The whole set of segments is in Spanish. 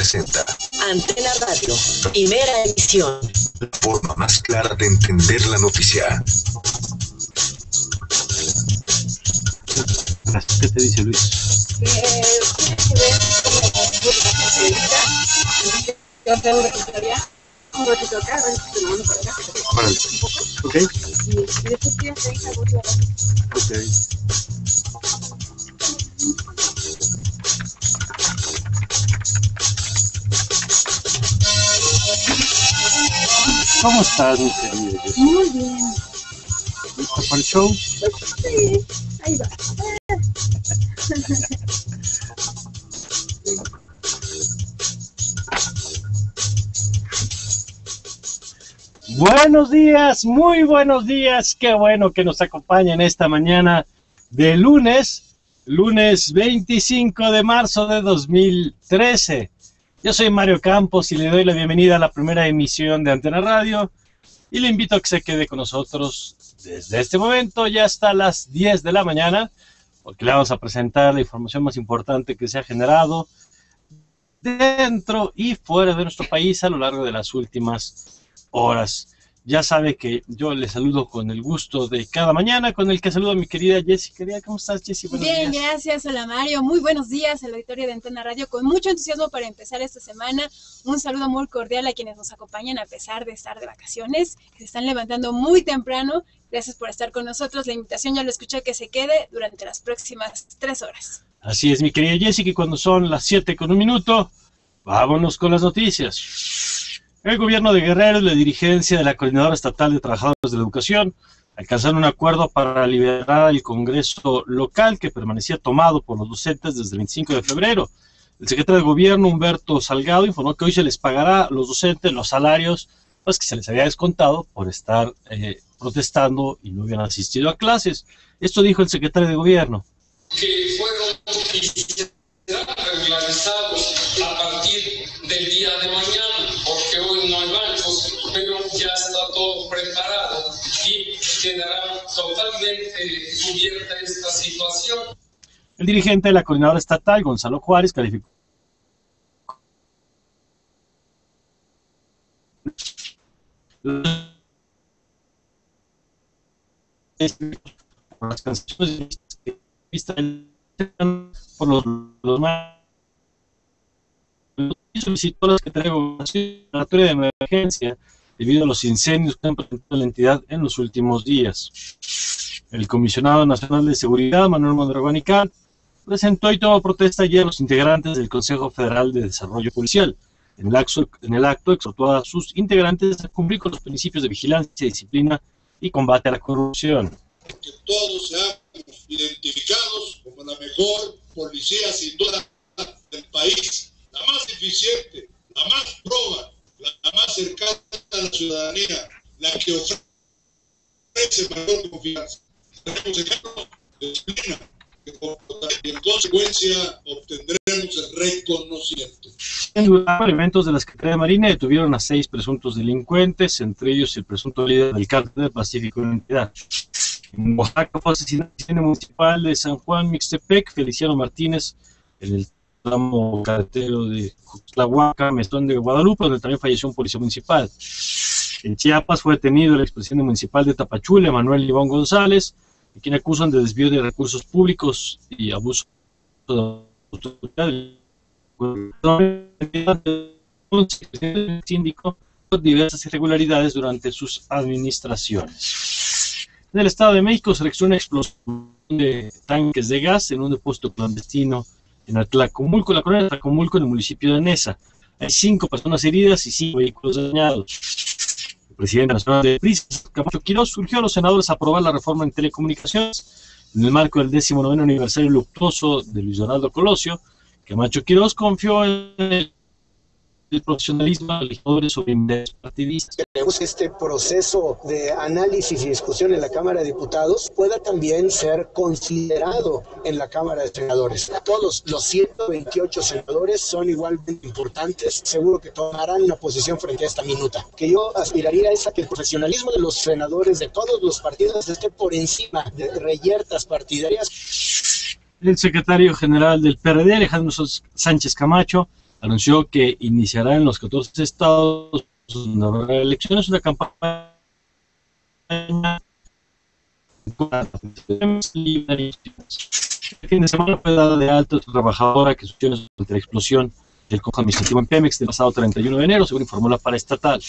presenta Antena Radio, primera emisión. la forma más clara de entender la noticia. ¿Qué te dice Luis? Órale. Ok. Ok. ¿Cómo estás, mi querida? Jessy? Muy bien. ¿Lista para el show? Sí, ahí va. Buenos días, muy buenos días. Qué bueno que nos acompañen esta mañana de lunes, lunes 25 de marzo de 2013. Yo soy Mario Campos y le doy la bienvenida a la primera emisión de Antena Radio y le invito a que se quede con nosotros desde este momento ya hasta las 10 de la mañana porque le vamos a presentar la información más importante que se ha generado dentro y fuera de nuestro país a lo largo de las últimas horas. Ya sabe que yo le saludo con el gusto de cada mañana, con el que saludo a mi querida Jessie. Querida, ¿cómo estás? Buenos Bien, días. gracias. Hola Mario. Muy buenos días al auditorio de Antena Radio. Con mucho entusiasmo para empezar esta semana. Un saludo muy cordial a quienes nos acompañan a pesar de estar de vacaciones, que se están levantando muy temprano. Gracias por estar con nosotros. La invitación ya lo escuché que se quede durante las próximas tres horas. Así es, mi querida Jessie, que cuando son las 7 con un minuto, vámonos con las noticias. El gobierno de Guerrero y la dirigencia de la Coordinadora Estatal de Trabajadores de la Educación alcanzaron un acuerdo para liberar el Congreso local que permanecía tomado por los docentes desde el 25 de febrero. El secretario de Gobierno, Humberto Salgado, informó que hoy se les pagará a los docentes los salarios pues, que se les había descontado por estar eh, protestando y no habían asistido a clases. Esto dijo el secretario de Gobierno. que fueron regularizados a partir del día de mañana, porque hoy no hay bancos, pero ya está todo preparado y quedará totalmente cubierta esta situación. El dirigente de la coordinadora estatal, Gonzalo Juárez, calificó las canciones por los, los y solicitó la Secretaría de Gobernación una de emergencia debido a los incendios que han presentado la entidad en los últimos días. El comisionado nacional de seguridad, Manuel Mondragón y presentó y tomó protesta ayer a los integrantes del Consejo Federal de Desarrollo Policial. En el acto exhortó a sus integrantes a cumplir con los principios de vigilancia, disciplina y combate a la corrupción. Que todos seamos identificados como la mejor policía sin duda del país, la más eficiente, la más proba, la, más cercana a la ciudadanía, la que ofrece mayor confianza. Tenemos ejemplos de disciplina y en consecuencia obtendremos el reconocimiento. Elementos de la Secretaría de Marina detuvieron a seis presuntos delincuentes, entre ellos el presunto líder del cártel del Pacífico en la entidad. En Oaxaca fue asesinado el presidente municipal de San Juan Mixtepec, Feliciano Martínez, en el tramo carretero de Tlahuaca, Mestón de Guadalupe, donde también falleció un policía municipal. En Chiapas fue detenido el expresidente municipal de Tapachula, Manuel Iván González, quien acusan de desvío de recursos públicos y abuso de autoridad el síndico diversas irregularidades durante sus administraciones. En el Estado de México se registró una explosión de tanques de gas en un depósito clandestino en Atlacomulco, la colonia de Atlacomulco, en el municipio de Nesa. Hay cinco personas heridas y cinco vehículos dañados. El presidente nacional de PRIS, Camacho Quirós, surgió a los senadores a aprobar la reforma en telecomunicaciones en el marco del 19 aniversario luctuoso de Luis Donaldo Colosio, Camacho Quirós confió en el, el profesionalismo de los legisladores sobre intereses partidistas. Queremos que este proceso de análisis y discusión en la Cámara de Diputados pueda también ser considerado en la Cámara de Senadores. Todos los 128 senadores son igualmente importantes. Seguro que tomarán una posición frente a esta minuta. Que yo aspiraría es a que el profesionalismo de los senadores de todos los partidos esté por encima de reyertas partidarias. El secretario general del PRD, Alejandro Sánchez Camacho, anunció que iniciará en los 14 estados donde habrá elecciones una campaña el fin de semana fue dada de alta trabajadora que sufrió ante la explosión del cojo administrativo en Pemex del pasado 31 de enero, según informó la paraestatal.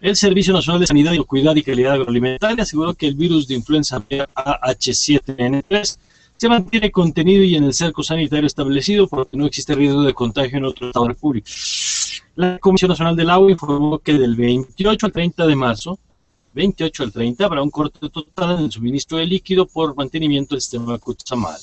El Servicio Nacional de Sanidad y Cuidado y Calidad Agroalimentaria aseguró que el virus de influenza AH7N3 se mantiene contenido y en el cerco sanitario establecido porque no existe riesgo de contagio en otro estado de la República. La Comisión Nacional del Agua informó que del 28 al 30 de marzo 28 al 30 habrá un corte total en el suministro de líquido por mantenimiento del sistema Cutzamala.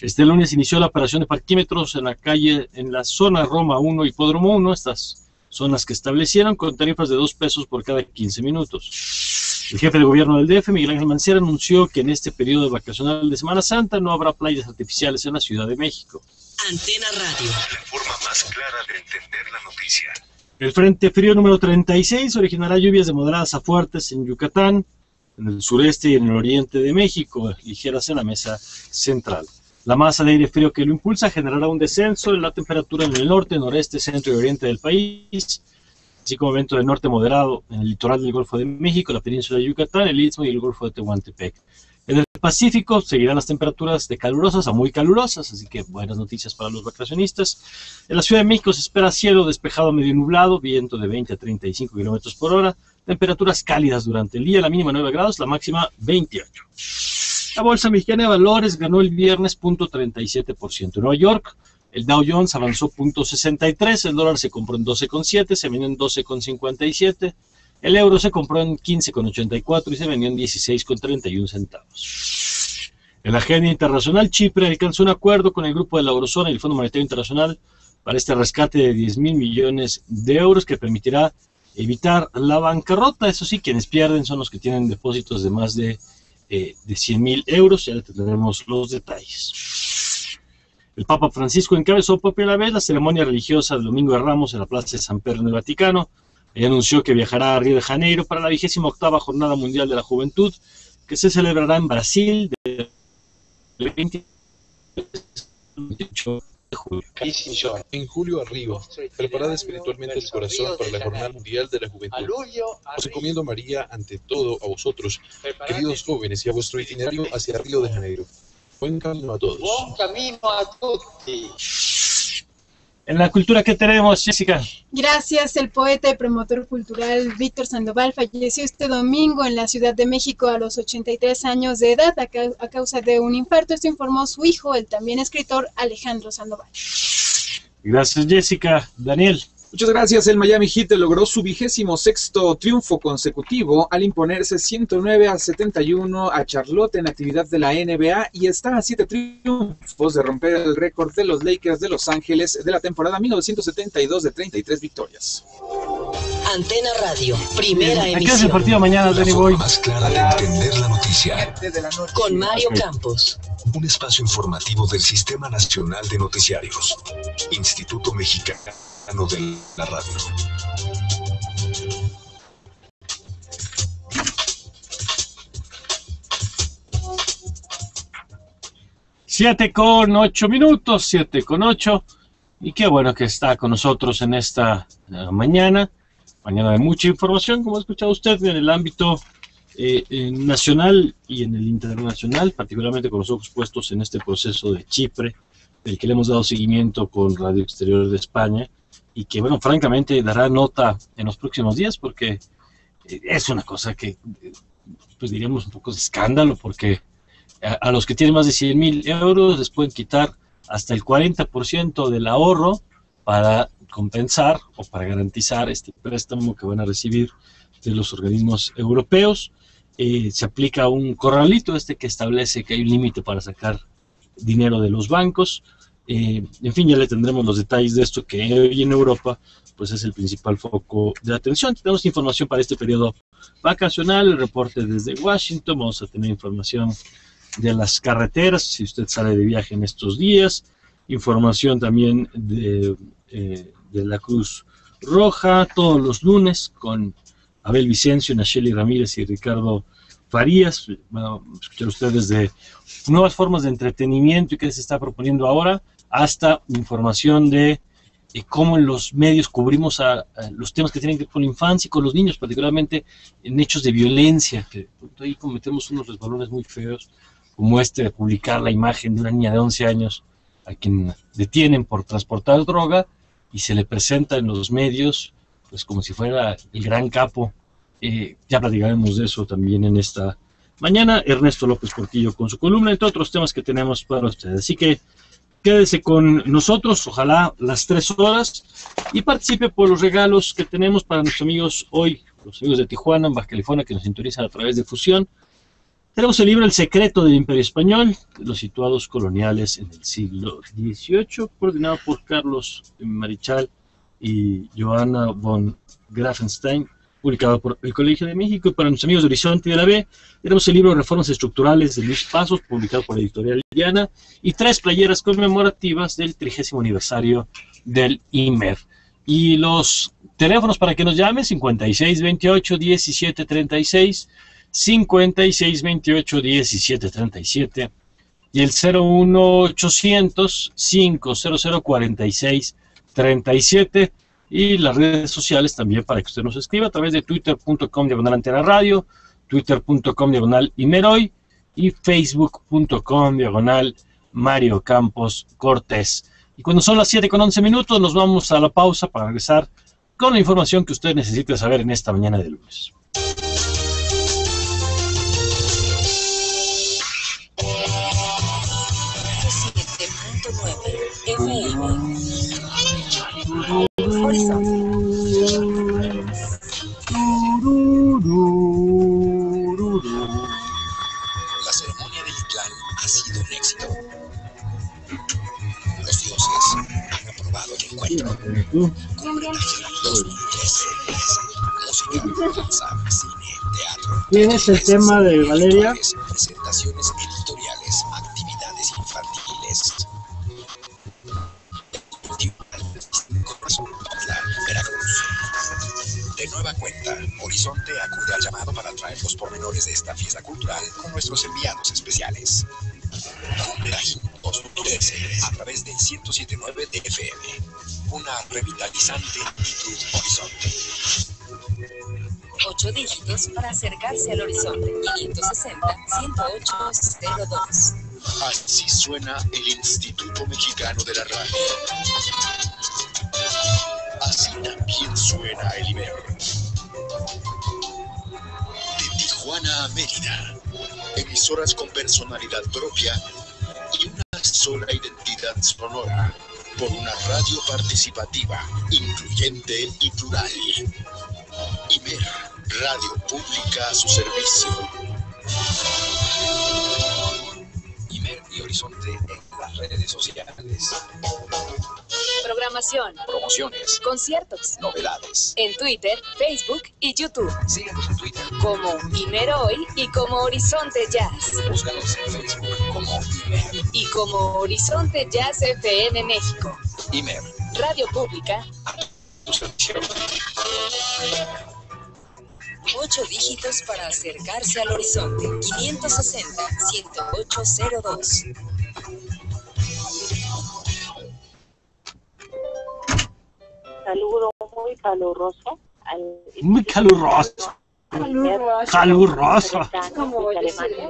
Este lunes inició la operación de parquímetros en la calle, en la zona Roma 1 y Hipódromo 1, estas zonas que establecieron con tarifas de 2 pesos por cada 15 minutos. El jefe de gobierno del DF, Miguel Ángel Mancera, anunció que en este periodo vacacional de Semana Santa no habrá playas artificiales en la Ciudad de México. Antena Radio. La forma más clara de entender la noticia. El Frente Frío número 36 originará lluvias de moderadas a fuertes en Yucatán, en el sureste y en el oriente de México, ligeras en la mesa central. La masa de aire frío que lo impulsa generará un descenso en la temperatura en el norte, noreste, centro y oriente del país, así como evento de norte moderado en el litoral del Golfo de México, la península de Yucatán, el Istmo y el Golfo de Tehuantepec. En el Pacífico seguirán las temperaturas de calurosas a muy calurosas, así que buenas noticias para los vacacionistas. En la Ciudad de México se espera cielo despejado medio nublado, viento de 20 a 35 kilómetros por hora, temperaturas cálidas durante el día, la mínima 9 grados, la máxima 28. La Bolsa Mexicana de Valores ganó el viernes 0.37%. En Nueva York, el Dow Jones avanzó 0.63, el dólar se compró en 12.7, se vendió en 12.57. El euro se compró en 15,84 y se vendió en 16,31 centavos. En la agenda internacional, Chipre alcanzó un acuerdo con el grupo de la Eurozona y el Fondo Monetario Internacional para este rescate de 10 mil millones de euros que permitirá evitar la bancarrota. Eso sí, quienes pierden son los que tienen depósitos de más de, eh, de 100 mil euros. Ya tendremos los detalles. El Papa Francisco encabezó por primera vez la ceremonia religiosa del Domingo de Ramos en la Plaza de San Pedro en el Vaticano ella anunció que viajará a Río de Janeiro para la vigésima octava Jornada Mundial de la Juventud, que se celebrará en Brasil del 28 de julio. En julio arriba, preparad espiritualmente el corazón para la Jornada Mundial de la Juventud. Os encomiendo María ante todo a vosotros, queridos jóvenes, y a vuestro itinerario hacia Río de Janeiro. Buen camino a todos. En la cultura que tenemos, Jessica. Gracias, el poeta y promotor cultural Víctor Sandoval falleció este domingo en la Ciudad de México a los 83 años de edad a, ca a causa de un infarto. Esto informó su hijo, el también escritor Alejandro Sandoval. Gracias, Jessica. Daniel. Muchas gracias. El Miami Heat logró su vigésimo sexto triunfo consecutivo al imponerse 109 a 71 a Charlotte en actividad de la NBA y está a siete triunfos de romper el récord de los Lakers de Los Ángeles de la temporada 1972 de 33 victorias. Antena Radio, primera Aquí es el emisión. partido mañana, La Danny Boy. más clara de entender la noticia. Con Mario Campos. Un espacio informativo del Sistema Nacional de Noticiarios. Instituto Mexicano de la Radio. Siete con ocho minutos, siete con ocho. Y qué bueno que está con nosotros en esta eh, mañana. Mañana de mucha información, como ha escuchado usted, en el ámbito eh, nacional y en el internacional, particularmente con los ojos puestos en este proceso de Chipre, del que le hemos dado seguimiento con Radio Exterior de España, y que, bueno, francamente dará nota en los próximos días, porque es una cosa que, pues diríamos, un poco de escándalo, porque a, a los que tienen más de 100 mil euros les pueden quitar hasta el 40% del ahorro para compensar o para garantizar este préstamo que van a recibir de los organismos europeos. Eh, se aplica un corralito este que establece que hay un límite para sacar dinero de los bancos. Eh, en fin, ya le tendremos los detalles de esto que hoy en Europa pues es el principal foco de atención. Tenemos información para este periodo vacacional, el reporte desde Washington, vamos a tener información de las carreteras, si usted sale de viaje en estos días, información también de, eh, la Cruz Roja, todos los lunes con Abel Vicencio, Nacheli Ramírez y Ricardo Farías. A escuchar ustedes de nuevas formas de entretenimiento y qué se está proponiendo ahora, hasta información de cómo en los medios cubrimos a los temas que tienen que ver con la infancia y con los niños, particularmente en hechos de violencia, que ahí cometemos unos resbalones muy feos, como este de publicar la imagen de una niña de 11 años a quien detienen por transportar droga y se le presenta en los medios pues como si fuera el gran capo. Eh, ya platicaremos de eso también en esta mañana. Ernesto López Portillo con su columna, entre otros temas que tenemos para ustedes. Así que quédese con nosotros, ojalá las tres horas, y participe por los regalos que tenemos para nuestros amigos hoy, los amigos de Tijuana, en Baja California, que nos sintonizan a través de Fusión. Tenemos el libro El secreto del Imperio Español, los situados coloniales en el siglo XVIII, coordinado por Carlos Marichal y Johanna von Grafenstein, publicado por el Colegio de México. Y para nuestros amigos de Horizonte y de la B, tenemos el libro Reformas Estructurales de Luis Pasos, publicado por la editorial Diana, y tres playeras conmemorativas del trigésimo aniversario del IMER. Y los teléfonos para que nos llamen, 5628 1736 5628 1737 y el 01800 500 46 37 y las redes sociales también para que usted nos escriba a través de twitter.com diagonal antena radio, twitter.com diagonal imeroy y facebook.com diagonal Mario Campos Cortés. Y cuando son las 7 con 11 minutos nos vamos a la pausa para regresar con la información que usted necesita saber en esta mañana de lunes. La ceremonia del Itlán ha sido un éxito. Los dioses han aprobado el encuentro. Dos, tres, música, danza, cine, teatro. ¿Quién es el tema de Valeria? Presentaciones los pormenores de esta fiesta cultural con nuestros enviados especiales. A través del 107.9 de FM. Una revitalizante actitud Horizonte. Ocho dígitos para acercarse al horizonte. 560-108-02. Así suena el Instituto Mexicano de la Radio. Así también suena el Iber. Tijuana a Mérida, emisoras con personalidad propia y una sola identidad sonora por una radio participativa, incluyente y plural. Imer, radio pública a su servicio. Y Horizonte en las redes sociales. Programación, Promociones, conciertos, novedades. en Twitter, Facebook y YouTube. Síganos en Twitter. Como Imeroy y como Horizonte Jazz. Búscanos en Facebook como Imer. Y como Horizonte Jazz FM México. Imer, Radio Pública. tu servicio. Ocho dígitos para acercarse al horizonte. 560-10802. saludo muy caluroso al Muy caluroso, caluroso.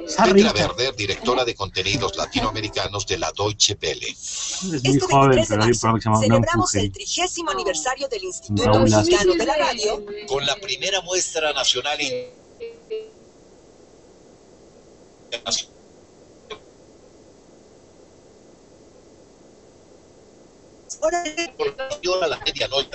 Está Petra rico. Verder, directora de contenidos latinoamericanos de la Deutsche Welle. Es muy joven, pero hay un programa que se llama No Celebramos el trigésimo aniversario del Instituto Mexicano de la Radio. Con la primera muestra nacional y a la medianoche.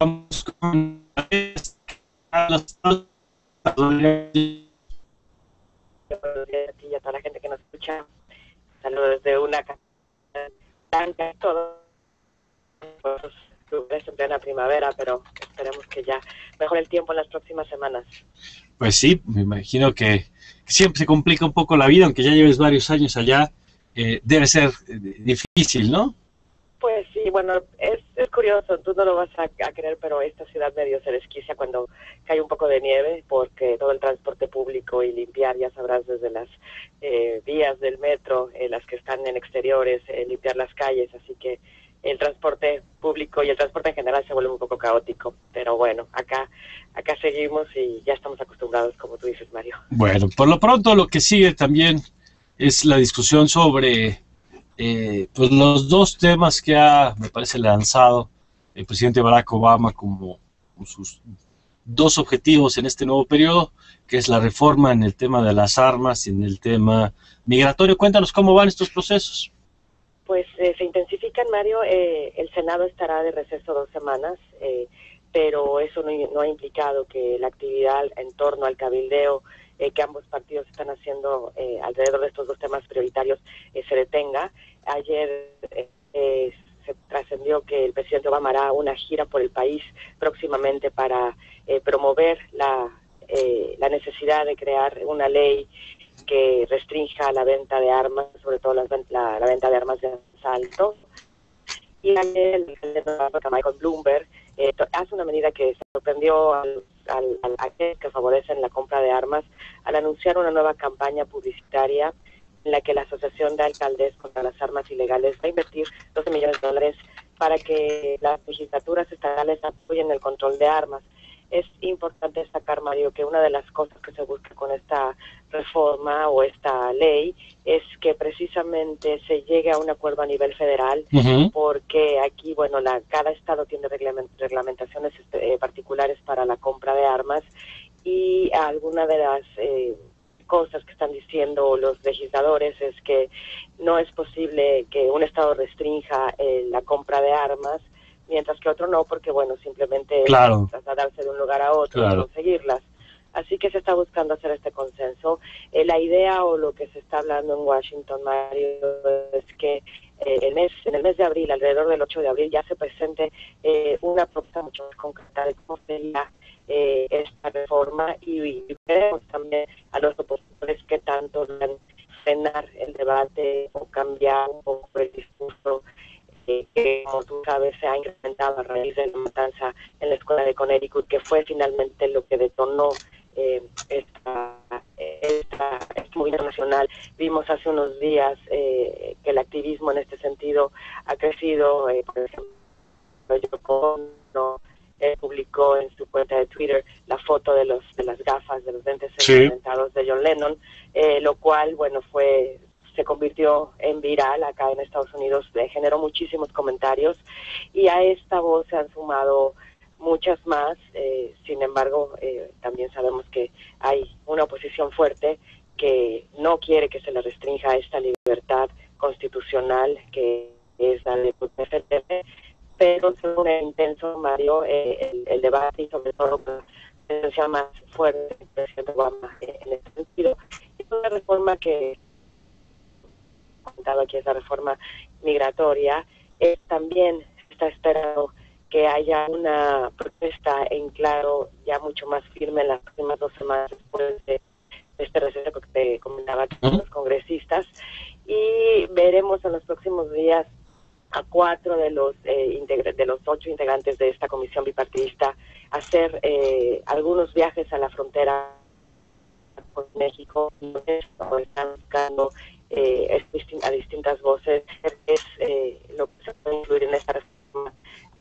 Vamos con las- toda la gente que nos escucha. Saludos desde una casa blanca, todo. Pues, lugares en plena primavera, pero esperemos que ya mejore el tiempo en las próximas semanas. Pues sí, me imagino que siempre se complica un poco la vida, aunque ya lleves varios años allá, eh, debe ser eh, difícil, ¿no? Pues sí, bueno, es, es curioso, tú no lo vas a, creer, pero esta ciudad medio se desquicia cuando cae un poco de nieve, porque todo el transporte público y limpiar, ya sabrás, desde las eh, vías del metro, eh, las que están en exteriores, eh, limpiar las calles, así que el transporte público y el transporte en general se vuelve un poco caótico, pero bueno, acá, acá seguimos y ya estamos acostumbrados, como tú dices, Mario. Bueno, por lo pronto lo que sigue también es la discusión sobre eh, pues los dos temas que ha, me parece, lanzado el presidente Barack Obama como, sus dos objetivos en este nuevo periodo, que es la reforma en el tema de las armas y en el tema migratorio. Cuéntanos cómo van estos procesos. Pues eh, se intensifican, Mario. Eh, el Senado estará de receso dos semanas, eh, pero eso no, no, ha implicado que la actividad en torno al cabildeo eh, que ambos partidos están haciendo eh, alrededor de estos dos temas prioritarios eh, se detenga. Ayer se trascendió que el presidente Obama hará una gira por el país próximamente para promover la, la necesidad de crear una ley que restrinja la venta de armas, sobre todo la, la, la venta de armas de asalto. Y ayer el York, Michael Bloomberg, eh, hace una medida que sorprendió al, al, al, a aquellos que favorecen la compra de armas al anunciar una nueva campaña publicitaria en la que la Asociación de Alcaldes contra las Armas Ilegales va a invertir 12 millones de dólares para que las legislaturas estatales apoyen el control de armas. Es importante destacar, Mario, que una de las cosas que se busca con esta reforma o esta ley es que precisamente se llegue a un acuerdo a nivel federal, uh -huh. porque aquí, bueno, la, cada estado tiene reglament, reglamentaciones eh, particulares para la compra de armas y alguna de las eh, cosas que están diciendo los legisladores es que no es posible que un estado restrinja eh, la compra de armas mientras que otro no, porque bueno, simplemente claro. trasladarse de un lugar a otro claro. y conseguirlas. Así que se está buscando hacer este consenso. Eh, la idea o lo que se está hablando en Washington, Mario, es que eh, en el mes de abril, alrededor del 8 de abril, ya se presente eh, una propuesta mucho más concreta de cómo sería eh, esta reforma y, y veremos también a los opositores que tanto van frenar el debate o cambiar un poco el discurso eh, que, como tú sabes, se ha incrementado a raíz de la matanza en la escuela de Connecticut, que fue finalmente lo que detonó eh, esta, esta, este movimiento nacional. Vimos hace unos días eh, que el activismo en este sentido ha crecido, eh, por ejemplo, eh, publicó en su cuenta de Twitter la foto de los de las gafas de los lentes sí. de John Lennon, eh, lo cual, bueno, fue se convirtió en viral acá en Estados Unidos, generó muchísimos comentarios y a esta voz se han sumado muchas más, eh, sin embargo, eh, también sabemos que hay una oposición fuerte que no quiere que se le restrinja esta libertad constitucional que es la de PFTP, pero según el intenso, Mario, eh, el, debate y sobre todo la presencia más fuerte del presidente Obama en este sentido, es una reforma que comentado aquí esa reforma migratoria, eh, también está esperando que haya una protesta en claro ya mucho más firme en las próximas dos semanas después de, este receso que te comentaba con los congresistas. Y veremos en los próximos días a cuatro de los eh, de los ocho integrantes de esta comisión bipartidista hacer eh, algunos viajes a la frontera con México. Están buscando eh, a distintas voces es eh, lo que se puede incluir en esta reforma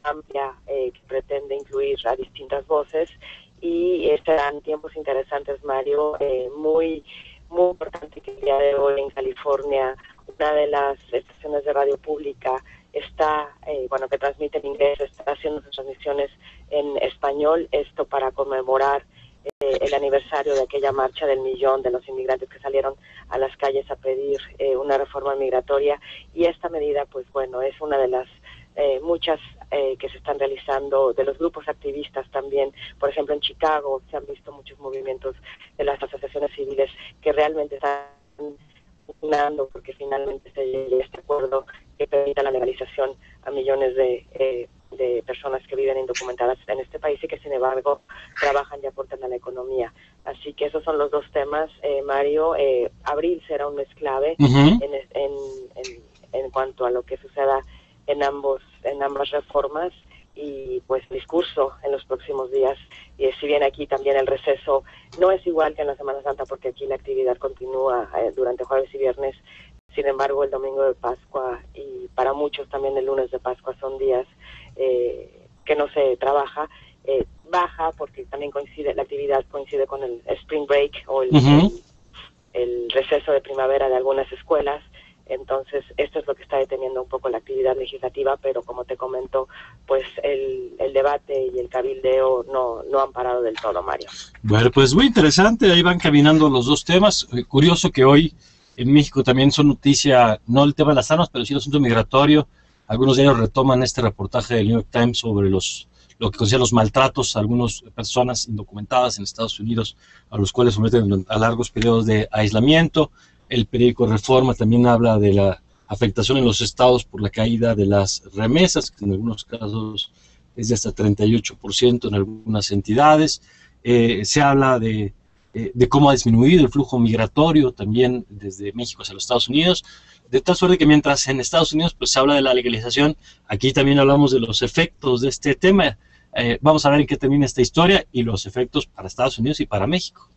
amplia eh, que pretende incluir a distintas voces. Y estarán tiempos interesantes Mario eh, muy muy importante que el día de hoy en California una de las estaciones de radio pública está, eh, bueno, que transmite en inglés, está haciendo sus transmisiones en español, esto para conmemorar eh, el aniversario de aquella marcha del millón de los inmigrantes que salieron a las calles a pedir eh, una reforma migratoria. Y esta medida, pues bueno, es una de las eh, muchas eh, que se están realizando de los grupos activistas también. Por ejemplo, en Chicago se han visto muchos movimientos de las asociaciones civiles que realmente están pugnando porque finalmente se llegue este acuerdo que permita la legalización a millones de, eh, de personas que viven indocumentadas en este país y que sin embargo trabajan y aportan a la economía. Así que esos son los dos temas, eh, Mario. Eh, abril será un mes clave en, en, en cuanto a lo que suceda en ambos en ambas reformas y pues discurso en los próximos días. Y si bien aquí también el receso no es igual que en la Semana Santa porque aquí la actividad continúa eh, durante jueves y viernes, sin embargo el domingo de Pascua y para muchos también el lunes de Pascua son días eh, que no se trabaja. eh, baja porque también coincide la actividad coincide con el spring break o el, Ujú. el receso de primavera de algunas escuelas. Entonces, esto es lo que está deteniendo un poco la actividad legislativa, pero como te comento, pues el, el debate y el cabildeo no, no han parado del todo, Mario. Bueno, pues muy interesante, ahí van caminando los dos temas. Eh, Curioso que hoy en México también son noticia, no el tema de las armas, pero sí el asunto migratorio. Algunos diarios retoman este reportaje del New York Times sobre los lo que consideran los maltratos a algunas personas indocumentadas en Estados Unidos, a los cuales someten a largos periodos de aislamiento. El periódico Reforma también habla de la afectación en los estados por la caída de las remesas, que en algunos casos es de hasta 38% en algunas entidades. Eh, se habla de, eh, de cómo ha disminuido el flujo migratorio también desde México hacia los Estados Unidos, de tal suerte que mientras en Estados Unidos pues, se habla de la legalización, aquí también hablamos de los efectos de este tema. Eh, vamos a ver en qué termina esta historia y los efectos para Estados Unidos y para México.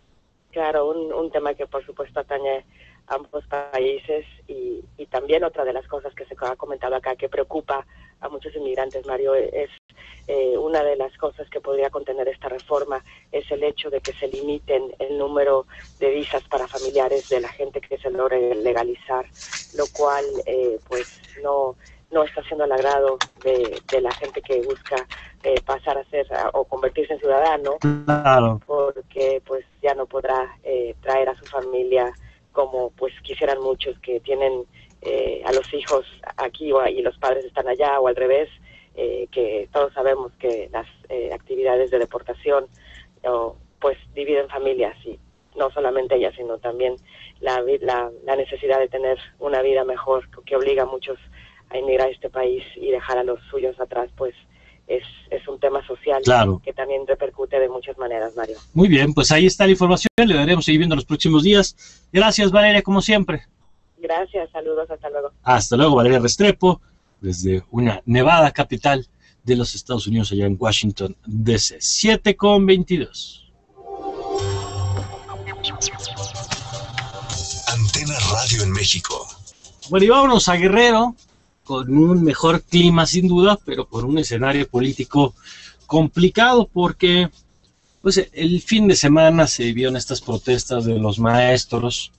Claro, un, tema que por supuesto atañe ambos países y, y también otra de las cosas que se ha comentado acá que preocupa a muchos inmigrantes, Mario, es eh, una de las cosas que podría contener esta reforma es el hecho de que se limiten el número de visas para familiares de la gente que se logre legalizar, lo cual eh, pues no no está siendo al agrado de, de la gente que busca eh, pasar a ser a- o convertirse en ciudadano Claro. porque pues ya no podrá eh, traer a su familia como pues quisieran muchos que tienen eh, a los hijos aquí y los padres están allá o al revés eh, que todos sabemos que las eh, actividades de deportación pues dividen familias y no solamente ellas sino también la, la, la necesidad de tener una vida mejor que obliga a muchos a emigrar a este país y dejar a los suyos atrás pues es, es un tema social Claro. que también repercute de muchas maneras, Mario. Muy bien, pues ahí está la información, le daremos seguimiento en los próximos días. Gracias Valeria, como siempre. Gracias, saludos, hasta luego. Hasta luego, Valeria Restrepo, desde una nevada capital de los Estados Unidos, allá en Washington, DC. 7 con 22. Antena Radio en México. Bueno, y vámonos a Guerrero, con un mejor clima sin duda, pero con un escenario político complicado porque pues el fin de semana se vieron estas protestas de los maestros,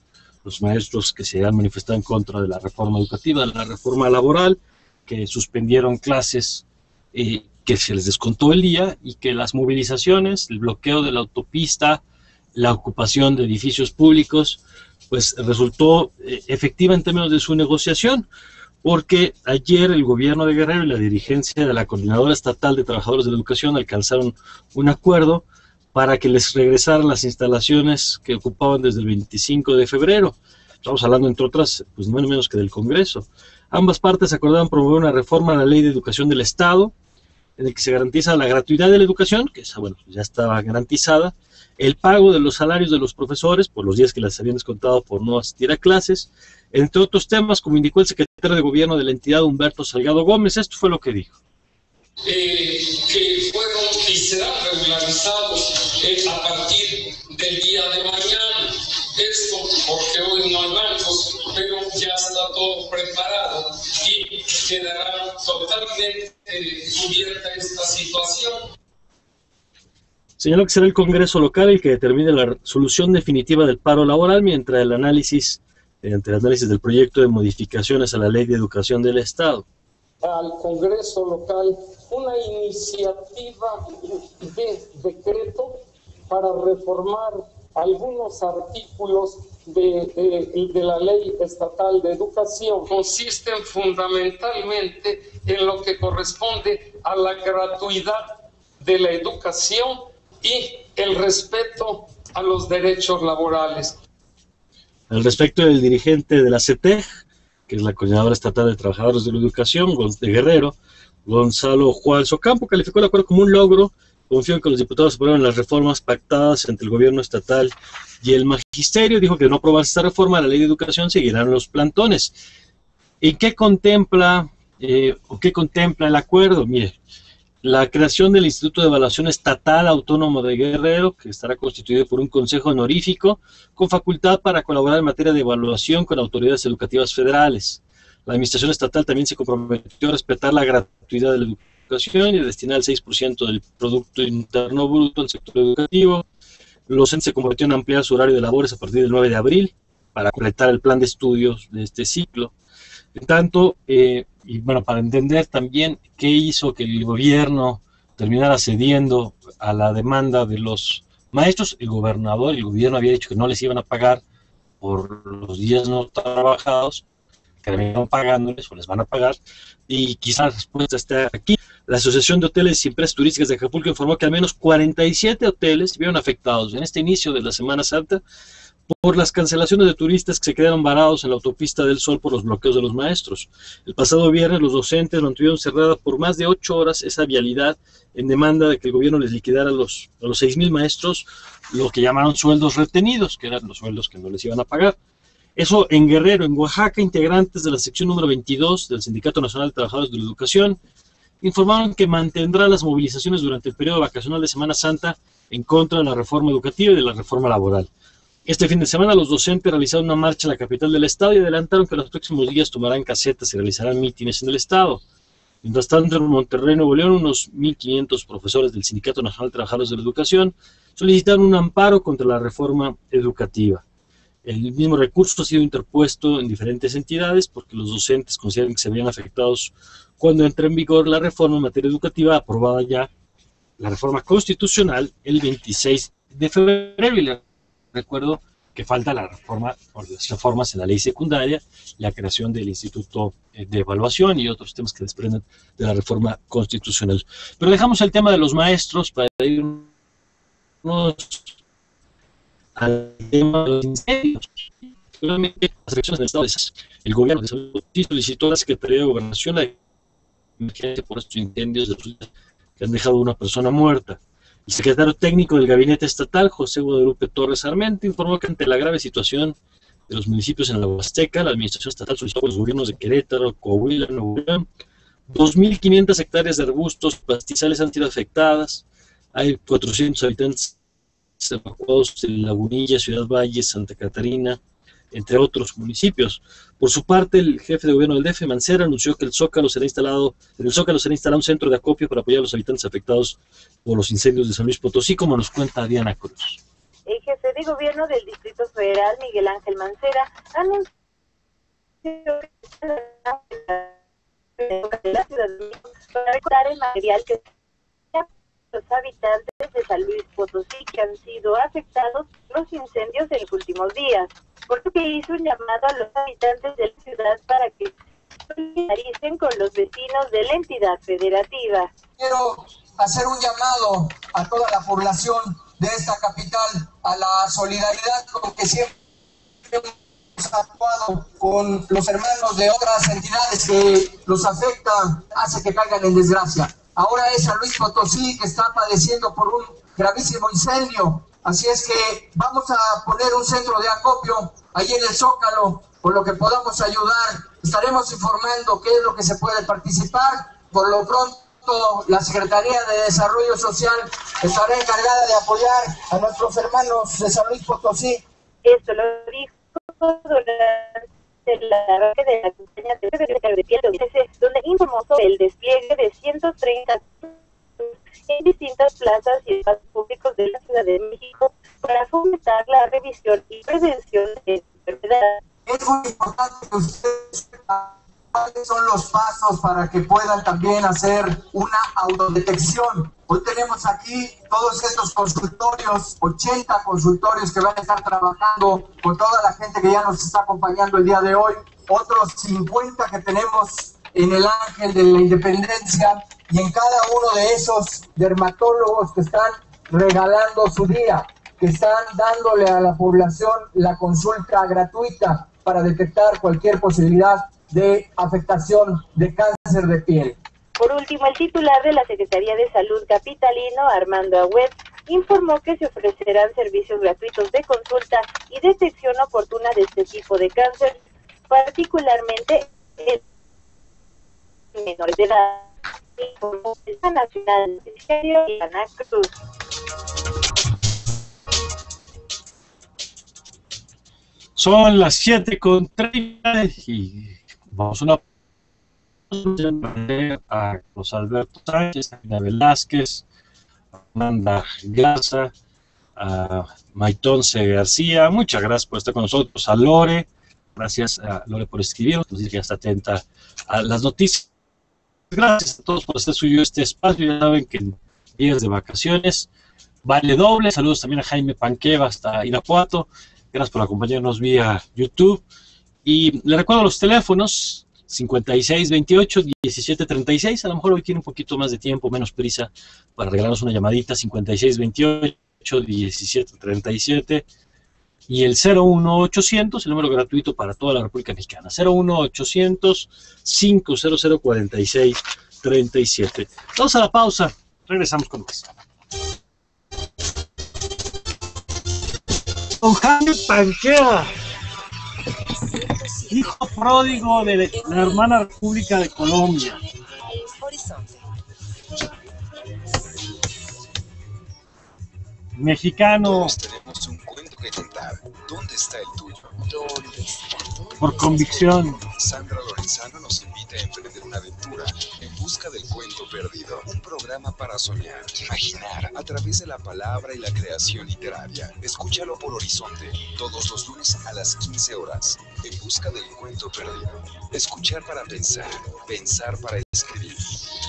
los maestros que se han manifestado en contra de la reforma educativa, de la reforma laboral, que suspendieron clases, eh, que se les descontó el día y que las movilizaciones, el bloqueo de la autopista, la ocupación de edificios públicos, pues resultó eh, efectiva en términos de su negociación, porque ayer el gobierno de Guerrero y la dirigencia de la Coordinadora Estatal de Trabajadores de la Educación alcanzaron un acuerdo para que les regresaran las instalaciones que ocupaban desde el 25 de febrero. Estamos hablando, entre otras, pues ni menos que del Congreso. Ambas partes acordaron promover una reforma a la ley de educación del Estado, en el que se garantiza la gratuidad de la educación, que bueno, ya estaba garantizada, el pago de los salarios de los profesores por los días que les habían descontado por no asistir a clases, entre otros temas, como indicó el secretario de gobierno de la entidad, Humberto Salgado Gómez. Esto fue lo que dijo. eh, que fueron y serán regularizados eh, a partir del día de mañana. Esto porque hoy no hay bancos, pero ya está todo preparado y quedará totalmente eh, cubierta esta situación. Señaló que será el Congreso local el que determine la solución definitiva del paro laboral mientras el análisis, mediante el análisis del proyecto de modificaciones a la ley de educación del Estado. al Congreso local una iniciativa de decreto para reformar algunos artículos de, de- de la ley estatal de educación. Consisten fundamentalmente en lo que corresponde a la gratuidad de la educación y el respeto a los derechos laborales. Al respecto, el dirigente de la CETEG, que es la Coordinadora Estatal de Trabajadores de la Educación, Guerrero, Gonzalo Juan Socampo calificó el acuerdo como un logro. Confió en que los diputados aprueben las reformas pactadas entre el gobierno estatal y el magisterio. Dijo que no aprobarse esta reforma, la ley de educación seguirán los plantones. ¿Y qué contempla eh, o qué contempla el acuerdo? Mire, la creación del Instituto de Evaluación Estatal Autónomo de Guerrero, que estará constituido por un consejo honorífico con facultad para colaborar en materia de evaluación con autoridades educativas federales. La Administración Estatal también se comprometió a respetar la gratuidad de la educación y destinar el 6% del Producto Interno Bruto al sector educativo. Los entes se comprometieron a ampliar su horario de labores a partir del 9 de abril para completar el plan de estudios de este ciclo. En tanto, eh, y bueno, para entender también qué hizo que el gobierno terminara cediendo a la demanda de los maestros, el gobernador, el gobierno había dicho que no les iban a pagar por los días no trabajados, que terminaron pagándoles o les van a pagar, y quizás la respuesta esté aquí. La Asociación de Hoteles y Empresas Turísticas de Acapulco informó que al menos 47 hoteles vieron afectados en este inicio de la Semana Santa por las cancelaciones de turistas que se quedaron varados en la autopista del Sol por los bloqueos de los maestros. El pasado viernes los docentes mantuvieron cerrada por más de ocho horas esa vialidad en demanda de que el gobierno les liquidara a los, a los seis mil maestros lo que llamaron sueldos retenidos, que eran los sueldos que no les iban a pagar. Eso en Guerrero, en Oaxaca, integrantes de la sección número 22 del Sindicato Nacional de Trabajadores de la Educación informaron que mantendrá las movilizaciones durante el periodo vacacional de Semana Santa en contra de la reforma educativa y de la reforma laboral. Este fin de semana los docentes realizaron una marcha en la capital del estado y adelantaron que los próximos días tomarán casetas y realizarán mítines en el estado. Mientras tanto, en Monterrey, Nuevo León, unos 1.500 profesores del Sindicato Nacional de Trabajadores de la Educación solicitaron un amparo contra la reforma educativa. El mismo recurso ha sido interpuesto en diferentes entidades porque los docentes consideran que se veían afectados cuando entra en vigor la reforma en materia educativa aprobada ya, la reforma constitucional, el 26 de febrero. Recuerdo que falta la reforma, por las reformas en la ley secundaria, la creación del Instituto eh, de Evaluación y otros temas que desprenden de la reforma constitucional. Pero dejamos el tema de los maestros para irnos al tema de los incendios. Las elecciones del Estado de el gobierno de salud solicitó a la Secretaría de Gobernación la emergencia por estos incendios que han dejado una persona muerta. El secretario técnico del Gabinete Estatal, José Guadalupe Torres Armento, informó que ante la grave situación de los municipios en la Huasteca, la Administración Estatal solicitó a los gobiernos de Querétaro, Coahuila, Nuevo León, 2.500 hectáreas de arbustos pastizales han sido afectadas, hay 400 habitantes evacuados en Lagunilla, Ciudad Valle, Santa Catarina, entre otros municipios. Por su parte, el jefe de gobierno del DF, Mancera, anunció que el Zócalo será instalado, en el Zócalo será instalado un centro de acopio para apoyar a los habitantes afectados por los incendios de San Luis Potosí, como nos cuenta Diana Cruz. El jefe de gobierno del Distrito Federal, Miguel Ángel Mancera, anunció que la ciudad para recortar el material que los habitantes de San Luis Potosí que han sido afectados los incendios en los últimos días porque hizo un llamado a los habitantes de la ciudad para que solidaricen con los vecinos de la entidad federativa. Quiero hacer un llamado a toda la población de esta capital a la solidaridad con que siempre hemos actuado con los hermanos de otras entidades que los afecta, hace que caigan en desgracia. Ahora es San Luis Potosí que está padeciendo por un gravísimo incendio Así es que vamos a poner un centro de acopio ahí en el Zócalo, con lo que podamos ayudar. Estaremos informando qué es lo que se puede participar. Por lo pronto, la Secretaría de Desarrollo Social estará encargada de apoyar a nuestros hermanos de San Luis Potosí. Esto lo dijo durante la de la campaña de donde informó sobre el despliegue de 130 en distintas plazas y espacios públicos de la Ciudad de México para fomentar la revisión y prevención de enfermedades. Es muy importante que ustedes cuáles son los pasos para que puedan también hacer una autodetección. Hoy tenemos aquí todos estos consultorios, 80 consultorios que van a estar trabajando con toda la gente que ya nos está acompañando el día de hoy, otros 50 que tenemos en el Ángel de la Independencia y en cada uno de esos dermatólogos que están regalando su día, que están dándole a la población la consulta gratuita para detectar cualquier posibilidad de afectación de cáncer de piel. Por último, el titular de la Secretaría de Salud Capitalino, Armando Agüed, informó que se ofrecerán servicios gratuitos de consulta y detección oportuna de este tipo de cáncer, particularmente en menores de edad. Son las 7 con 30 y vamos a una a José Alberto Sánchez, a Velázquez, a Amanda Garza, a Maitonce García. Muchas gracias por estar con nosotros. A Lore, gracias a Lore por escribirnos, nos dice que está atenta a las noticias. Gracias a todos por hacer suyo este espacio. Ya saben que en días de vacaciones vale doble. Saludos también a Jaime Panqueva hasta Irapuato. Gracias por acompañarnos vía YouTube. Y le recuerdo los teléfonos 56 28 17 36. A lo mejor hoy tiene un poquito más de tiempo, menos prisa para regalarnos una llamadita. 56 28 17 37. Y el 01800, el número gratuito para toda la República Mexicana. 01800 500 46 37. Vamos a la pausa. Regresamos con más. Don Jaime Panquea, hijo pródigo de la hermana República de Colombia. Mexicano ¿Dónde está el tuyo? ¿Dónde está? por convicción. Sandra Lorenzano nos invita a emprender una aventura en busca del cuento perdido. Un programa para soñar, imaginar a través de la palabra y la creación literaria. Escúchalo por Horizonte todos los lunes a las 15 horas. En busca del cuento perdido. Escuchar para pensar, pensar para escribir.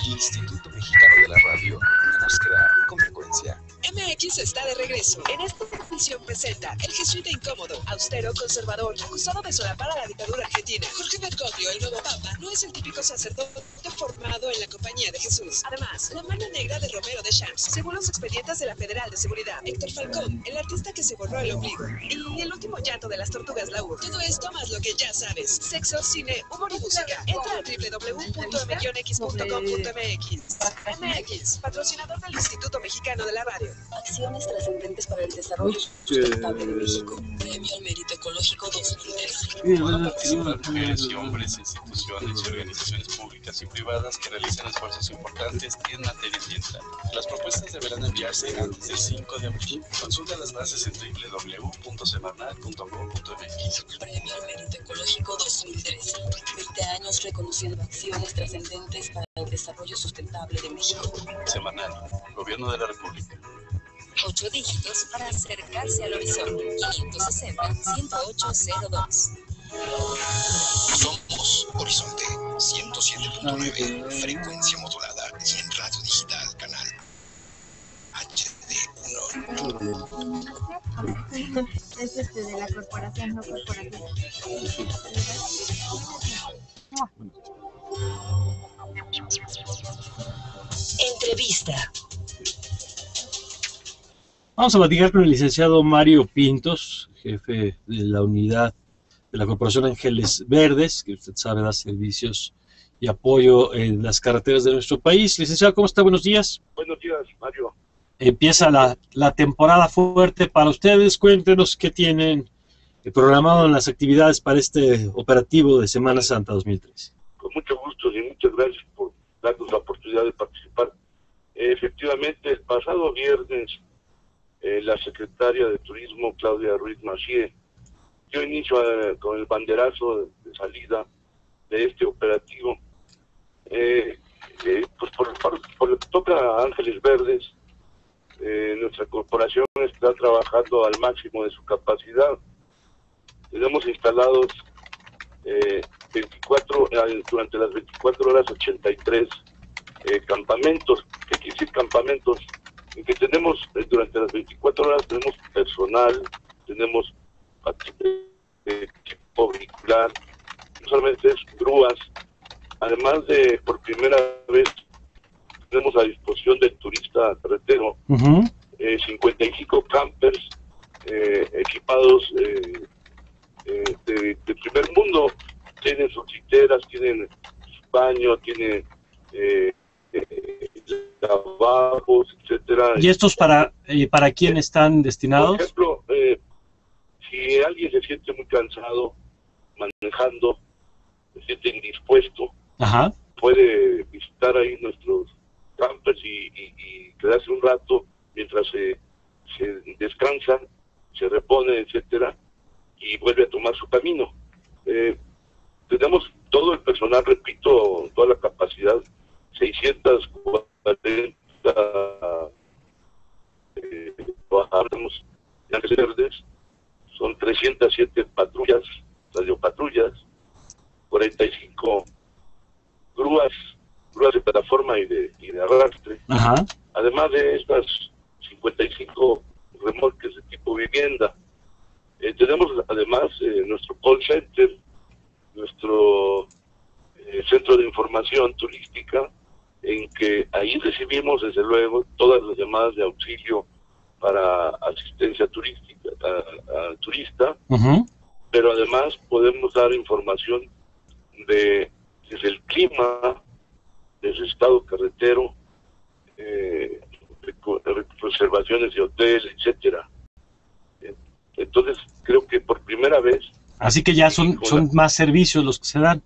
Instituto Mexicano de la Radio. Una búsqueda con frecuencia. MX está de regreso. En esta edición presenta el jesuita incómodo, austero, conservador, acusado de solapar a la dictadura argentina. Jorge Bergoglio, el nuevo papa, no es el típico sacerdote formado en la compañía de Jesús. Además, la mano negra de Romero de Champs, según los expedientes de la Federal de Seguridad. Héctor Falcón, el artista que se borró el ombligo. Y el último llanto de las tortugas Laúd. Todo esto más lo que ya sabes. Sexo, cine, humor y música. Entra a www.mx.com.mx. MX, patrocinador del Instituto Mexicano de la Radio. Acciones trascendentes para el desarrollo sustentable de México. Premio al Mérito Ecológico 2010. mujeres y hombres, instituciones y organizaciones públicas y privadas que realizan esfuerzos importantes en materia ambiental. Las propuestas deberán enviarse antes del 5 de abril. Consulta las bases en www.semanal.gov.mx. Premio al Mérito Ecológico 2013. 20 años reconociendo acciones trascendentes para el desarrollo sustentable de México. Semanal. Gobierno de la República. Ocho dígitos para acercarse al horizonte. 560-10802. Somos Horizonte 107.9, frecuencia modulada y en radio digital, canal HD1. Es este de la corporación, no corporación. Entrevista. Vamos a platicar con el licenciado Mario Pintos, jefe de la unidad de la Corporación Ángeles Verdes, que usted sabe da servicios y apoyo en las carreteras de nuestro país. Licenciado, ¿cómo está? Buenos días. Buenos días, Mario. Empieza la, la temporada fuerte para ustedes. Cuéntenos qué tienen programado en las actividades para este operativo de Semana Santa 2013. Con mucho gusto y muchas gracias por darnos la oportunidad de participar. Efectivamente, el pasado viernes, eh, la secretaria de Turismo, Claudia Ruiz Macié, dio inicio a- con el banderazo de, salida de este operativo. Eh, eh, pues por, por- por lo que toca a Ángeles Verdes, eh, nuestra corporación está trabajando al máximo de su capacidad. Tenemos instalados eh, 24, eh, durante las 24 horas 83 eh, campamentos. ¿Qué quiere decir campamentos? Que tenemos, eh, durante las 24 horas tenemos personal, tenemos eh, equipo vehicular, no solamente es grúas, además de por primera vez tenemos a disposición del turista carretero eh, 55 campers eh, equipados eh, eh, de, de primer mundo. Tienen sus literas, tienen su baño, tienen eh, trabajos, etcétera. ¿Y estos para, eh, para quién están Por destinados? ejemplo, eh, si alguien se siente muy cansado manejando, se siente indispuesto, Ajá. puede visitar ahí nuestros campers y, y- y quedarse un rato mientras se, se descansa, se repone, etcétera, y vuelve a tomar su camino. Eh, tenemos todo el personal, repito, toda la capacidad, 640 eh, trabajadores verdes, son 307 patrullas, radiopatrullas, 45 grúas, grúas de plataforma y de, y de arrastre, Ajá. además de estas 55 remolques de tipo vivienda. Eh, tenemos además eh, nuestro call center, nuestro eh, centro de información turística, en que ahí recibimos desde luego todas las llamadas de auxilio para asistencia turística a- al turista, pero además podemos dar información de desde el clima, desde el estado carretero, eh, reservaciones de hotel, etcétera. Entonces creo que por primera vez, Así que ya son, son más servicios los que se dan.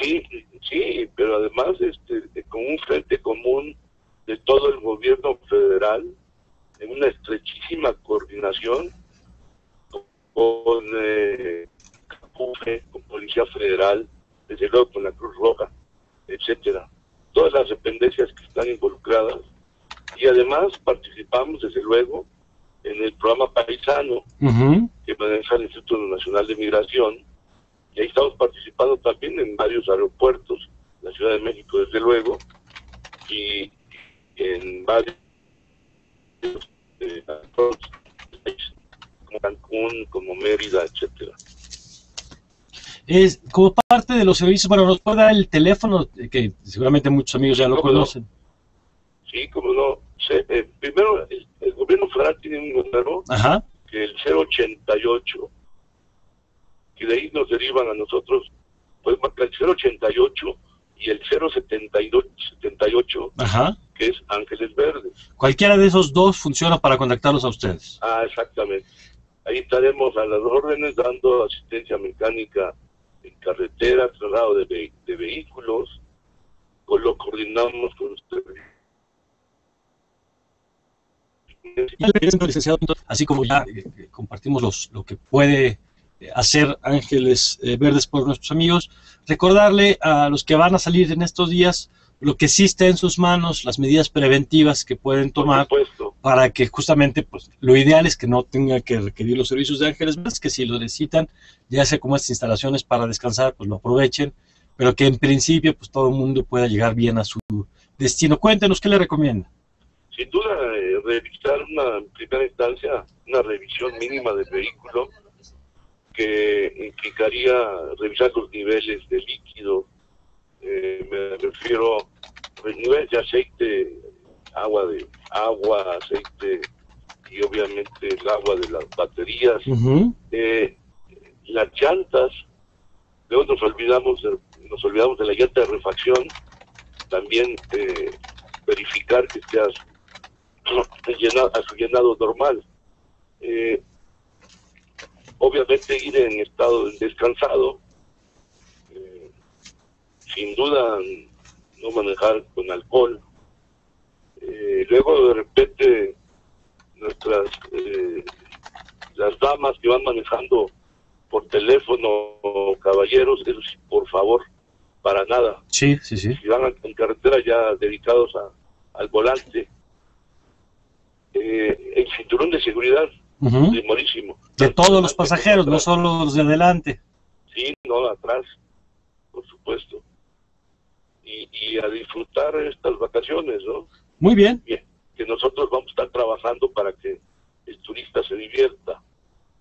Sí, sí, pero además este, con un frente común de todo el gobierno federal, en una estrechísima coordinación con eh, con Policía Federal, desde luego con la Cruz Roja, etcétera. Todas las dependencias que están involucradas y además participamos desde luego en el programa paisano que maneja el Instituto Nacional de Migración y ahí estamos participando también en varios aeropuertos, la Ciudad de México desde luego y en varios eh, como Cancún, como Mérida, etcétera. Es como parte de los servicios, bueno, nos puede dar el teléfono, eh, que seguramente muchos amigos ya lo conocen. Sí, como no. Se- eh, primero, el, el gobierno federal tiene un número Ajá. que el 088, que de ahí nos derivan a nosotros, pues el 088 y el 078, 78, Ajá. que es Ángeles Verdes. Cualquiera de esos dos funciona para contactarlos a ustedes. Ah, exactamente. Ahí estaremos a las órdenes dando asistencia mecánica en carretera, traslado de, ve- de vehículos, con lo coordinamos con ustedes. Ya le presento, licenciado, así como ya eh, eh, compartimos los, lo que puede hacer Ángeles eh, Verdes por nuestros amigos, recordarle a los que van a salir en estos días lo que sí está en sus manos, las medidas preventivas que pueden tomar para que justamente pues lo ideal es que no tengan que requerir los servicios de Ángeles Verdes, que si lo necesitan, ya sea como estas instalaciones para descansar, pues lo aprovechen, pero que en principio pues todo el mundo pueda llegar bien a su destino. Cuéntenos qué le recomienda. Sin duda, eh, realizar una, en primera instancia, una revisión mínima del vehículo que implicaría revisar los niveles de líquido, eh, me refiero al nivel de aceite, agua de agua, aceite y obviamente el agua de las baterías, eh, las llantas, luego nos olvidamos de, nos olvidamos de la llanta de refacción, también eh, verificar que esté a su, llena- a su llenado normal. Eh, obviamente ir en estado descansado, eh, sin duda no manejar con alcohol. Eh, luego de repente nuestras eh, las damas que van manejando por teléfono, caballeros, eso sí, por favor, para nada. Sí, sí, sí. Si van en carretera ya dedicados a, al volante, eh, el cinturón de seguridad, Primorísimo. De todos los pasajeros, no solo los de adelante. Sí, no atrás, por supuesto. Y, y a disfrutar estas vacaciones, ¿no? Muy bien. Que nosotros vamos a estar trabajando para que el turista se divierta.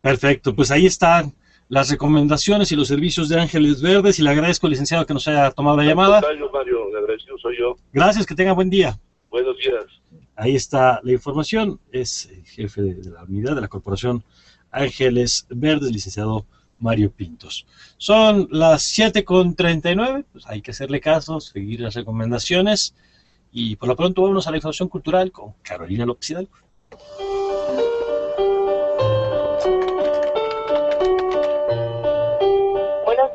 Perfecto, pues ahí están las recomendaciones y los servicios de Ángeles Verdes y le agradezco, licenciado, que nos haya tomado la llamada. Mario, agradecido soy yo. Gracias, que tenga buen día. Buenos días. Ahí está la información. Es el jefe de, la unidad de la Corporación Ángeles Verdes, licenciado Mario Pintos. Son las 7.39, pues hay que hacerle caso, seguir las recomendaciones Y por lo pronto vámonos a la información cultural con Carolina López Hidalgo.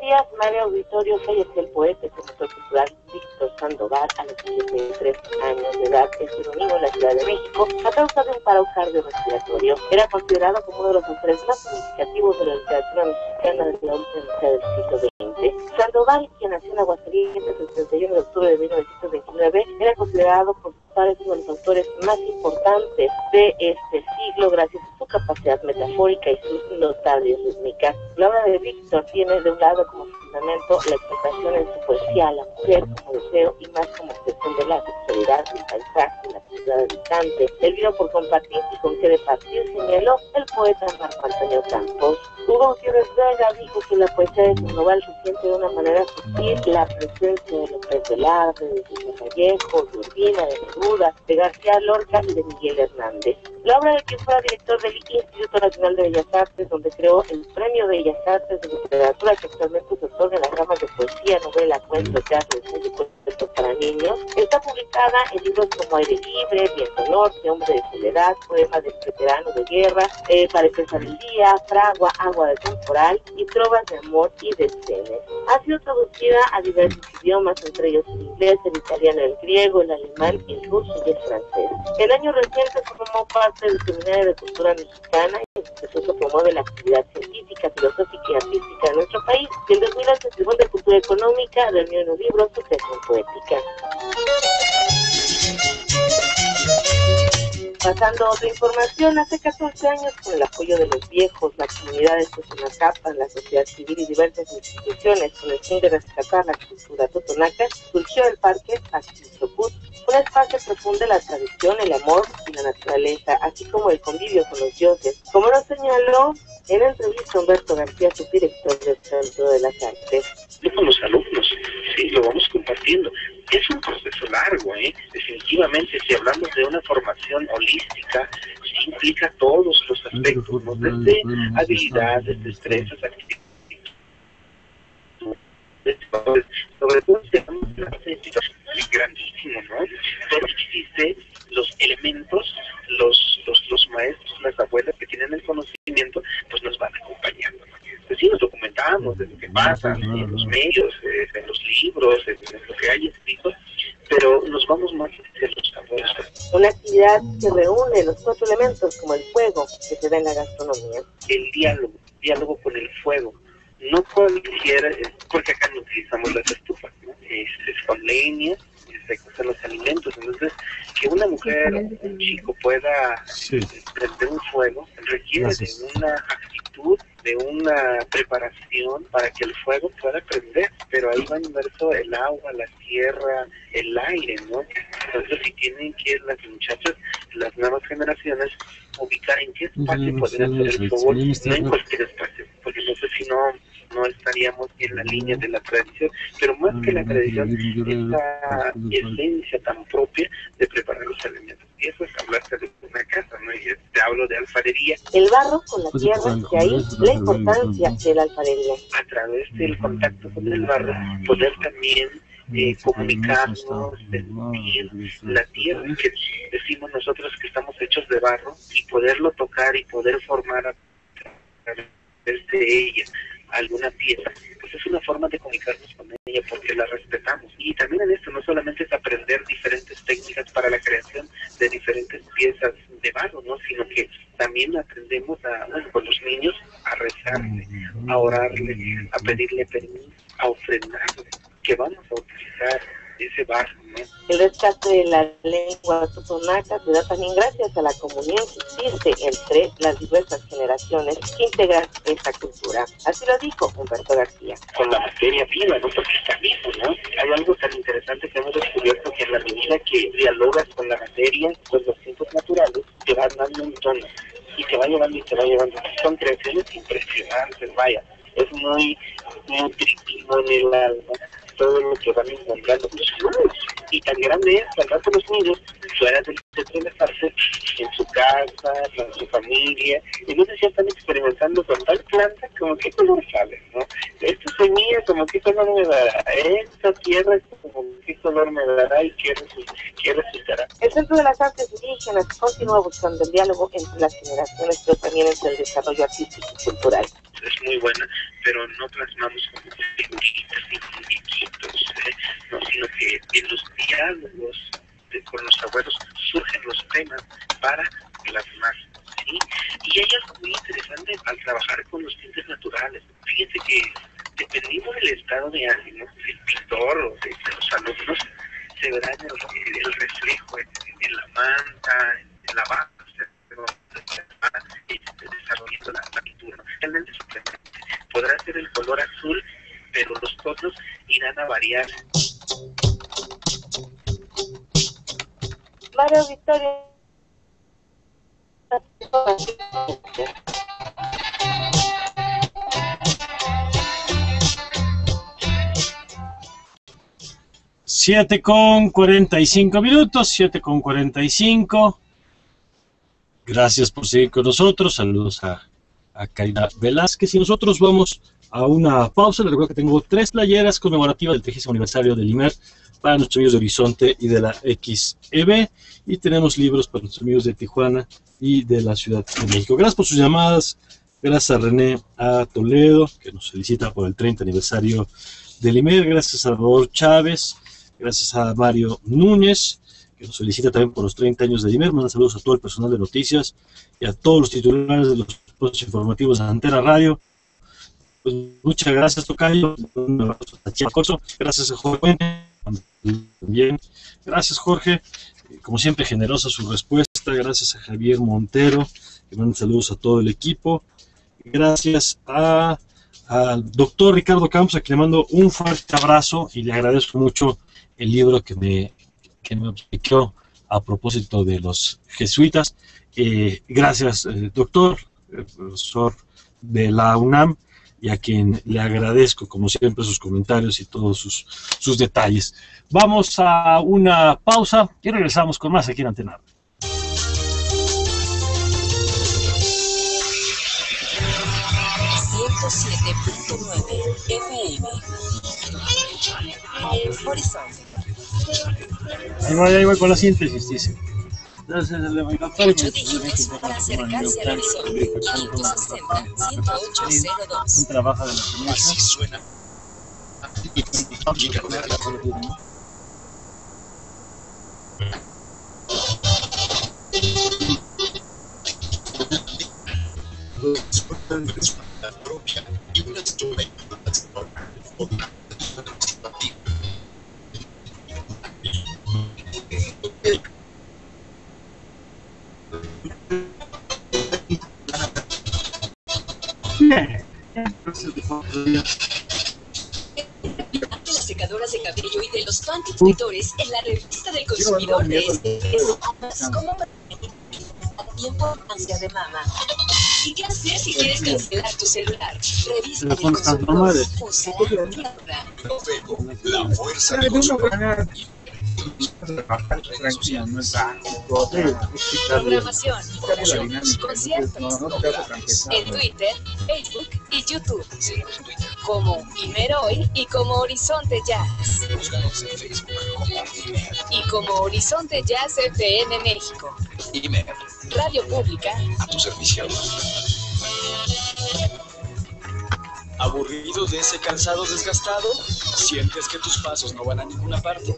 Días, Mario Auditorio. Falleció el poeta y promotor cultural Víctor Sandoval a los 63 años de edad. Es amigo en la Ciudad de México a causa de un paro cardiorrespiratorio. Era considerado como uno de los autores más significativos de la literatura mexicana desde la última del siglo XX. Sandoval, quien nació en Aguascalientes el 31 de octubre de 1929, era considerado por pares uno de los autores más importantes de este siglo gracias a su capacidad metafórica y sus notables rítmicas. La obra de Víctor tiene de un lado como fundamento la exaltación en su poesía a la mujer como deseo y más como expresión de la sexualidad, el paisaje, la ciudad habitante, el vino por compartir y con qué de partir señaló el poeta Marco Antonio Campos. Hugo Gutiérrez Vega dijo que la poesía de Sandoval se siente de una manera sutil la presencia de López Velarde, de José Vallejo, de Urbina, de Neruda, de García Lorca y de Miguel Hernández. La obra de quien fuera director del Instituto Nacional de Bellas Artes, donde creó el Premio Bellas Artes de Literatura que actualmente se en las ramas de poesía, novela, cuento, teatro, ensayo cuentos para niños, está publicada en libros como Aire Libre, Viento Norte, Hombre de Soledad, Poemas del Veterano de Guerra, eh, Para empezar el día, Fragua, Agua de Temporal y Trovas de Amor y de Escenes. Ha sido traducida a diversos idiomas, entre ellos el inglés, el italiano, el griego, el alemán, el ruso y el francés. En años recientes formó parte del Seminario de Cultura Mexicana instituto promueve la actividad científica, filosófica y artística de nuestro país. Y en 2008 el Tribunal de Cultura Económica reunió en un libro su creación poética. Pasando otra información, hace 14 años, con el apoyo de los viejos, la comunidad de Totonacapan, la sociedad civil y diversas instituciones con el fin de rescatar la cultura totonaca, surgió el Parque Axilchoput, un espacio profundo de la tradición, el amor y la naturaleza, así como el convivio con los dioses, como lo señaló en entrevista Humberto García, su director del Centro de las Artes. con los alumnos, sí, lo vamos compartiendo. Es un proceso largo, ¿eh? Definitivamente, si hablamos de una formación holística, sí implica todos los aspectos, ¿no? desde habilidades, destrezas, actitudes, sobre todo si hablamos de arte grandísimo, ¿no? Todo existe, los elementos, los, los, los maestros, las abuelas que tienen el conocimiento, pues nos van acompañando. Pues sí, nos documentamos de lo que pasa en los medios, eh, en los libros, en, en lo que hay escrito, pero nos vamos más hacia los sabores. Una actividad que reúne los cuatro elementos como el fuego que se da en la gastronomía. El diálogo, diálogo con el fuego. No cualquiera, porque acá no utilizamos las estufas, ¿no? es, es con leña, se cocen los alimentos. Entonces, que una mujer, un chico pueda prender un fuego requiere Gracias. de una actitud, de una preparación para que el fuego pueda prender. Pero ahí va inmerso el agua, la tierra, el aire, ¿no? Entonces, si tienen que las muchachas, las nuevas generaciones, ubicar en qué espacio poder hacer el fuego, no en cualquier espacio, porque entonces si no no estaríamos en la línea de la tradición, pero más que la tradición, esa esencia tan propia de preparar los alimentos. Y eso es hablarse de una casa, ¿no? Y te hablo de alfarería. El barro con la tierra, de ahí la importancia de la alfarería. A través del contacto con el barro, poder también eh, comunicarnos, sentir la tierra que decimos nosotros que estamos hechos de barro y poderlo tocar y poder formar a través de ella alguna pieza, pues es una forma de comunicarnos con ella porque la respetamos. Y también en esto no solamente es aprender diferentes técnicas para la creación de diferentes piezas de barro, ¿no? sino que también aprendemos a, bueno, con los niños a rezarle, a orarle, a pedirle permiso, a ofrendarle, que vamos a utilizar ese barro, ¿no? El rescate de la lengua totonaca se da también gracias a la comunión que existe entre las diversas generaciones que integran esta cultura. Así lo dijo Humberto García. con la materia viva, ¿no? Porque está vivo, ¿no? Hay algo tan interesante que hemos descubierto que en la medida que dialogas con la materia, con los tiempos naturales, te van dando un tono y te va llevando y te va llevando. Son creaciones impresionantes, vaya. Es muy nutritivo en el alma todo lo que van encontrando los niños. Y tan grande es, al rato los niños fuera del centro de farse en su casa, con su familia, y no sé si están experimentando con tal planta como qué color sale, ¿no? Esta semilla como qué color me dará, esta tierra como qué color me dará y qué, qué resultará. El Centro de las Artes Indígenas continúa buscando el diálogo entre las generaciones, pero también entre el desarrollo artístico y cultural. es muy buena, pero no plasmamos como no, sino que en los diálogos de- con los abuelos surgen los temas para plasmar. ¿sí? Y hay algo muy interesante al trabajar con los tintes naturales. Fíjense que dependiendo del estado de ánimo del pintor o de, los alumnos, se verá en el, reflejo en, la manta, en la base, desarrollando la, la pintura. Realmente simplemente podrá ser el color azul, pero los tonos irán a variar. Mario Victoria. Siete con 45 minutos, 7 con 45. Gracias por seguir con nosotros. Saludos a, a Kaira Velázquez. Y nosotros vamos a una pausa. Les recuerdo que tengo tres playeras conmemorativas del 30 aniversario del IMER para nuestros amigos de Horizonte y de la XEB. Y tenemos libros para nuestros amigos de Tijuana y de la Ciudad de México. Gracias por sus llamadas. Gracias a René A. Toledo, que nos felicita por el 30 aniversario del IMER. Gracias a Salvador Chávez. Gracias a Mario Núñez, que nos felicita también por los 30 años de IMER. Manda saludos a todo el personal de noticias y a todos los titulares de los informativos de Antena Radio. Pues muchas gracias, Tocayo. Un. Gracias a Jorge. También. Gracias, Jorge. Como siempre, generosa su respuesta. Gracias a Javier Montero, que manda saludos a todo el equipo. Gracias al doctor Ricardo Campos, a quien le mando un fuerte abrazo y le agradezco mucho el libro que me, que me obsequió a propósito de los jesuitas. Eh, gracias, eh, doctor, eh, profesor de la UNAM, y a quien le agradezco, como siempre, sus comentarios y todos sus, sus detalles. Vamos a una pausa y regresamos con más aquí en Antena. 107.9 FM. Horizonte. Ahí ahí con la síntesis, dice. Entonces, Ocho dígitos para acercarse al horizonte. 560-10802. un trabajo de la señora. Así suena. propia y una las secadoras de cabello y de los panty tutores en la revista del consumidor de este. ¿Cómo tiempo ansia de mama? ¿Y qué hacer si quieres cancelar tu celular? Revista del consumidor. Usa la La fuerza del consumidor. Programación, conciertos, en Twitter, Facebook y YouTube. Como Imer Hoy y como Horizonte Jazz. Y como Horizonte Jazz FM México. Imer, Radio Pública. a tu servicio. ¿Aburrido de ese calzado desgastado? ¿Sientes que tus pasos no van a ninguna parte?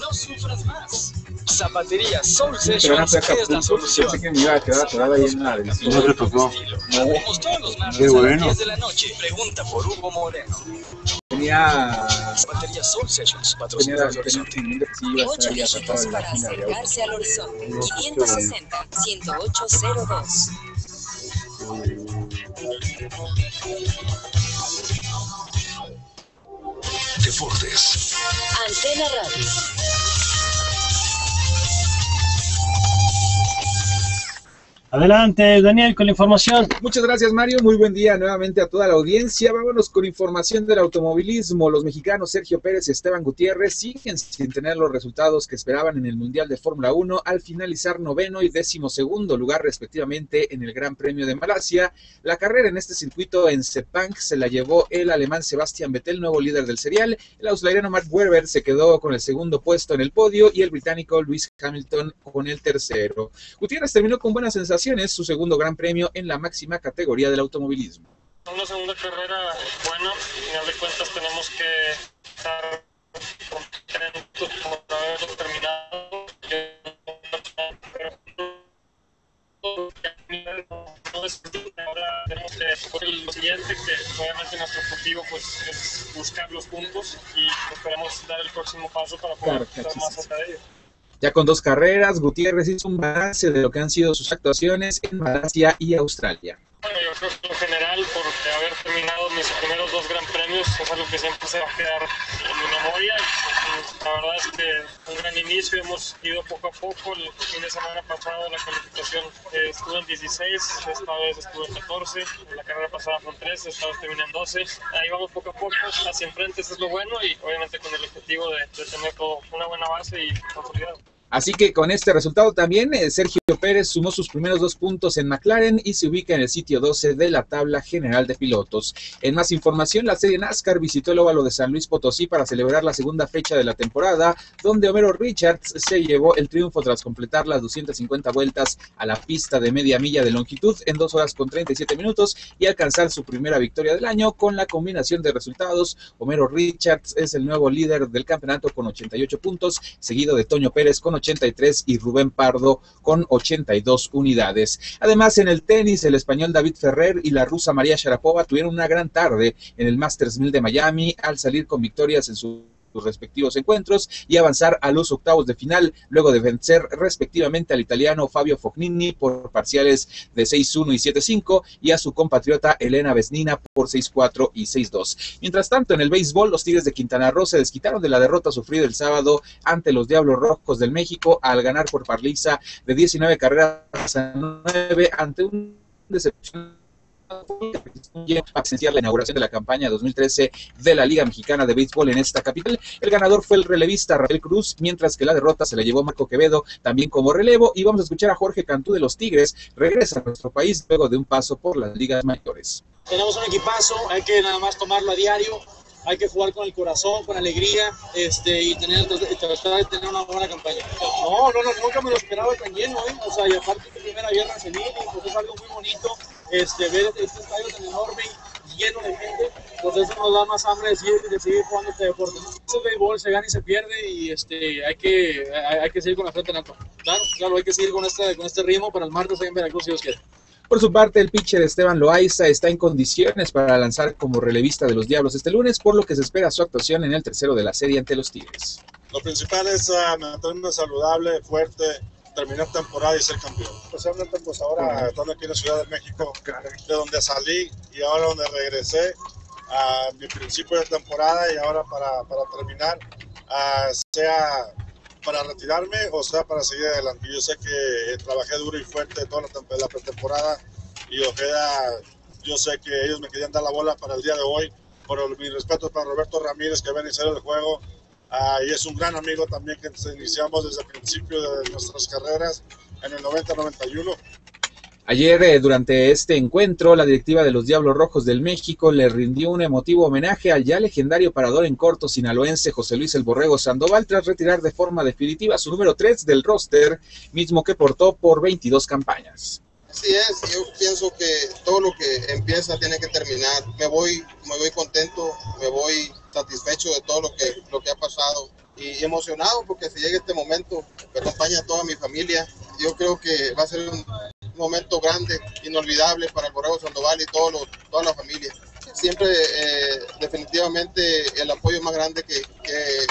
No sufras más. Zapatería Soul Sessions es la solución. pensé que me iba a quedar atorada ahí en la del No te tocó. Abrimos todos los martes Qué a las bueno. 10 de la noche. Pregunta por Hugo Moreno. Tenía. Zapatería Soul Sessions, Tenía patrocinador tenía de Horizonte. Ocho dígitos para acercarse al horizonte. 560-10802. Deportes. Antena Radio. Adelante, Daniel, con la información. Muchas gracias, Mario. Muy buen día nuevamente a toda la audiencia. Vámonos con información del automovilismo. Los mexicanos Sergio Pérez y Esteban Gutiérrez siguen sin tener los resultados que esperaban en el Mundial de Fórmula 1 al finalizar noveno y décimo segundo lugar respectivamente en el Gran Premio de Malasia. La carrera en este circuito en Sepang se la llevó el alemán Sebastián Vettel, nuevo líder del serial. El australiano Mark Webber se quedó con el segundo puesto en el podio y el británico Lewis Hamilton con el tercero. Gutiérrez terminó con buenas sensaciones su segundo gran premio en la máxima categoría del automovilismo. Una segunda carrera buena, al final de cuentas tenemos que estar contentos por haberlo terminado. Ahora tenemos que el siguiente, que obviamente nuestro objetivo pues, es buscar los puntos y esperamos dar el próximo paso para poder Claro, estar más cerca de ellos. Ya con dos carreras, Gutiérrez hizo un balance de lo que han sido sus actuaciones en Malasia y Australia. Bueno, yo creo que en general, por haber terminado mis primeros dos gran premios, es algo que siempre se va a quedar en mi memoria. Y, La verdad es que un gran inicio, hemos ido poco a poco. El fin de semana pasado la calificación eh, estuvo en 16, esta vez estuvo en 14, la carrera pasada fue en 13, esta vez terminé en 12. Ahí vamos poco a poco, hacia enfrente, eso es lo bueno y obviamente con el objetivo de, de tener todo una buena base y consolidado. Así que con este resultado también, eh, Sergio Pérez sumó sus primeros dos puntos en McLaren y se ubica en el sitio 12 de la tabla general de pilotos. En más información, la serie NASCAR visitó el óvalo de San Luis Potosí para celebrar la segunda fecha de la temporada, donde Homero Richards se llevó el triunfo tras completar las 250 vueltas a la pista de media milla de longitud en 2 horas con 37 minutos y alcanzar su primera victoria del año con la combinación de resultados. Homero Richards es el nuevo líder del campeonato con 88 puntos, seguido de Toño Pérez con 83 y Rubén Pardo con 82 unidades. Además, en el tenis, el español David Ferrer y la rusa María Sharapova tuvieron una gran tarde en el Masters 1000 de Miami al salir con victorias en su sus respectivos encuentros y avanzar a los octavos de final luego de vencer respectivamente al italiano Fabio Fognini por parciales de 6-1 y 7-5 y a su compatriota Elena Vesnina por 6-4 y 6-2. Mientras tanto, en el béisbol, los Tigres de Quintana Roo se desquitaron de la derrota sufrida el sábado ante los Diablos Rojos del México al ganar por parliza de 19 carreras a 9 ante un decepción a la inauguración de la campaña 2013 de la Liga Mexicana de Béisbol en esta capital. El ganador fue el relevista Rafael Cruz, mientras que la derrota se la llevó Marco Quevedo también como relevo. Y vamos a escuchar a Jorge Cantú de los Tigres. Regresa a nuestro país luego de un paso por las ligas mayores. Tenemos un equipazo, hay que nada más tomarlo a diario, hay que jugar con el corazón, con alegría este, y tener, tratar de tener una buena campaña. No, no, no, nunca me lo esperaba tan lleno, ¿eh? O sea, y aparte que primera viernes en línea, pues es algo muy bonito este, ver este estadio tan enorme y lleno de gente, pues eso nos da más hambre de seguir, de seguir jugando este deporte. El béisbol, se gana y se pierde y este, hay, que, hay, hay que seguir con la frente en alto. Claro, claro, hay que seguir con este, con este ritmo para el martes ahí en Veracruz, si Dios quiere. Por su parte, el pitcher Esteban Loaiza está en condiciones para lanzar como relevista de los Diablos este lunes, por lo que se espera su actuación en el tercero de la serie ante los Tigres. Lo principal es uh, mantenerme saludable, fuerte, terminar temporada y ser campeón. Especialmente pues ahora estando aquí en la Ciudad de México, de donde salí y ahora donde regresé a mi principio de temporada y ahora para, para terminar, uh, sea para retirarme o sea para seguir adelante. Yo sé que trabajé duro y fuerte toda la, la pretemporada y Ojeda, yo sé que ellos me querían dar la bola para el día de hoy, pero mi respeto para Roberto Ramírez que va a iniciar el juego ah, y es un gran amigo también que iniciamos desde el principio de nuestras carreras en el 90-91. Ayer, eh, durante este encuentro, la directiva de los Diablos Rojos del México le rindió un emotivo homenaje al ya legendario parador en corto sinaloense José Luis El Borrego Sandoval tras retirar de forma definitiva su número 3 del roster, mismo que portó por 22 campañas. Así es, yo pienso que todo lo que empieza tiene que terminar. Me voy, me voy contento, me voy satisfecho de todo lo que, lo que ha pasado y emocionado porque si llega este momento, me acompaña a toda mi familia. Yo creo que va a ser un momento grande, inolvidable para el Borrego Sandoval y todo lo- toda la familia. Siempre, eh, definitivamente, el apoyo más grande que,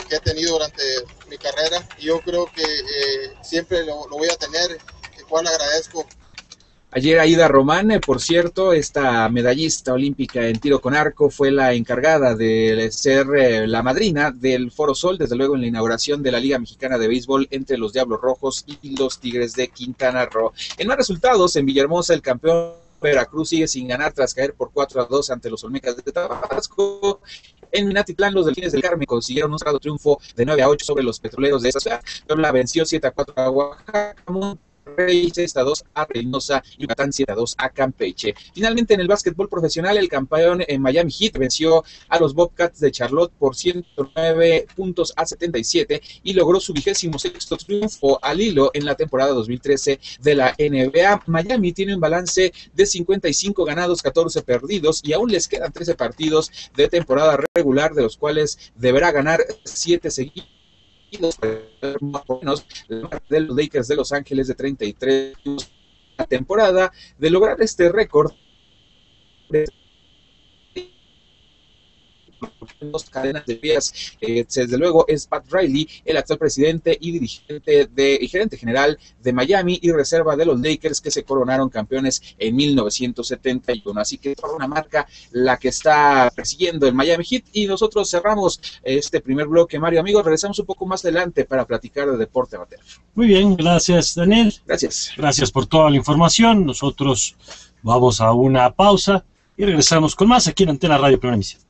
he tenido durante mi carrera y yo creo que eh, siempre lo, lo voy a tener, el cual agradezco Ayer Aida Román, por cierto, esta medallista olímpica en tiro con arco, fue la encargada de ser eh, la madrina del Foro Sol, desde luego en la inauguración de la Liga Mexicana de Béisbol entre los Diablos Rojos y los Tigres de Quintana Roo. En más resultados, en Villahermosa, el campeón Veracruz sigue sin ganar tras caer por 4 a 2 ante los Olmecas de Tabasco. En Minatitlán, los Delfines del Carmen consiguieron un cerrado triunfo de 9 a 8 sobre los petroleros de esa ciudad. la venció 7 a 4 a Oaxaca. Rey 6 a 2 a Reynosa y Yucatán 7 a 2 a Campeche. Finalmente en el básquetbol profesional el campeón en Miami Heat venció a los Bobcats de Charlotte por 109 puntos a 77 y logró su vigésimo sexto triunfo al hilo en la temporada 2013 de la NBA. Miami tiene un balance de 55 ganados, 14 perdidos y aún les quedan 13 partidos de temporada regular de los cuales deberá ganar 7 seguidos menos de los Lakers de Los Ángeles de 33 la temporada de lograr este récord dos cadenas de vías. Eh, desde luego es Pat Riley, el actual presidente y dirigente de, y gerente general de Miami y reserva de los Lakers que se coronaron campeones en 1971. Así que es una marca la que está persiguiendo el Miami Heat y nosotros cerramos este primer bloque, Mario. Amigos, regresamos un poco más adelante para platicar de deporte amateur. Muy bien, gracias Daniel. Gracias. Gracias por toda la información. Nosotros vamos a una pausa y regresamos con más aquí en Antena Radio Primera Emisión.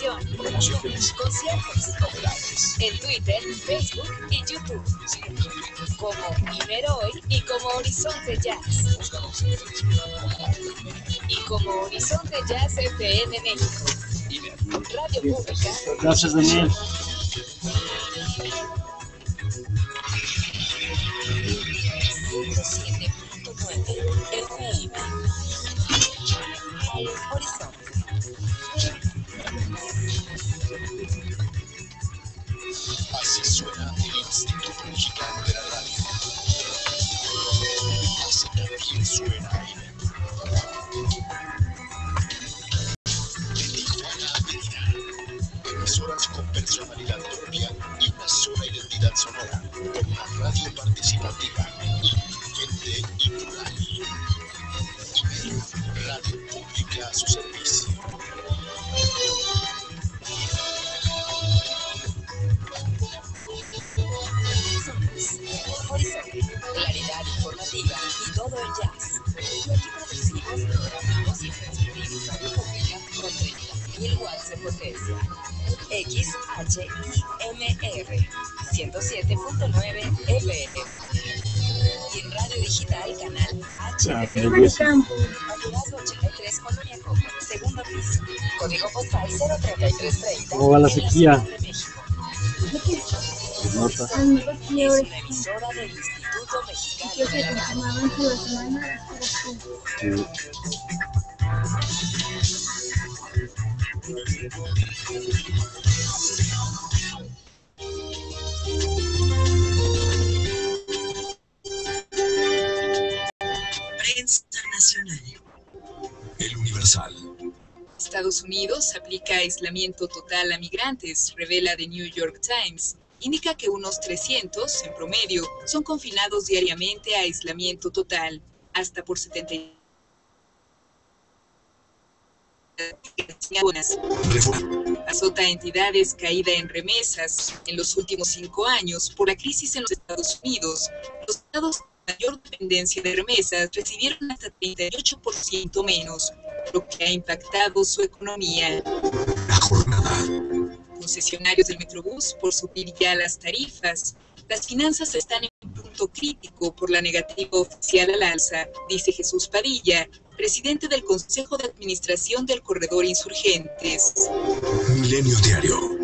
Promociones, conciertos, en Twitter, Facebook y YouTube. Como Primero Hoy y como Horizonte Jazz. Y como Horizonte Jazz FM México. Radio Pública. Gracias, Daniel. Del Instituto Mexicano de la Unidos aplica aislamiento total a migrantes, revela The New York Times. Indica que unos 300, en promedio, son confinados diariamente a aislamiento total, hasta por 70 Azota entidades caída en remesas. En los últimos cinco años, por la crisis en los Estados Unidos, los estados de mayor dependencia de remesas recibieron hasta 38% menos, lo que ha impactado su economía. Concesionarios del Metrobús por subir ya las tarifas. Las finanzas están en un punto crítico por la negativa oficial al alza, dice Jesús Padilla, presidente del Consejo de Administración del Corredor Insurgentes. Milenio Diario.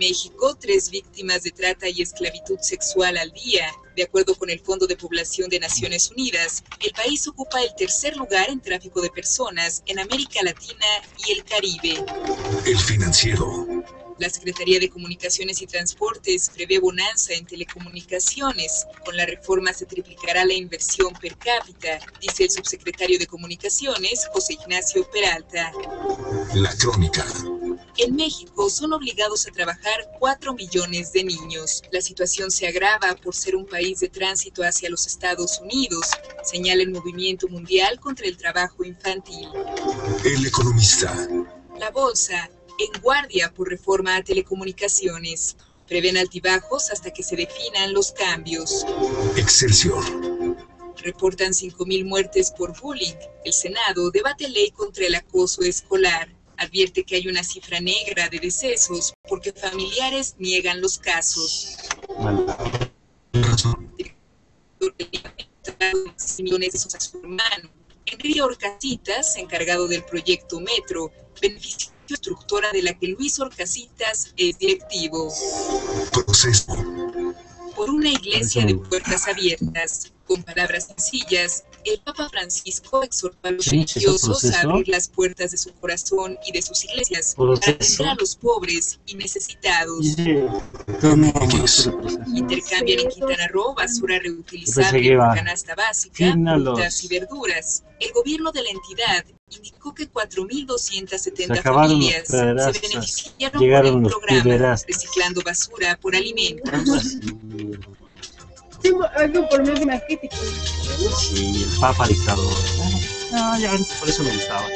México, tres víctimas de trata y esclavitud sexual al día. De acuerdo con el Fondo de Población de Naciones Unidas, el país ocupa el tercer lugar en tráfico de personas en América Latina y el Caribe. El Financiero. La Secretaría de Comunicaciones y Transportes prevé bonanza en telecomunicaciones. Con la reforma se triplicará la inversión per cápita, dice el subsecretario de Comunicaciones, José Ignacio Peralta. La crónica. En México son obligados a trabajar 4 millones de niños. La situación se agrava por ser un país de tránsito hacia los Estados Unidos, señala el Movimiento Mundial contra el Trabajo Infantil. El economista. La bolsa, en guardia por reforma a telecomunicaciones. Prevén altibajos hasta que se definan los cambios. Excelsior. Reportan 5.000 muertes por bullying. El Senado debate ley contra el acoso escolar. Advierte que hay una cifra negra de decesos porque familiares niegan los casos. millones de. Enrique Orcasitas, encargado del proyecto Metro, beneficio instructora de la que Luis Orcasitas es directivo. Proceso. Por una iglesia de puertas abiertas, con palabras sencillas, el Papa Francisco exhortó a los Sí, ¿es el religiosos a abrir las puertas de su corazón y de sus iglesias para Proceso. atender a los pobres y necesitados. X. Intercambian en Quintana Roo basura reutilizable por canasta básica, frutas y verduras. El gobierno de la entidad indicó que 4.270 Se acabaron los familias se beneficiaron Llegaron con el los programa reciclando basura por alimentos. Sí, algo por más más crítico. Sí, el Papa dictador. No, ya, por eso me gustaba.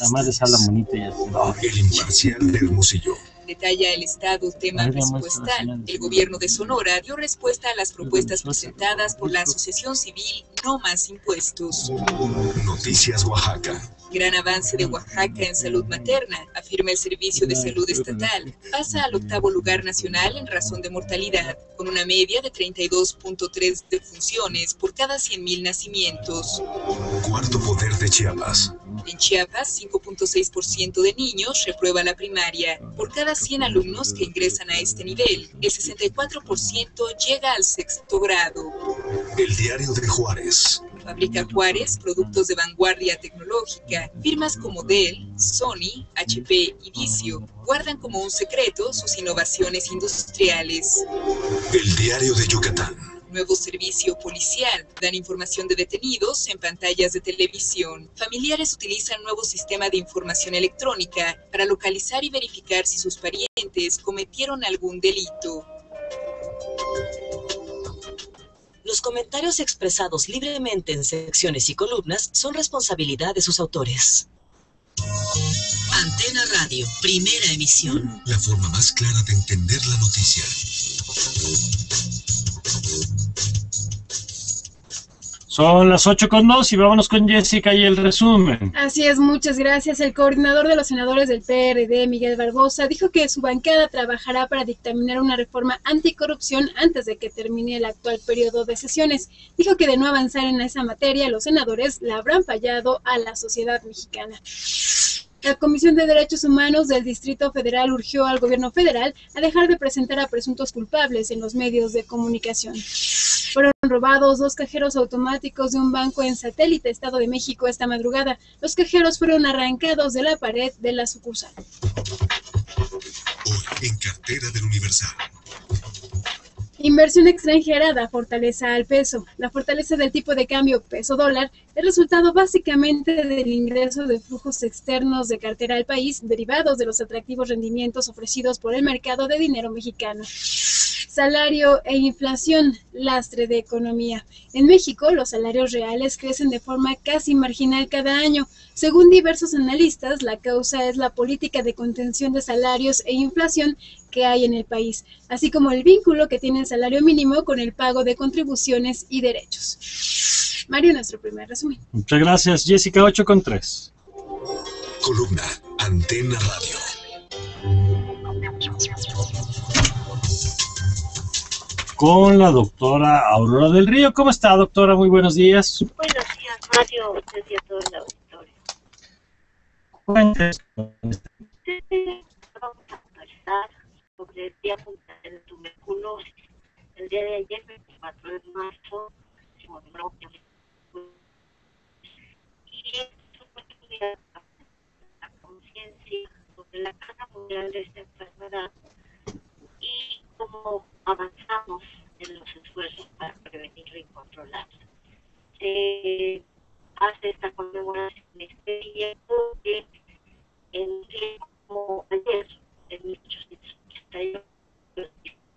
Nada más de sala bonita y así. El imparcial de Hermosillo. Detalla el Estado tema presupuestal. El gobierno de Sonora dio respuesta a las propuestas presentadas por la Asociación Civil No Más Impuestos. Noticias Oaxaca. Gran avance de Oaxaca en salud materna, afirma el Servicio de Salud Estatal. Pasa al octavo lugar nacional en razón de mortalidad, con una media de 32.3 defunciones por cada 100.000 nacimientos. Cuarto poder de Chiapas. En Chiapas, 5.6% de niños reprueba la primaria. Por cada 100 alumnos que ingresan a este nivel, el 64% llega al sexto grado. El diario de Juárez. Fabrica Juárez productos de vanguardia tecnológica. Firmas como Dell, Sony, HP y Vicio guardan como un secreto sus innovaciones industriales. El diario de Yucatán. Nuevo servicio policial. Dan información de detenidos en pantallas de televisión. Familiares utilizan nuevo sistema de información electrónica para localizar y verificar si sus parientes cometieron algún delito. Los comentarios expresados libremente en secciones y columnas son responsabilidad de sus autores. Antena Radio, primera emisión. La forma más clara de entender la noticia. Son las 8 con 2 y vámonos con Jessica y el resumen. Así es, muchas gracias. El coordinador de los senadores del PRD, Miguel Barbosa, dijo que su bancada trabajará para dictaminar una reforma anticorrupción antes de que termine el actual periodo de sesiones. Dijo que de no avanzar en esa materia, los senadores la habrán fallado a la sociedad mexicana. La Comisión de Derechos Humanos del Distrito Federal urgió al gobierno federal a dejar de presentar a presuntos culpables en los medios de comunicación. Fueron robados dos cajeros automáticos de un banco en satélite Estado de México esta madrugada. Los cajeros fueron arrancados de la pared de la sucursal. Hoy en cartera del Universal. Inversión extranjera da fortaleza al peso. La fortaleza del tipo de cambio peso-dólar es resultado básicamente del ingreso de flujos externos de cartera al país derivados de los atractivos rendimientos ofrecidos por el mercado de dinero mexicano. Salario e inflación, lastre de economía. En México, los salarios reales crecen de forma casi marginal cada año. Según diversos analistas, la causa es la política de contención de salarios e inflación que hay en el país, así como el vínculo que tiene el salario mínimo con el pago de contribuciones y derechos. Mario, nuestro primer resumen. Muchas gracias, Jessica 8 con 3. Columna Antena Radio. Con la doctora Aurora del Río. ¿Cómo está, doctora? Muy buenos días. Buenos días, Mario, usted y a todo el auditorio. Cuéntenos. Sí, Vamos a conversar sobre el Día Mundial de Tuberculosis. El día de ayer, 24 de marzo, se conmemoró y es un día la conciencia sobre la carga mundial de esta enfermedad y cómo avanzamos en los esfuerzos para prevenirla y controlarla. Se hace esta conmemoración este día porque en un día como ayer, en 1881, el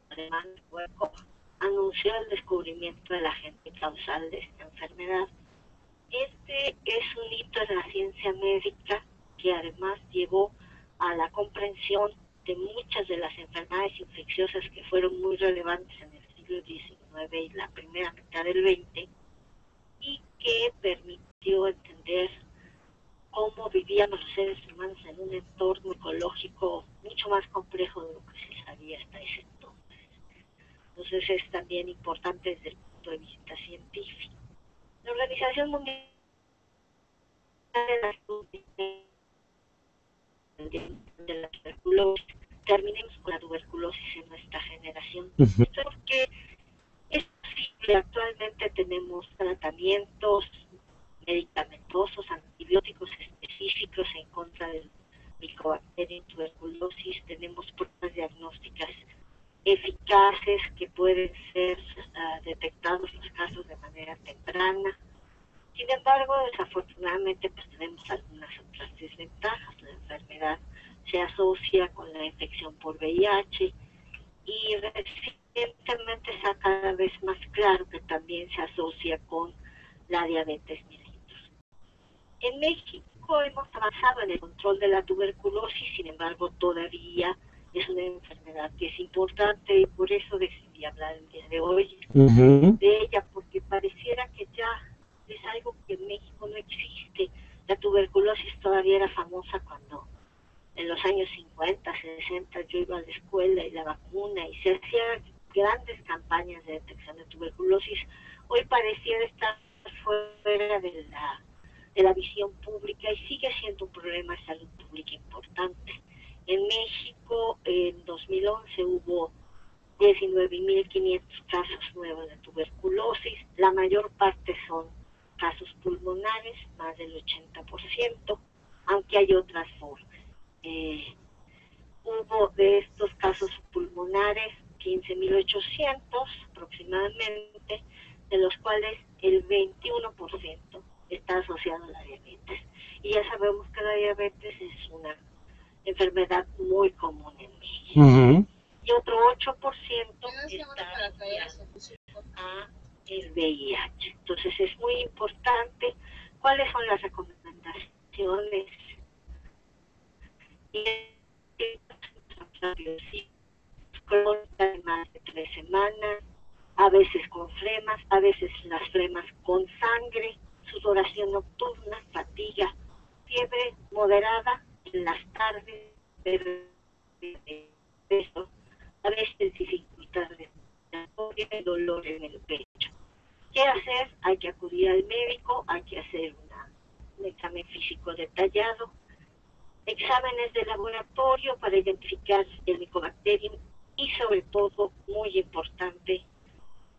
alemán Hueco anunció el descubrimiento del agente causal de esta enfermedad. Este es un hito en la ciencia médica que además llevó a la comprensión de muchas de las enfermedades infecciosas que fueron muy relevantes en el siglo XIX y la primera mitad del XX y que permitió entender cómo vivíamos los seres humanos en un entorno ecológico mucho más complejo de lo que se sabía hasta ese entonces. Entonces es también importante desde el punto de vista científico. La Organización Mundial de la Salud de la tuberculosis, terminemos con la tuberculosis en nuestra generación, porque es posible, actualmente tenemos tratamientos medicamentosos, antibióticos específicos en contra del micobacterium tuberculosis, tenemos pruebas diagnósticas eficaces que pueden ser uh, detectados los casos de manera temprana. Sin embargo, desafortunadamente, pues tenemos algunas otras desventajas. La enfermedad se asocia con la infección por VIH y recientemente está cada vez más claro que también se asocia con la diabetes mellitus. En México hemos avanzado en el control de la tuberculosis, sin embargo, todavía es una enfermedad que es importante y por eso decidí hablar el día de hoy de ella, porque pareciera que ya es algo que en México no existe. La tuberculosis todavía era famosa cuando en los años 50, 60 yo iba a la escuela y la vacuna y se hacían grandes campañas de detección de tuberculosis. Hoy pareciera estar fuera de la, de la visión pública y sigue siendo un problema de salud pública importante. En México, en 2011 hubo 19.500 casos nuevos de tuberculosis. La mayor parte son casos pulmonares, más del 80%, aunque hay otras formas. Eh, hubo de estos casos pulmonares 15.800 aproximadamente, de los cuales el 21% está asociado a la diabetes. Y ya sabemos que la diabetes es una enfermedad muy común en México. Ujú. Y otro 8% está asociado a el VIH. Entonces es muy importante cuáles son las recomendaciones. Y más de tres semanas, a veces con flemas, a veces las flemas con sangre, sudoración nocturna, fatiga, fiebre moderada en las tardes, peso, a veces dificultad respiratoria y dolor en el pecho. ¿Qué hacer? Hay que acudir al médico, hay que hacer una- un examen físico detallado, exámenes de laboratorio para identificar el micobacterium y sobre todo, muy importante,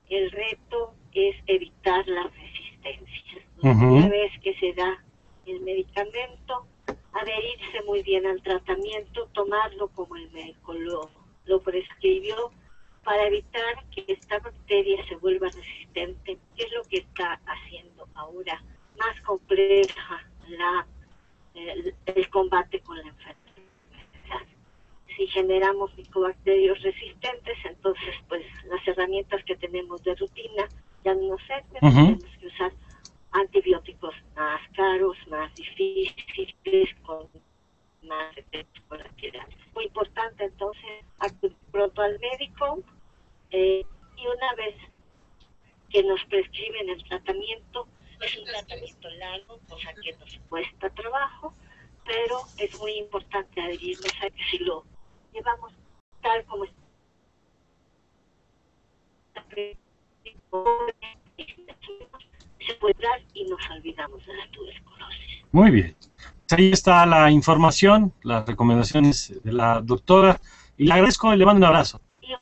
el reto es evitar las resistencias. Ujú. Una vez que se da el medicamento, adherirse muy bien al tratamiento, tomarlo como el médico lo, lo prescribió para evitar que esta bacteria se vuelva resistente, que es lo que está haciendo ahora más compleja la, el, el combate con la enfermedad. Si generamos micobacterios resistentes, entonces pues las herramientas que tenemos de rutina ya no nos sirven, tenemos que usar antibióticos más caros, más difíciles, con más efectos colaterales. Muy importante entonces acudir pronto al médico eh, y una vez que nos prescriben el tratamiento, es un tratamiento largo, cosa que nos cuesta trabajo, pero es muy importante adherirnos a que si lo llevamos tal como está se puede dar y nos olvidamos de la tuberculosis. Muy bien. Ahí está la información, las recomendaciones de la doctora. Y le agradezco y le mando un abrazo. Y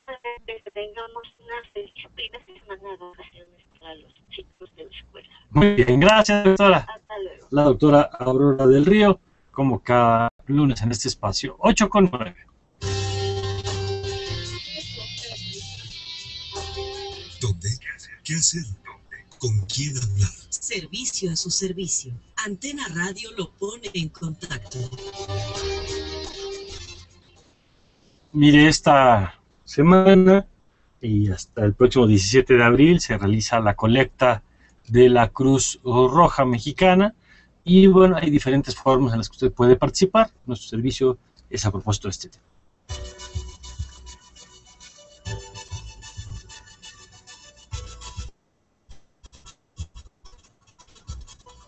que tengamos una feliz primera semana de vacaciones para los chicos de la escuela. Muy bien, gracias, doctora. Hasta luego. La doctora Aurora del Río, como cada lunes en este espacio, 8 con 9. ¿Dónde? ¿Qué hacer? ¿Con quién hablar? Servicio a su servicio. Antena Radio lo pone en contacto. Mire, esta semana y hasta el próximo 17 de abril se realiza la colecta de la Cruz Roja Mexicana y bueno, hay diferentes formas en las que usted puede participar. Nuestro servicio es a propósito de este tema.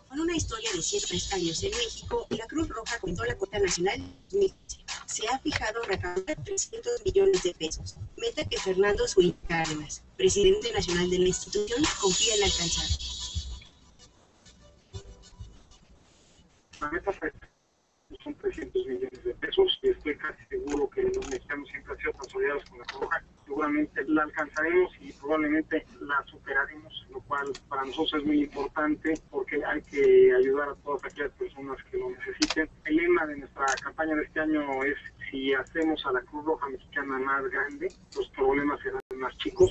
Con una historia de 103 años en México, la Cruz Roja contó la cuota nacional 2015. Se ha fijado recaudar 300 millones de pesos, meta que Fernando Cárdenas, presidente nacional de la institución, confía en alcanzar. La meta son 300 millones de pesos y estoy casi seguro que los mexicanos siempre han sido tan con la Cruz. Seguramente la alcanzaremos y probablemente la superaremos, lo cual para nosotros es muy importante porque hay que ayudar a todas aquellas personas que lo necesiten. El lema de nuestra campaña de este año es si hacemos a la Cruz Roja Mexicana más grande, los problemas serán más chicos.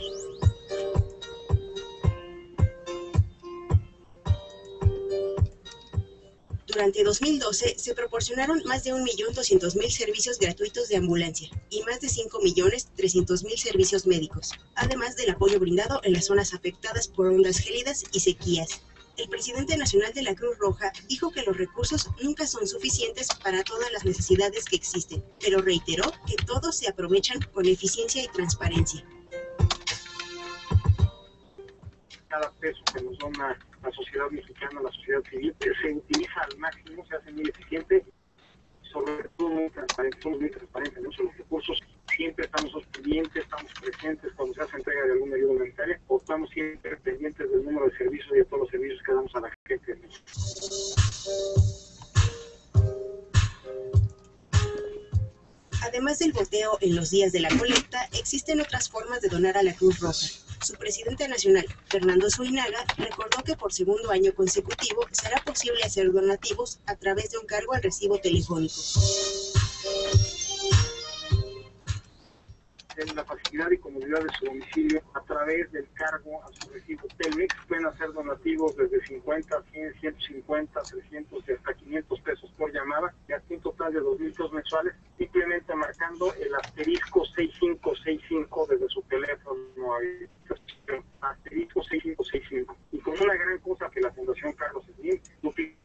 Durante 2012 se proporcionaron más de 1.200.000 servicios gratuitos de ambulancia y más de 5.300.000 servicios médicos, además del apoyo brindado en las zonas afectadas por ondas gélidas y sequías. El presidente nacional de la Cruz Roja dijo que los recursos nunca son suficientes para todas las necesidades que existen, pero reiteró que todos se aprovechan con eficiencia y transparencia. Cada peso que nos dona la sociedad mexicana, la sociedad civil, se utiliza al máximo, se hace muy eficiente, sobre todo muy transparente, somos muy transparentes de los recursos, siempre estamos pendientes, estamos presentes cuando se hace entrega de alguna ayuda humanitaria, o estamos siempre pendientes del número de servicios y de todos los servicios que damos a la gente. Además del boteo en los días de la colecta, existen otras formas de donar a la Cruz Roja. Su presidente nacional, Fernando Suinaga, recordó que por segundo año consecutivo será posible hacer donativos a través de un cargo al recibo telefónico. En la facilidad y comodidad de su domicilio a través del cargo a su recibo Telmex. Pueden hacer donativos desde 50, 100, 150, 300 y hasta 500 pesos por llamada y hasta un total de 2.000 pesos mensuales, simplemente marcando el asterisco 6565 desde su teléfono. Asterisco 6565. Y con una gran cosa que la Fundación Carlos Slim duplica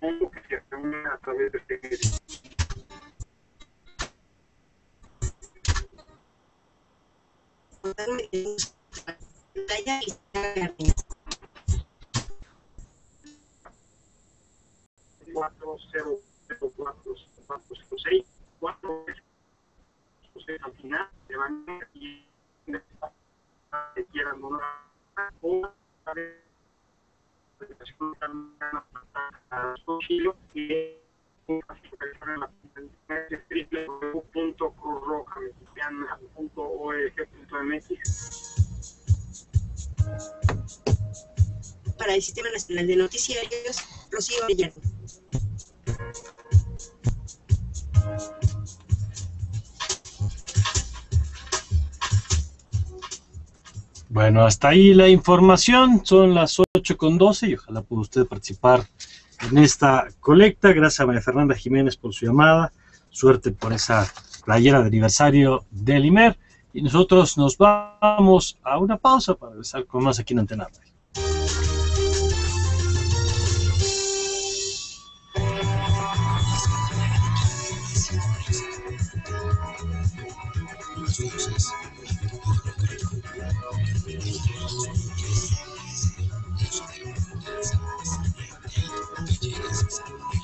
que se a través de este medio. Y cero cuatro cuatro cero seis cuatro ustedes al final se van y quieran o a a domicilio y Para el Sistema Nacional de Noticiarios, Rocío Arellano. Bueno, hasta ahí la información. Son las 8 con 12 y ojalá pueda usted participar en esta colecta. Gracias a María Fernanda Jiménez por su llamada. Suerte por esa playera de aniversario del IMER. Y nosotros nos vamos a una pausa para regresar con más aquí en Antena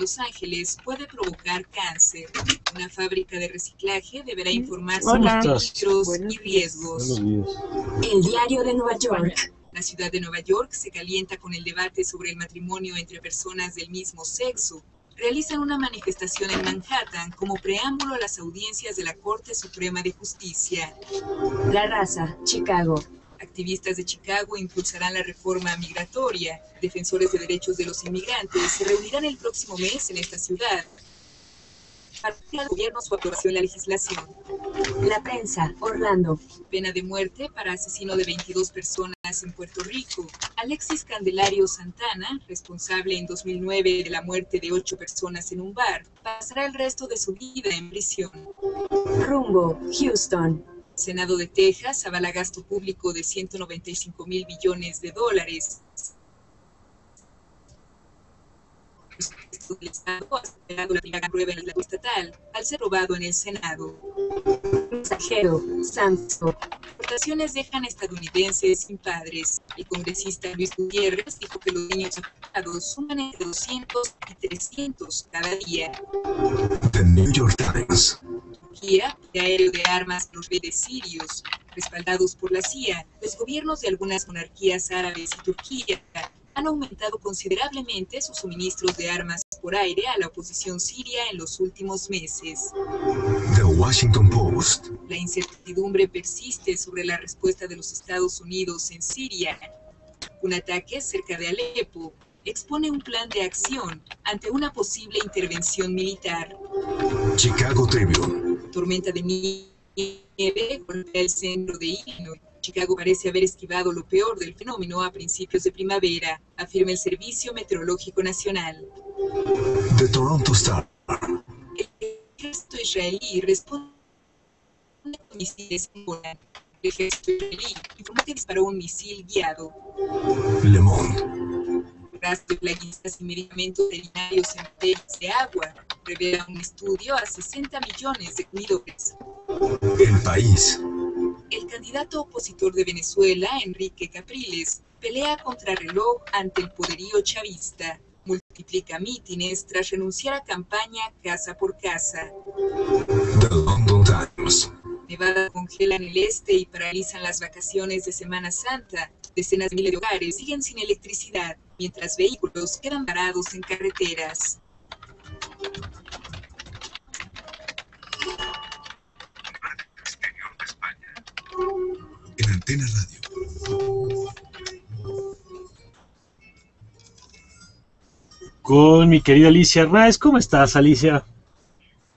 Los Ángeles puede provocar cáncer. Una fábrica de reciclaje deberá informar sobre ¿Cómo los peligros y riesgos. El diario de Nueva York. La ciudad de Nueva York se calienta con el debate sobre el matrimonio entre personas del mismo sexo. Realizan una manifestación en Manhattan como preámbulo a las audiencias de la Corte Suprema de Justicia. La raza, Chicago. Activistas de Chicago impulsarán la reforma migratoria. Defensores de derechos de los inmigrantes se reunirán el próximo mes en esta ciudad al gobierno su aprobación la legislación. La prensa, Orlando. Pena de muerte para asesino de 22 personas en Puerto Rico. Alexis Candelario Santana, responsable en 2009 de la muerte de 8 personas en un bar, pasará el resto de su vida en prisión. Rumbo, Houston. Senado de Texas avala gasto público de 195 mil billones de dólares. El Estado ha superado la primera prueba en el lado estatal al ser robado en el Senado. Mensajero, Samsung. Deportaciones dejan estadounidenses sin padres. El congresista Luis Gutiérrez dijo que los niños afectados suman entre 200 y 300 cada día. The New York Times. Turquía de aéreo de armas los rebeldes sirios. Respaldados por la CIA, los gobiernos de algunas monarquías árabes y Turquía han aumentado considerablemente sus suministros de armas por aire a la oposición siria en los últimos meses. The Washington Post. La incertidumbre persiste sobre la respuesta de los Estados Unidos en Siria. Un ataque cerca de Alepo expone un plan de acción ante una posible intervención militar. Chicago Tribune. Tormenta de nieve golpea el centro de Illinois. Chicago parece haber esquivado lo peor del fenómeno a principios de primavera, afirma el Servicio Meteorológico Nacional. The Toronto Star. El ejército israelí responde con misiles en Golan. El ejército israelí informó que disparó un misil guiado. Le Monde. Ras de plaguistas y medicamentos veterinarios en tanques de agua revela un estudio a 60 millones de cuidadores. El País. El candidato opositor de Venezuela, Enrique Capriles, pelea contra reloj ante el poderío chavista. Multiplica mítines tras renunciar a campaña casa por casa. The London Times. Nevada congela en el este y paralizan las vacaciones de Semana Santa. Decenas de miles de hogares siguen sin electricidad, mientras vehículos quedan varados en carreteras. En Antena Radio. Con mi querida Alicia Arraez. ¿Cómo estás, Alicia?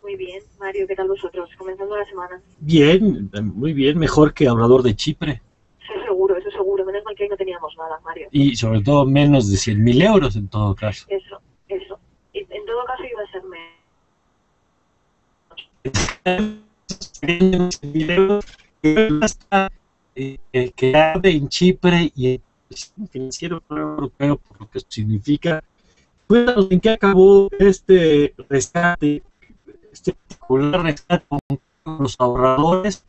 Muy bien, Mario, ¿qué tal vosotros? Comenzando la semana. Bien, muy bien, mejor que Obrador de Chipre. Ahí no teníamos nada, Mario. Y sobre todo menos de 100 mil euros en todo caso. Eso, eso. Y en todo caso iba a ser menos. 100.000 arde en Chipre y el financiero europeo, por lo que significa, Cuéntanos en qué acabó este rescate, este particular rescate con los ahorradores,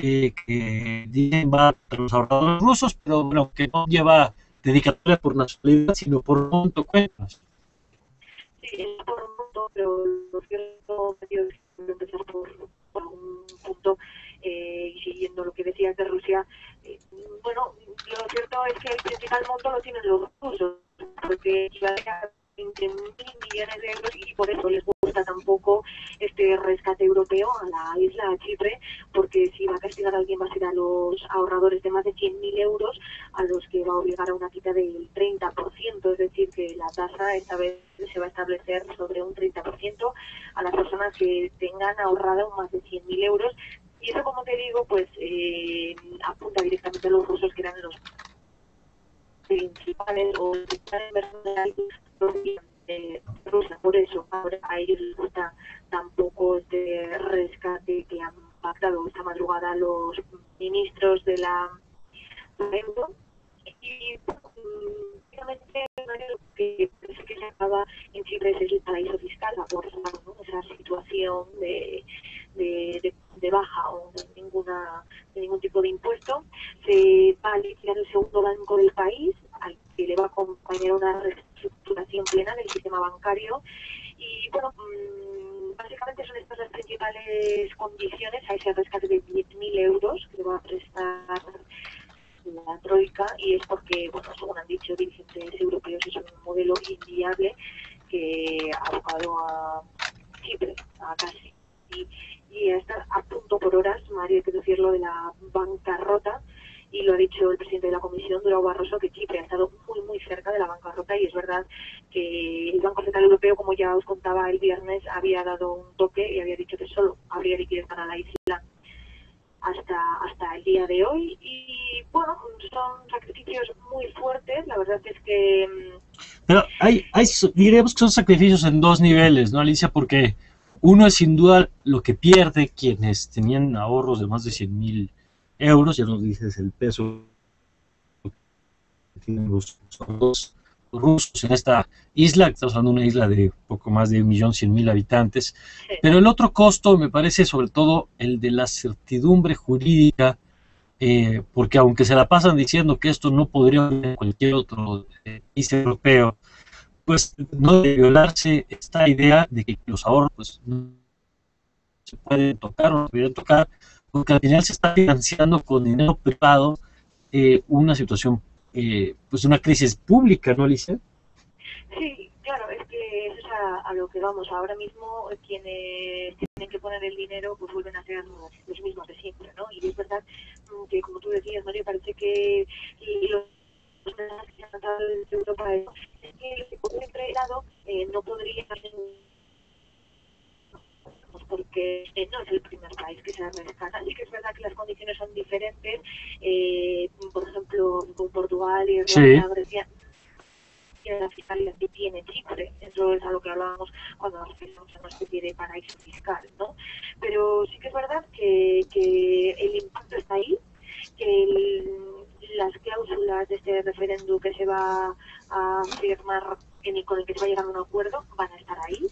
eh, que dicen va a los ahorradores rusos, pero bueno, que no lleva dedicatoria por nacionalidad, sino por monto cuentas. Sí, es por monto, pero lo cierto es empezar por, por un punto eh, y siguiendo lo que decías de Rusia, eh, bueno, lo cierto es que el principal monto lo tienen los rusos, porque equivale a 20 mil millones de euros y por eso les gusta tampoco este rescate europeo a la isla a Chipre, porque si va a castigar a alguien va a ser a los ahorradores de más de 100.000 euros, a los que va a obligar a una quita del 30%, es decir, que la tasa esta vez se va a establecer sobre un 30% a las personas que tengan ahorrado más de 100.000 euros. Y eso, como te digo, pues eh, apunta directamente a los rusos que eran los principales o principales de Rusia. Por eso ahora a ellos les gusta tampoco este rescate que han pactado esta madrugada los ministros de la. Y mm, lo que parece que se acaba en Chipre es el paraíso fiscal, por esa situación de, de, de, de baja o de ninguna de ningún tipo de impuesto. Se va a liquidar el segundo banco del país, al que le va a acompañar una reestructuración plena del sistema bancario. Y bueno, mm, básicamente son estas las principales condiciones a ese rescate de 10.000 euros que va a prestar la Troika y es porque, bueno, según han dicho dirigentes europeos, es un modelo inviable que ha abocado a Chipre, a casi. Y, y está a punto por horas, Mario, hay que decirlo, de la bancarrota y lo ha dicho el presidente de la comisión, Durao Barroso, que Chipre ha estado muy, muy cerca de la bancarrota y es verdad que el Banco Central Europeo, como ya os contaba el viernes, había dado un toque y había dicho que solo habría liquidez para la isla hasta hasta el día de hoy y bueno son sacrificios muy fuertes la verdad es que mm, Pero hay, hay, diríamos que son sacrificios en dos niveles, ¿no, Alicia? Porque uno es sin duda lo que pierde quienes tenían ahorros de más de 100 mil euros, ya nos dices el peso que tienen los rusos en esta isla, estamos hablando de una isla de poco más de un millón cien mil habitantes, pero el otro costo me parece sobre todo el de la certidumbre jurídica, eh, porque aunque se la pasan diciendo que esto no podría haber en cualquier otro eh, país europeo, pues no debe violarse esta idea de que los ahorros pues, no se pueden tocar o no se pueden tocar, porque al final se está financiando con dinero privado eh, una situación, eh, pues una crisis pública, ¿no, Alicia? Sí, claro, es que eso es a, a lo que vamos. Ahora mismo eh, quienes tienen que poner el dinero pues vuelven a ser los, los mismos de siempre, ¿no? Y es verdad mm, que, como tú decías, Mario, parece que los los que han tratado desde Europa es que por otro lado eh, no podría pues porque eh, no es el primer país que se rescata. Sí que es verdad que las condiciones son diferentes. Eh, por ejemplo, con Portugal y Irlanda, Sí. Grecia, la fiscalidad que tiene Chipre. Eso es a lo que hablábamos cuando nos referimos a una especie de paraíso fiscal, ¿no? Pero sí que es verdad que, que el impacto está ahí, que el- las cláusulas de este referéndum que se va a firmar, en- con el que se va a llegar a un acuerdo, van a estar ahí.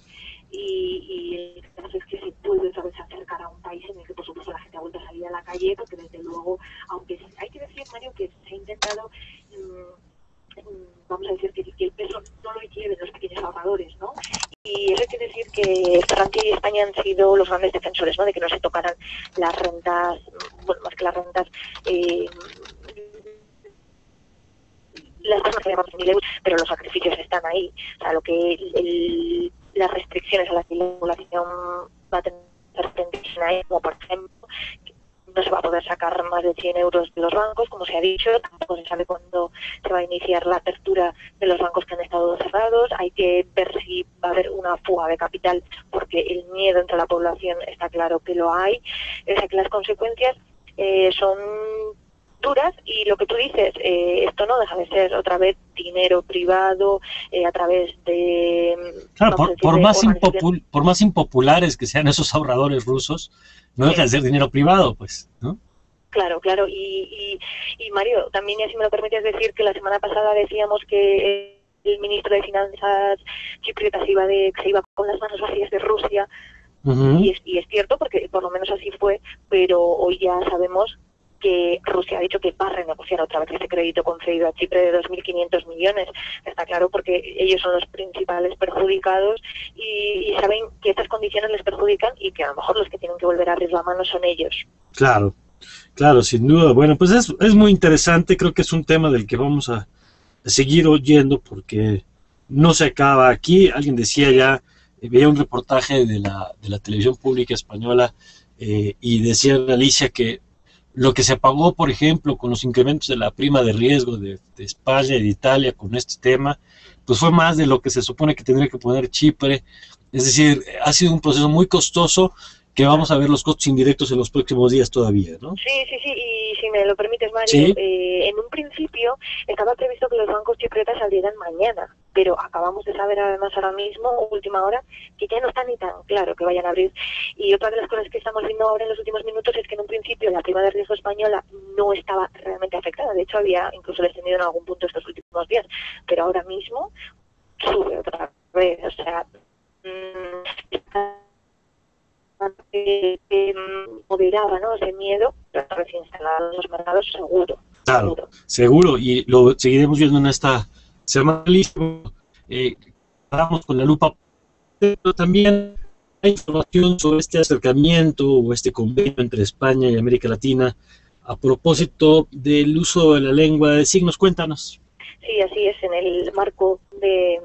Y, y el caso es que se vuelve otra vez acercar a un país en el que, por supuesto, la gente ha vuelto a salir a la calle, porque desde luego, aunque hay que decir, Mario, que se ha intentado mm, mm, vamos a decir que, que el peso no lo lleven los pequeños ahorradores, ¿no? Y eso quiere decir que Francia y España han sido los grandes defensores, ¿no? De que no se tocaran las rentas, bueno, más que las rentas, eh, las personas que llamamos mil euros, pero los sacrificios están ahí. O sea, lo que las restricciones a la que la población va a tener como por ejemplo, no se va a poder sacar más de 100 euros de los bancos, como se ha dicho, tampoco se sabe cuándo se va a iniciar la apertura de los bancos que han estado cerrados, hay que ver si va a haber una fuga de capital, porque el miedo entre la población está claro que lo hay, o sea que las consecuencias eh, son y lo que tú dices, eh, esto no deja de ser otra vez dinero privado eh, a través de... Claro, a por, decir, por de más por más impopulares que sean esos ahorradores rusos, no deja de ser dinero privado, pues, ¿no? Claro, claro. Y, y, y Mario, también, así me lo permites decir, que la semana pasada decíamos que el ministro de Finanzas chipriota se iba, de, se iba con las manos vacías de Rusia. y, es, y es cierto, porque por lo menos así fue, pero hoy ya sabemos que Rusia ha dicho que va a renegociar otra vez ese crédito concedido a Chipre de 2.500 millones. Está claro porque ellos son los principales perjudicados y, y saben que estas condiciones les perjudican y que a lo mejor los que tienen que volver a abrir la mano son ellos. Claro, claro, sin duda. Bueno, pues es, es muy interesante, creo que es un tema del que vamos a seguir oyendo porque no se acaba aquí. Alguien decía ya, eh, veía un reportaje de la, de la televisión pública española eh, y decía Alicia que lo que se pagó, por ejemplo, con los incrementos de la prima de riesgo de, de España y de Italia con este tema, pues fue más de lo que se supone que tendría que poner Chipre. Es decir, ha sido un proceso muy costoso que vamos a ver los costos indirectos en los próximos días todavía, ¿no? Sí, sí, sí, y si me lo permites, Mario, Sí. eh, en un principio estaba previsto que los bancos chipriotas salieran mañana, pero acabamos de saber además ahora mismo, última hora, que ya no está ni tan claro que vayan a abrir. Y otra de las cosas que estamos viendo ahora en los últimos minutos es que en un principio la prima de riesgo española no estaba realmente afectada, de hecho había incluso descendido en algún punto estos últimos días, pero ahora mismo sube otra vez, o sea, mm, está eh, moderaba ¿no? ese miedo, pero recién los mercados seguro. Claro, seguro, y lo seguiremos viendo en esta semana. Listo. Eh, con la lupa, pero también hay información sobre este acercamiento o este convenio entre España y América Latina a propósito del uso de la lengua de signos. Cuéntanos. Sí, así es, en el marco de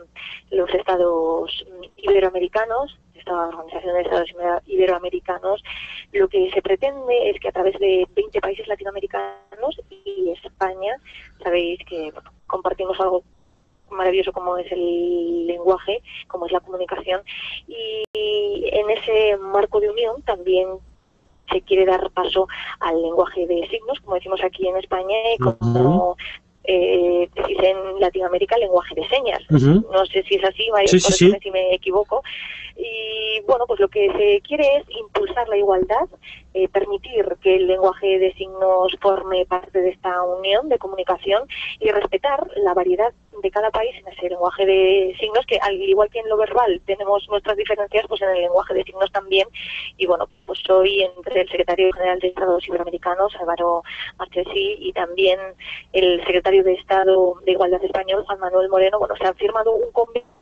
los estados iberoamericanos, esta organización de estados ibero- iberoamericanos, lo que se pretende es que a través de 20 países latinoamericanos y España, sabéis que compartimos algo maravilloso como es el lenguaje, como es la comunicación, y en ese marco de unión también se quiere dar paso al lenguaje de signos, como decimos aquí en España, y como eh, decís en Latinoamérica, lenguaje de señas. No sé si es así, Mario, Sí, sí, sí. si me equivoco. Y bueno, pues lo que se quiere es impulsar la igualdad, eh, permitir que el lenguaje de signos forme parte de esta unión de comunicación y respetar la variedad de cada país en ese lenguaje de signos, que al igual que en lo verbal tenemos nuestras diferencias, pues en el lenguaje de signos también. Y bueno, pues hoy entre el secretario general de Estados Iberoamericanos, Álvaro Marchesi, y también el secretario de Estado de Igualdad español, Juan Manuel Moreno, bueno, se han firmado un convenio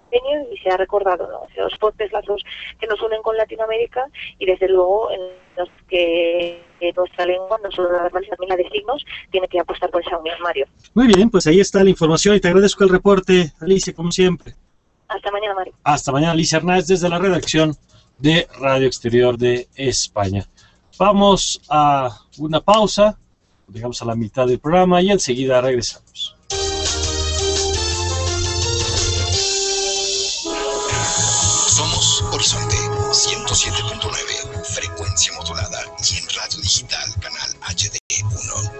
y se ha recordado ¿no? esos fuertes lazos que nos unen con Latinoamérica y desde luego en los que nuestra lengua, no solo la también la de signos, tiene que apostar por esa unión, Mario. Muy bien, pues ahí está la información y te agradezco el reporte, Alicia, como siempre. Hasta mañana, Mario. Hasta mañana, Alicia Hernández, desde la redacción de Radio Exterior de España. Vamos a una pausa, llegamos a la mitad del programa y enseguida regresamos. 107.9, frecuencia modulada y en radio digital canal HD1.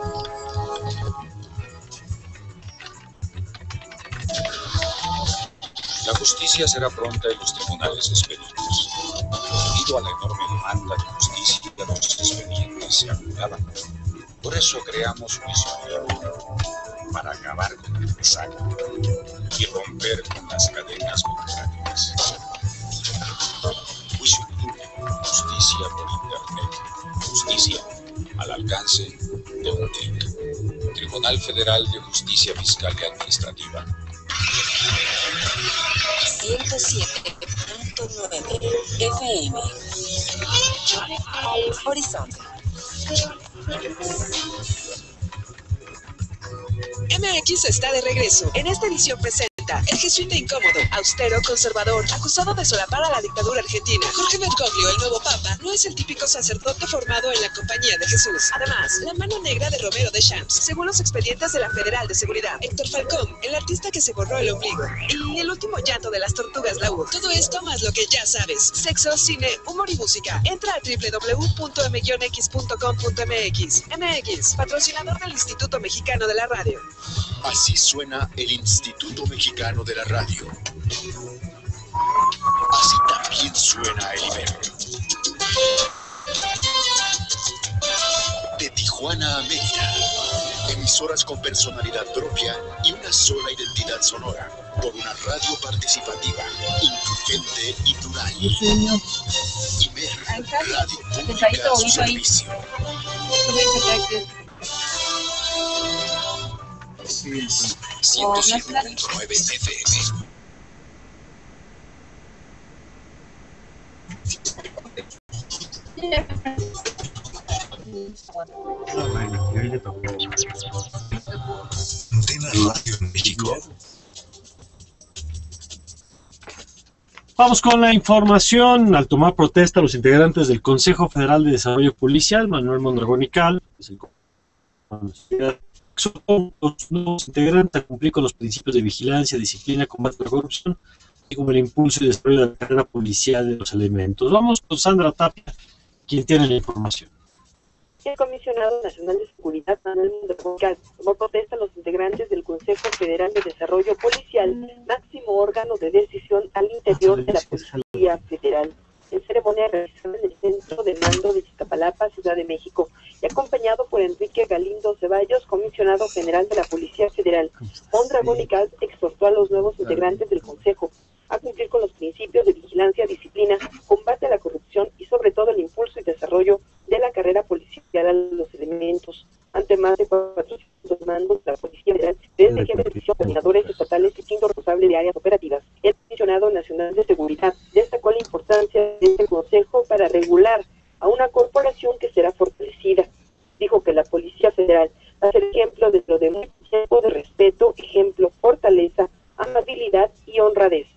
La justicia será pronta en los tribunales expedientes. Debido a la enorme demanda de justicia, los expedientes se acumulaban. Por eso creamos Misionero, para acabar con el rezago y romper las cadenas burocráticas. Justicia por Internet, justicia al alcance de un clic. Tribunal Federal de Justicia Fiscal y Administrativa. 107.9 FM. Horizonte. MX está de regreso. En esta edición El jesuita incómodo, austero, conservador, acusado de solapar a la dictadura argentina. Jorge Bergoglio, el nuevo papa, no es el típico sacerdote formado en la compañía de Jesús. Además, la mano negra de Romero de Champs, según los expedientes de la Federal de Seguridad. Héctor Falcón, el artista que se borró el ombligo. Y el último llanto de las tortugas Laúd. Todo esto más lo que ya sabes. Sexo, cine, humor y música. Entra a www.m-x.com.mx. MX, patrocinador del Instituto Mexicano de la Radio. Así suena el Instituto Mexicano de la Radio. Así también suena el Ibero. De Tijuana a Mérida. Emisoras con personalidad propia y una sola identidad sonora. por una radio participativa, incluyente y plural. Imer, Radio Pública a su servicio. Oh, 107.9 FM. Vamos con la información. Al tomar protesta, los integrantes del Consejo Federal de Desarrollo Policial, Manuel Mondragón y Cal, el a los nuevos integrantes a cumplir con los principios de vigilancia, disciplina, combate a la corrupción, y como el impulso y desarrollo de la carrera policial de los elementos. Vamos con Sandra Tapia, quien tiene la información. El comisionado nacional de seguridad, Manuel Mondragón tomó protesta a los integrantes del Consejo Federal de Desarrollo Policial, máximo órgano de decisión al interior de la Policía Federal, en ceremonia realizada en el Centro de Mando de Iztapalapa, Ciudad de México, y acompañado por Enrique Galindo Ceballos, comisionado general de la Policía Federal. Mondragón y Cal exhortó a los nuevos integrantes del Consejo a cumplir con los principios de vigilancia, disciplina, combate a la corrupción y sobre todo el impulso y desarrollo de la carrera policial a los elementos. Ante más de 400 mandos de la Policía Federal, desde que benefició coordinadores estatales y quinto responsable de áreas operativas, el Comisionado Nacional de Seguridad destacó la importancia de este consejo para regular a una corporación que será fortalecida. Dijo que la Policía Federal va a ser ejemplo de lo de mucho tiempo de respeto, ejemplo, fortaleza, amabilidad y honradez.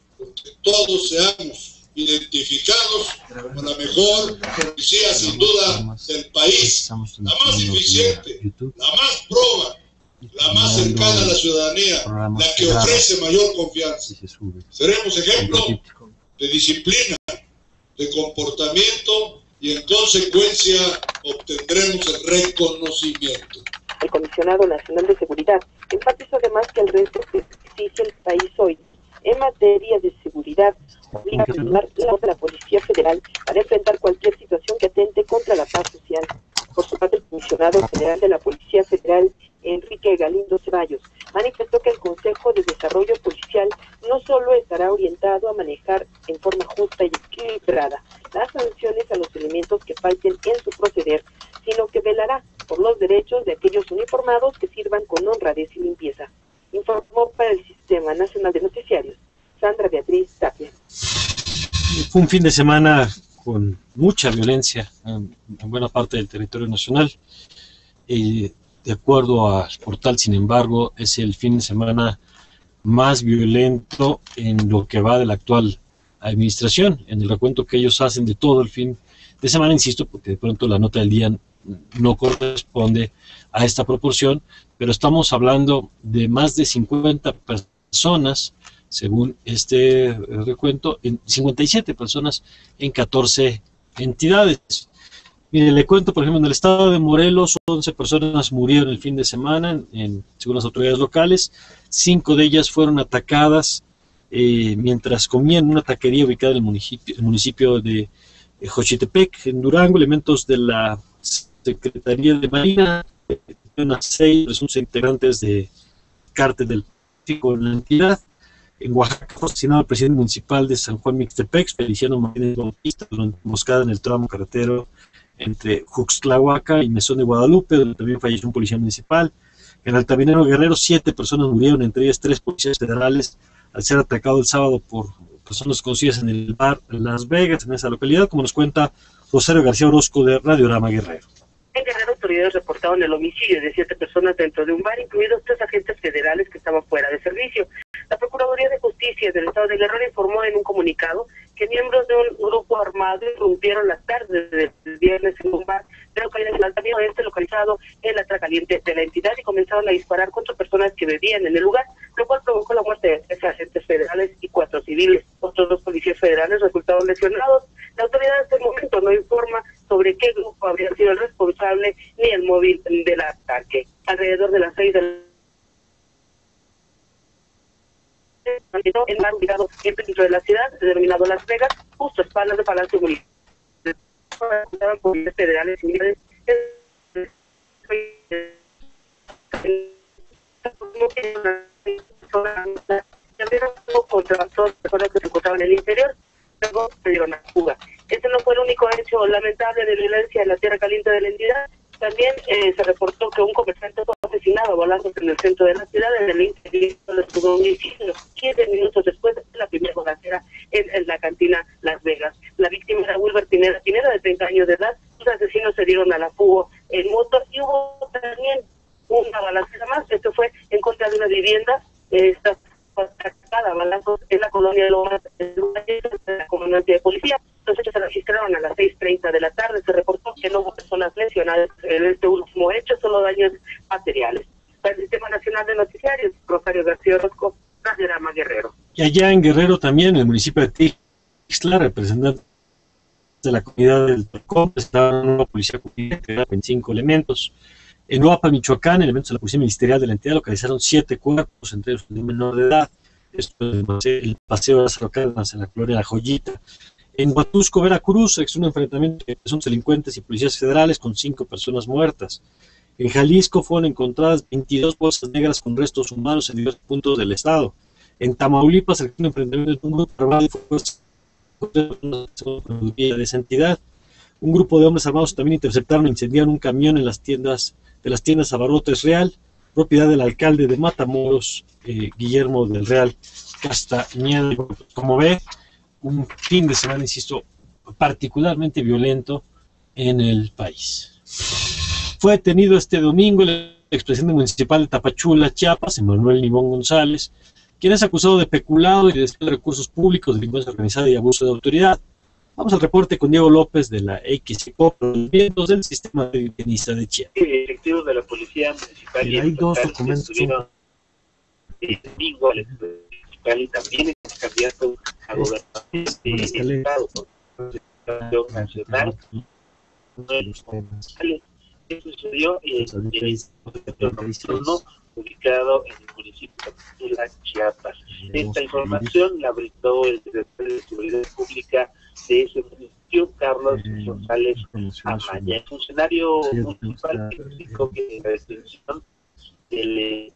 todos seamos identificados como la mejor policía sin duda del país, la más eficiente, la más proba, la más cercana a la ciudadanía, la que ofrece mayor confianza. Seremos ejemplo de disciplina, de comportamiento y en consecuencia obtendremos el reconocimiento. El Comisionado Nacional de Seguridad enfatizó además que el reto que exige el país hoy en materia de seguridad obliga a continuar la de la Policía Federal para enfrentar cualquier situación que atente contra la paz social. Por su parte, el comisionado general de la Policía Federal, Enrique Galindo Ceballos, manifestó que el Consejo de Desarrollo Policial no solo estará orientado a manejar en forma justa y equilibrada las sanciones a los elementos que falten en su proceder, sino que velará por los derechos de aquellos uniformados que sirvan con honradez y limpieza. Informó para el Sistema Nacional de Noticiarios Sandra Beatriz Tapia. Fue un fin de semana con mucha violencia en, en buena parte del territorio nacional. Y de acuerdo al portal, sin embargo, es el fin de semana más violento en lo que va de la actual administración, en el recuento que ellos hacen de todo el fin de semana, insisto, porque de pronto la nota del día no corresponde a esta proporción, pero estamos hablando de más de 50 personas, según este recuento, en 57 personas en 14 entidades. Mire, le cuento, por ejemplo, en el estado de Morelos, 11 personas murieron el fin de semana, según las autoridades locales. Cinco de ellas fueron atacadas eh, mientras comían en una taquería ubicada en el municipio, el municipio de eh, Xochitepec, en Durango. Elementos de la Secretaría de Marina, eh, unas seis presuntos integrantes de cártel del Pacífico en la entidad. En Oaxaca fue asesinado el presidente municipal de San Juan Mixtepec, Feliciano Martínez Bautista, durante emboscada en el tramo carretero entre Juxtlahuaca y Mesón de Guadalupe, donde también falleció un policía municipal. En Altamirano Guerrero, siete personas murieron, entre ellas tres policías federales, al ser atacado el sábado por personas conocidas en el bar Las Vegas, en esa localidad, como nos cuenta Rosario García Orozco de Radiorama Guerrero. En Guerrero, autoridades reportaron el homicidio de siete personas dentro de un bar, incluidos tres agentes federales que estaban fuera de servicio. La Procuraduría de Justicia del Estado de Guerrero informó en un comunicado miembros de un grupo armado irrumpieron la tarde del viernes en un bar de localidad del Altamiro Este, localizado en la Tracaliente de la entidad, y comenzaron a disparar contra personas que bebían en el lugar, lo cual provocó la muerte de tres agentes federales y cuatro civiles. Otros dos policías federales resultaron lesionados. La autoridad hasta el momento no informa sobre qué grupo habría sido el responsable ni el móvil del ataque. Alrededor de las seis de la en bar ubicado en el centro de la ciudad, denominado Las Vegas, justo a espaldas de Palacio Municipal. Federales y contra todas las personas que se encontraban en el interior, luego se dieron a fuga. Este no fue el único hecho lamentable de violencia en la tierra caliente de la entidad. También eh, se reportó que un comerciante fue asesinado balazos en el centro de la ciudad, en el interior de su domicilio. Siete minutos después de la primera balacera en, la cantina Las Vegas. La víctima era Wilber Pineda Pineda, de 30 años de edad. Los asesinos se dieron a la fuga en moto y hubo también una balacera más. Esto fue en contra de una vivienda. Eh, Esta atacada en la colonia Lomas, en la comandancia de policía. Los hechos se registraron a las 6.30 de la tarde. Se reportó que no hubo personas lesionadas en este último hecho, solo daños materiales. Para el Sistema Nacional de Noticiarios, Rosario García Orozco, Rama Guerrero. Y allá en Guerrero también, en el municipio de Tixla, representantes de la comunidad del Tocón presentaron una policía que era 25 elementos. En Uapa, Michoacán, elementos de la Policía Ministerial de la entidad localizaron siete cuerpos, entre ellos de menor de edad. Esto es el paseo- el de las Cárdenas en la colonia La Joyita. En Huatusco, Veracruz, se un enfrentamiento entre presuntos delincuentes y policías federales con cinco personas muertas. En Jalisco fueron encontradas 22 bolsas negras con restos humanos en diversos puntos del estado. En Tamaulipas, un enfrentamiento entre un grupo armado fuerzas de esa entidad. Un grupo de hombres armados también interceptaron e incendiaron un camión en las tiendas de las tiendas Abarrotes Real, propiedad del alcalde de Matamoros, eh, Guillermo del Real Castañeda. Como ve, un fin de semana, insisto, particularmente violento en el país. Fue detenido este domingo el expresidente municipal de Tapachula, Chiapas, Emanuel Nibón González, quien es acusado de peculado y de recursos públicos, delincuencia organizada y abuso de autoridad. Vamos al reporte con Diego López de la XIPO, los vientos del sistema de de Chiapas. efectivos de la policía municipal y Hay dos documentos. estuvieron el domingo al municipal y también el candidato a gobernador del estado por nacional uno de los municipales. ¿Qué sucedió en el ubicado en el municipio de Chiapas? Esta información la brindó el director de Seguridad Pública de ese Carlos González Amaya. Funcionario municipal explicó que la detención del eh,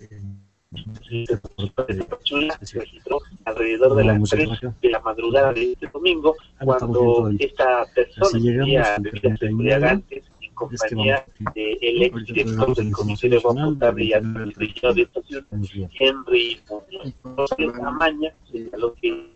de Tapachula se registró alrededor de las 3 de la madrugada de este domingo, cuando esta persona bebidas embriagantes en compañía del ex director del Comité de Agua Potable y Administración de Estación, Henry Muñoz. Amaña señaló que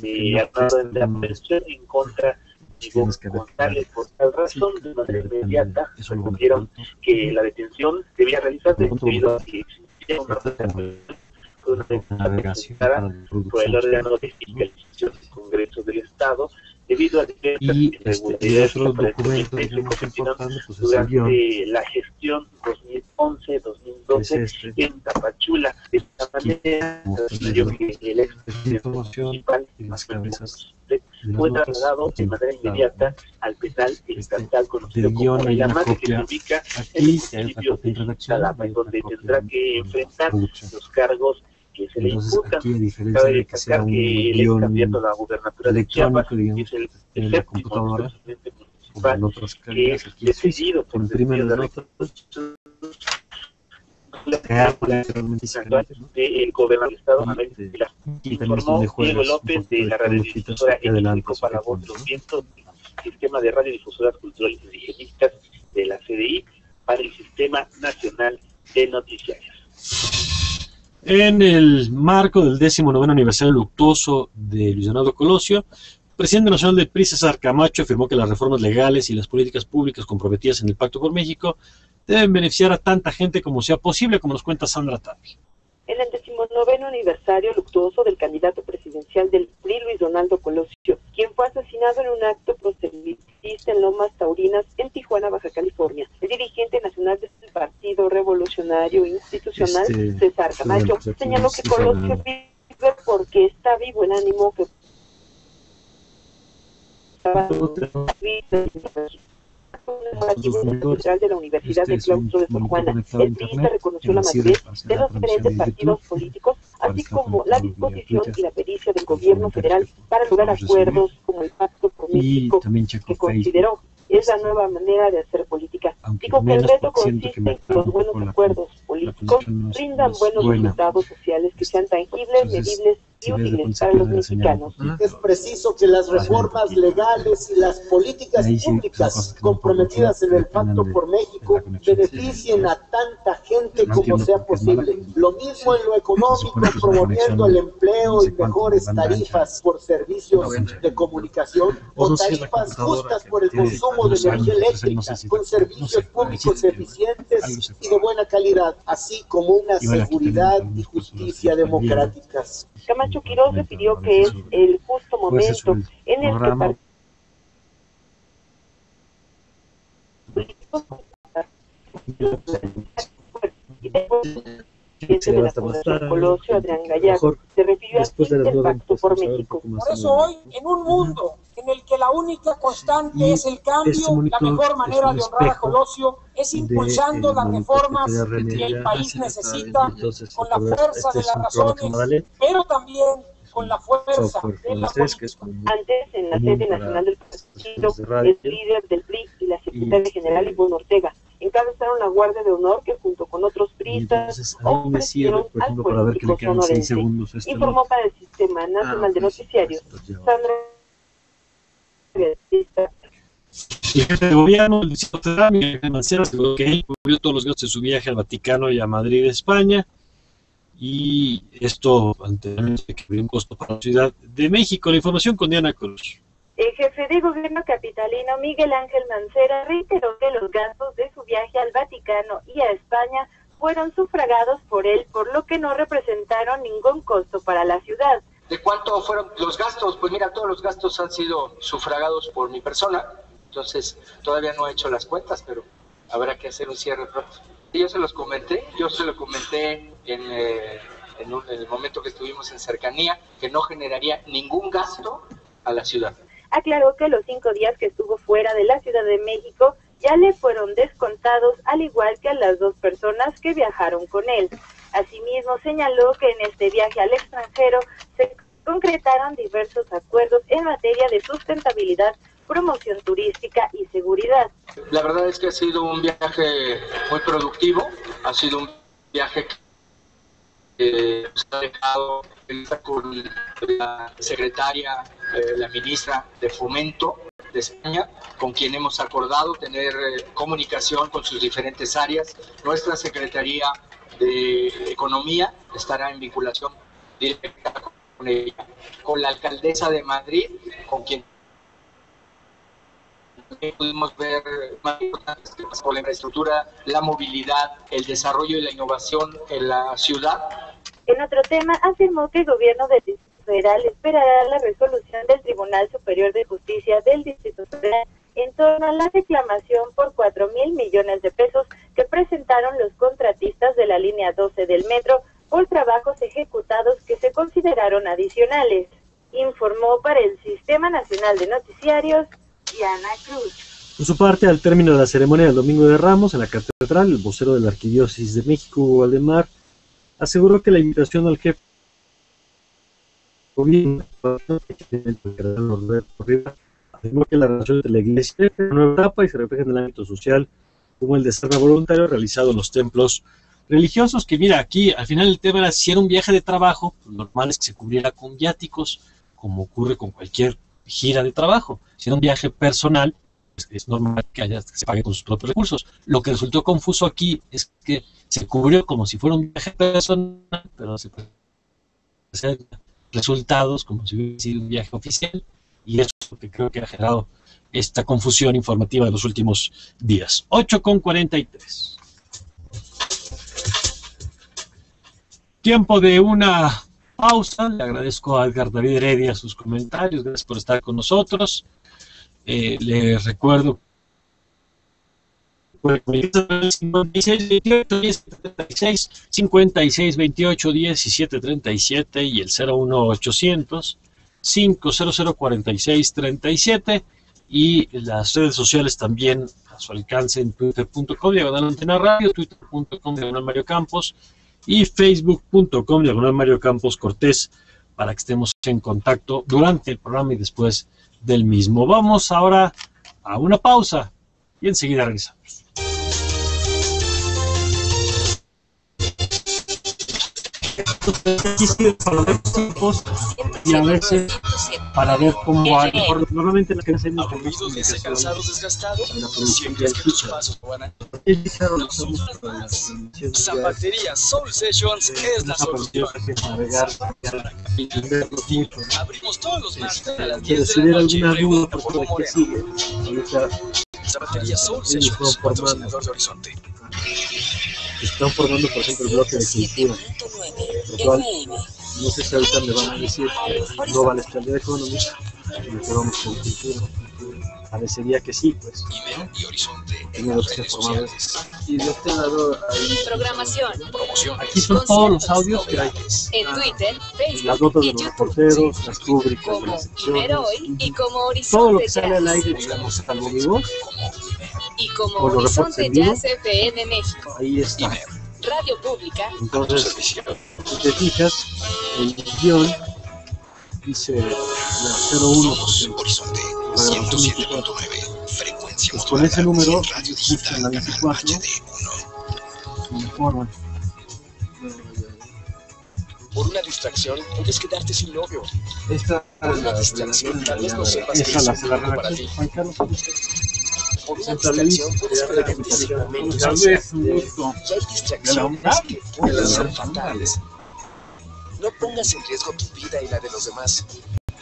de armado en la presión en contra de González. Por tal razón, de manera inmediata, respondieron que la detención debía realizarse debido a que existía una por el órgano de fiscalización del Congreso del Estado debido a Y este, y irregularidades otro que documento aparentemente se digamos, cometieron importante, pues, es el guion. durante la gestión 2011-2012 Es este. en Tapachula. De esta manera, que el ex cabezas fue trasladado de manera inmediata al penal estatal conocido como una Amate, que se ubica en el municipio de Jalapa, donde tendrá en- que en enfrentar los cargos que se le Entonces, imputan. aquí, a diferencia Cabe de que sea un que el guion electrónico, digamos, el en la computadora, como en otras es aquí es decidido por imprimen las notas, del gobernador del estado, Informó Diego López de la radiodifusora México para la voz de los vientos, sistema de radiodifusoras culturales indigenistas de la CDI para el Sistema Nacional de Noticiarios. En el marco del 19 aniversario luctuoso de Luis Donaldo Colosio, el presidente nacional del PRI, César Camacho, afirmó que las reformas legales y las políticas públicas comprometidas en el Pacto por México deben beneficiar a tanta gente como sea posible, como nos cuenta Sandra Tapia. En el decimonoveno aniversario luctuoso del candidato presidencial del PRI, Luis Donaldo Colosio, quien fue asesinado en un acto proselitista en Lomas Taurinas, en Tijuana, Baja California. El dirigente nacional del Partido Revolucionario Institucional, Este, César Camacho, bueno, pues señaló sí que se Colosio ganó. vive porque está vivo el ánimo que central de la Universidad Este de Claustro de monitor Juana. El PRI reconoció que la madurez de los diferentes partidos políticos, así como la disposición y la pericia del gobierno federal para lograr acuerdos como el Pacto por México que consideró es la nueva manera de hacer política. Aunque Digo que el reto consiste en que los buenos acuerdos políticos es buenos buena. resultados sociales que sean tangibles, Entonces, medibles y útiles para los mexicanos. Es preciso que las reformas legales y las políticas públicas comprometidas en el Pacto por México beneficien a tanta gente como sea posible. Lo mismo en lo económico, promoviendo el empleo y mejores tarifas por servicios de comunicación O tarifas justas por el consumo de energía eléctrica, con servicios públicos eficientes y de buena calidad, así como una seguridad y justicia democráticas. Camacho Quiroz refirió que es el justo Pues es momento en el que de la Fundación Colosio, Adrián Gallardo, se refirió al fin del Pacto por México. Por eso hoy, en un mundo en el que la única constante Y es el cambio, este la mejor manera de honrar a Colosio es impulsando las que reformas René que el país necesita Entonces, con la fuerza este de las que razones, vale pero también con la fuerza de la francés que es Antes, en la sede nacional del partido, el líder del PRI y la secretaria general Ivonne Ortega. Encabezaron la Guardia de Honor que junto con otros y priistas ofrecieron al para ver que le político quedan 6 sonorense. segundos a este Informó para el Sistema Nacional de Noticiarios Sandra El jefe de gobierno, Miguel Ángel Mancera, aseguró que él cubrió todos los gastos de su viaje al Vaticano y a Madrid, España. Y esto anteriormente que había un costo para la Ciudad de México. La información con Diana Cruz. El jefe de gobierno capitalino Miguel Ángel Mancera reiteró que los gastos de su viaje al Vaticano y a España fueron sufragados por él, por lo que no representaron ningún costo para la ciudad. ¿De cuánto fueron los gastos? Pues mira, todos los gastos han sido sufragados por mi persona, entonces todavía no he hecho las cuentas, pero habrá que hacer un cierre pronto. Y yo se los comenté, yo se lo comenté en, eh, en, un- en el momento que estuvimos en cercanía, que no generaría ningún gasto a la ciudad. Aclaró que los cinco días que estuvo fuera de la Ciudad de México ya le fueron descontados, al igual que a las dos personas que viajaron con él. Asimismo, señaló que en este viaje al extranjero se concretaron diversos acuerdos en materia de sustentabilidad, promoción turística y seguridad. La verdad es que ha sido un viaje muy productivo, ha sido un viaje que nos ha dejado con la secretaria, eh, la ministra de Fomento de España, con quien hemos acordado tener eh, comunicación con sus diferentes áreas. Nuestra Secretaría de Economía estará en vinculación directa con ella, con la alcaldesa de Madrid, con quien pudimos ver más importantes temas por la infraestructura, la movilidad, el desarrollo y la innovación en la ciudad. En otro tema, afirmó que el gobierno del Distrito Federal esperará la resolución del Tribunal Superior de Justicia del Distrito Federal en torno a la reclamación por 4 mil millones de pesos que presentaron los contratistas de la línea 12 del metro por trabajos ejecutados que se consideraron adicionales. Informó para el Sistema Nacional de Noticiarios, Diana Cruz. Por su parte, al término de la ceremonia del Domingo de Ramos en la catedral, el vocero de la Arquidiócesis de México, Hugo aseguró que la invitación al jefe gobierno afirmó que la relación entre la iglesia es una nueva etapa y se refleja en el ámbito social como el desarme voluntario realizado en los templos religiosos, que mira, aquí al final el tema era si era un viaje de trabajo, lo normal es que se cubriera con viáticos, como ocurre con cualquier gira de trabajo. Si era un viaje personal, pues, es normal que, haya, que se pague con sus propios recursos. Lo que resultó confuso aquí es que se cubrió como si fuera un viaje personal, pero se presentan resultados como si hubiera sido un viaje oficial, y eso es lo que creo que ha generado esta confusión informativa de los últimos días. 8 con 43. Tiempo de una pausa. Le agradezco a Edgar David Heredia sus comentarios. Gracias por estar con nosotros. Eh, le recuerdo 56 28 10 36 56 28 17 37 y el 01800 500 46 37 y las redes sociales también a su alcance en twitter.com diagonal antena radio twitter.com diagonal Mario Campos y facebook.com diagonal Mario Campos Cortés para que estemos en contacto durante el programa y después del mismo. Vamos ahora a una pausa y enseguida regresamos. Para ver y a veces para ver cómo va. Normalmente lo que hacemos con ¿Aburridos de ese calzado desgastado? Siempre que los pasos van a... Zapatería Soul Sessions es la solución. Abrimos todos los martes a las 10 de la noche y pregunta por Momo Moreno. Zapatería Soul Sessions, patrocinador de Horizonte. Están formando, por ejemplo, el bloque de cultura. Lo cual, no sé si ahorita me van a decir no vale Standard Economy, y nos quedamos con cultura. Parecería que sí, pues. y Horizonte. Tiene los que formados. Y yo te he dado ahí. Programación. Aquí son todos los audios que hay. En Twitter, Las Facebook notas y de los reporteros, las Como las secciones. Primero Hoy y como Todo lo que sale al aire, digamos, algo vivo, Y como reportes Horizonte. Jazz FM México. ahí está. Radio Pública. Entonces, si te fijas, el guion dice la 01, por ejemplo, programación 24. Pues con ese número, buscan la 24 y informan. Por una distracción, puedes quedarte sin novio. Esta Por una distracción, tal vez no sepas que es la, un para redacción ti. Juan Carlos. Por una Central distracción, gusto. Y hay distracciones que pueden ser fatales. No pongas en riesgo tu vida y la de los demás.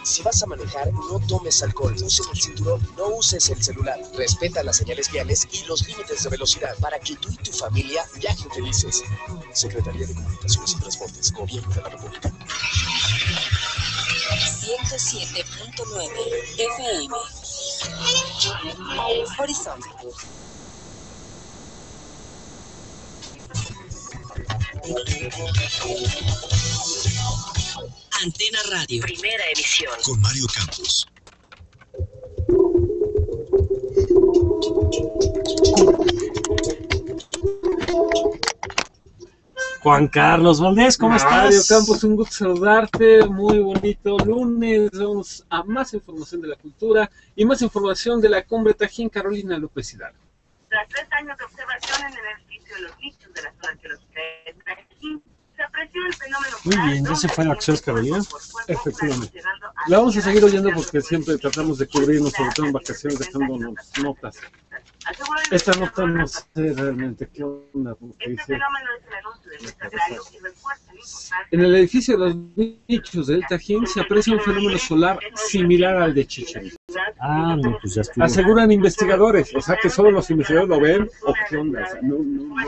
Si vas a manejar, no tomes alcohol, uses el cinturón, no uses el celular, respeta las señales viales y los límites de velocidad para que tú y tu familia viajen felices. Secretaría de Comunicaciones y Transportes, Gobierno de la República. 107.9 FM. Horizonte. Antena Radio. Primera emisión. Con Mario Campos. Juan Carlos Valdés, ¿cómo Mario estás? Campos, un gusto saludarte, muy bonito lunes, vamos a más información de la cultura y más información de la cumbre Tajín Carolina López Hidalgo. Tras tres años de observación en el edificio de los nichos de la zona arqueológica de Trajín, se apreció el fenómeno Muy bien, ¿ya se donde fue la acción Carolina? Efectivamente. La vamos a seguir oyendo porque siempre tratamos de cubrirnos, sobre todo en vacaciones, dejándonos notas. Esta nota no sé realmente qué onda, porque dice... En el edificio de los nichos del Tajín se aprecia un fenómeno solar similar al de Chichen. Ah, no, pues ya estuvo. Aseguran investigadores, o sea que solo los investigadores lo ven, o qué onda, O sea, no, no, no,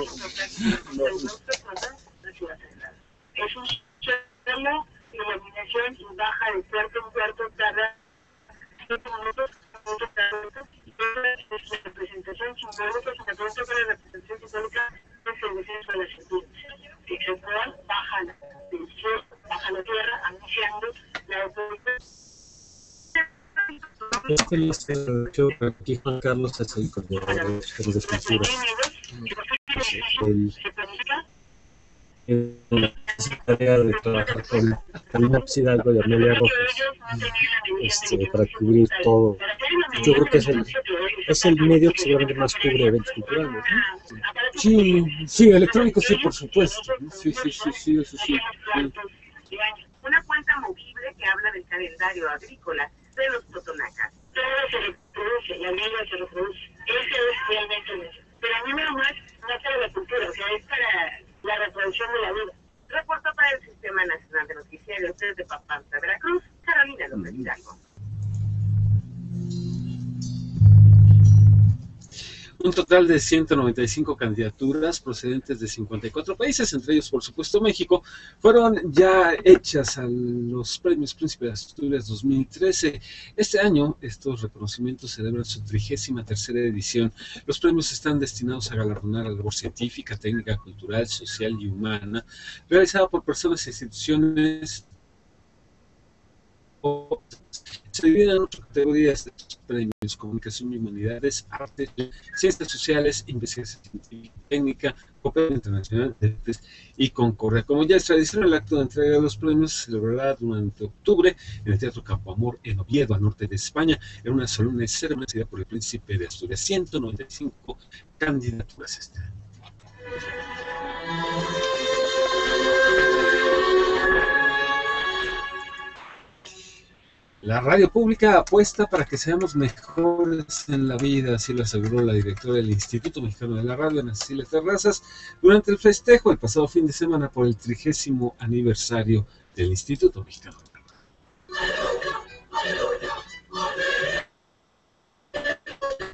no. Es un de iluminación y baja de cuarto Este que aquí Juan Carlos es el coordinador de cultura. El, el, tarea de trabajar con Karina Hidalgo y Amelia Rojas este, para cubrir todo. Yo creo que es el, es el medio que seguramente más cubre eventos culturales. ¿no? Sí, sí, electrónico sí, por supuesto. Sí, sí, sí, sí, eso sí. sí. Que habla del calendario agrícola de los totonacas. Todo se reproduce, la vida se reproduce. Eso es realmente eso. Pero a mí nada más no es para la cultura, o sea, es para la reproducción de la vida. Reportó para el Sistema Nacional de Noticiarios desde Papantla, Veracruz, Carolina López Hidalgo. Un total de 195 candidaturas procedentes de 54 países, entre ellos, por supuesto, México, fueron ya hechas a los premios Príncipe de Asturias 2013. Este año, estos reconocimientos celebran su trigésima tercera edición. Los premios están destinados a galardonar la labor científica, técnica, cultural, social y humana, realizada por personas e instituciones. Se dividen en ocho categorías de premios. comunicación y humanidades, artes, ciencias sociales, investigación técnica, cooperación internacional y concordia. Como ya es tradición, el acto de entrega de los premios se celebrará durante octubre en el Teatro Campo Amor en Oviedo, al norte de España, en una solemne ceremonia por el príncipe de Asturias. 195 candidaturas este año. La radio pública apuesta para que seamos mejores en la vida, así lo aseguró la directora del Instituto Mexicano de la Radio, Ana Cecilia Terrazas, durante el festejo el pasado fin de semana por el trigésimo aniversario del Instituto Mexicano. de la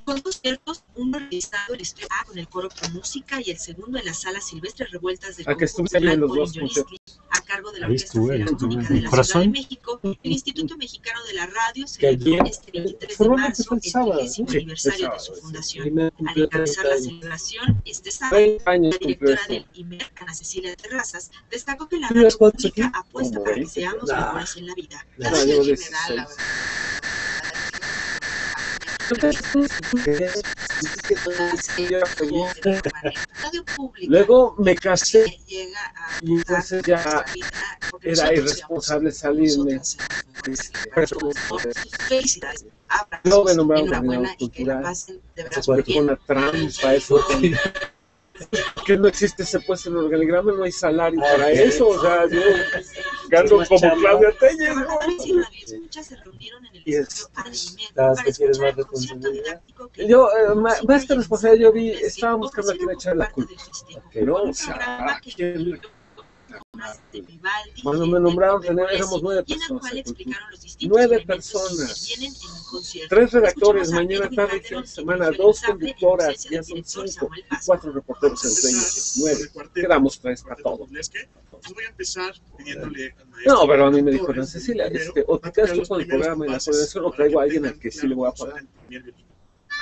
Con dos conciertos, uno realizado en el estudio A con el coro con música y el segundo en la sala Silvestre Revueltas del ¿A que estuviste en los dos conciertos? a cargo de la Orquesta estuve, Filarmónica de la Corazón. Ciudad de México, el Instituto Mexicano de la Radio celebró este 23 de marzo el el sábado. 30 Sí, aniversario de su fundación. Al encabezar 30 la celebración este sábado, 30 años la directora del IMER, Ana Cecilia Terrazas, destacó que la ¿Tienes radio pública apuesta para que 20. seamos mejores en la vida. Así en general, la 16. Luego me casé y entonces ya era irresponsable salirme. No me nombraron coordinador cultural. verdad Fue una trampa eso. que- Que no existe ese puesto en el organigrama, no hay salario para eso. O sea, yo gano como Claudia Telles. ¿no? Muchas se reunieron en el Y es- vez que quieres más que Yo, eh, ma- más que responsable, yo vi, estaba buscando a quién echar la culpa. ¿no? O sea, ¿a quién? De Cuando me nombraron, éramos nueve en personas en Nueve personas. en. Tres redactores, mañana, tarde fin de semana, dos en conductoras, ya son cinco, cuatro reporteros ellos, nueve. Quedamos tres para todo. A empezar. No, pero a mí me dijo Cecilia, este, o te quedas tú con el programa y la coordinación o traigo a alguien al que sí le voy a pagar.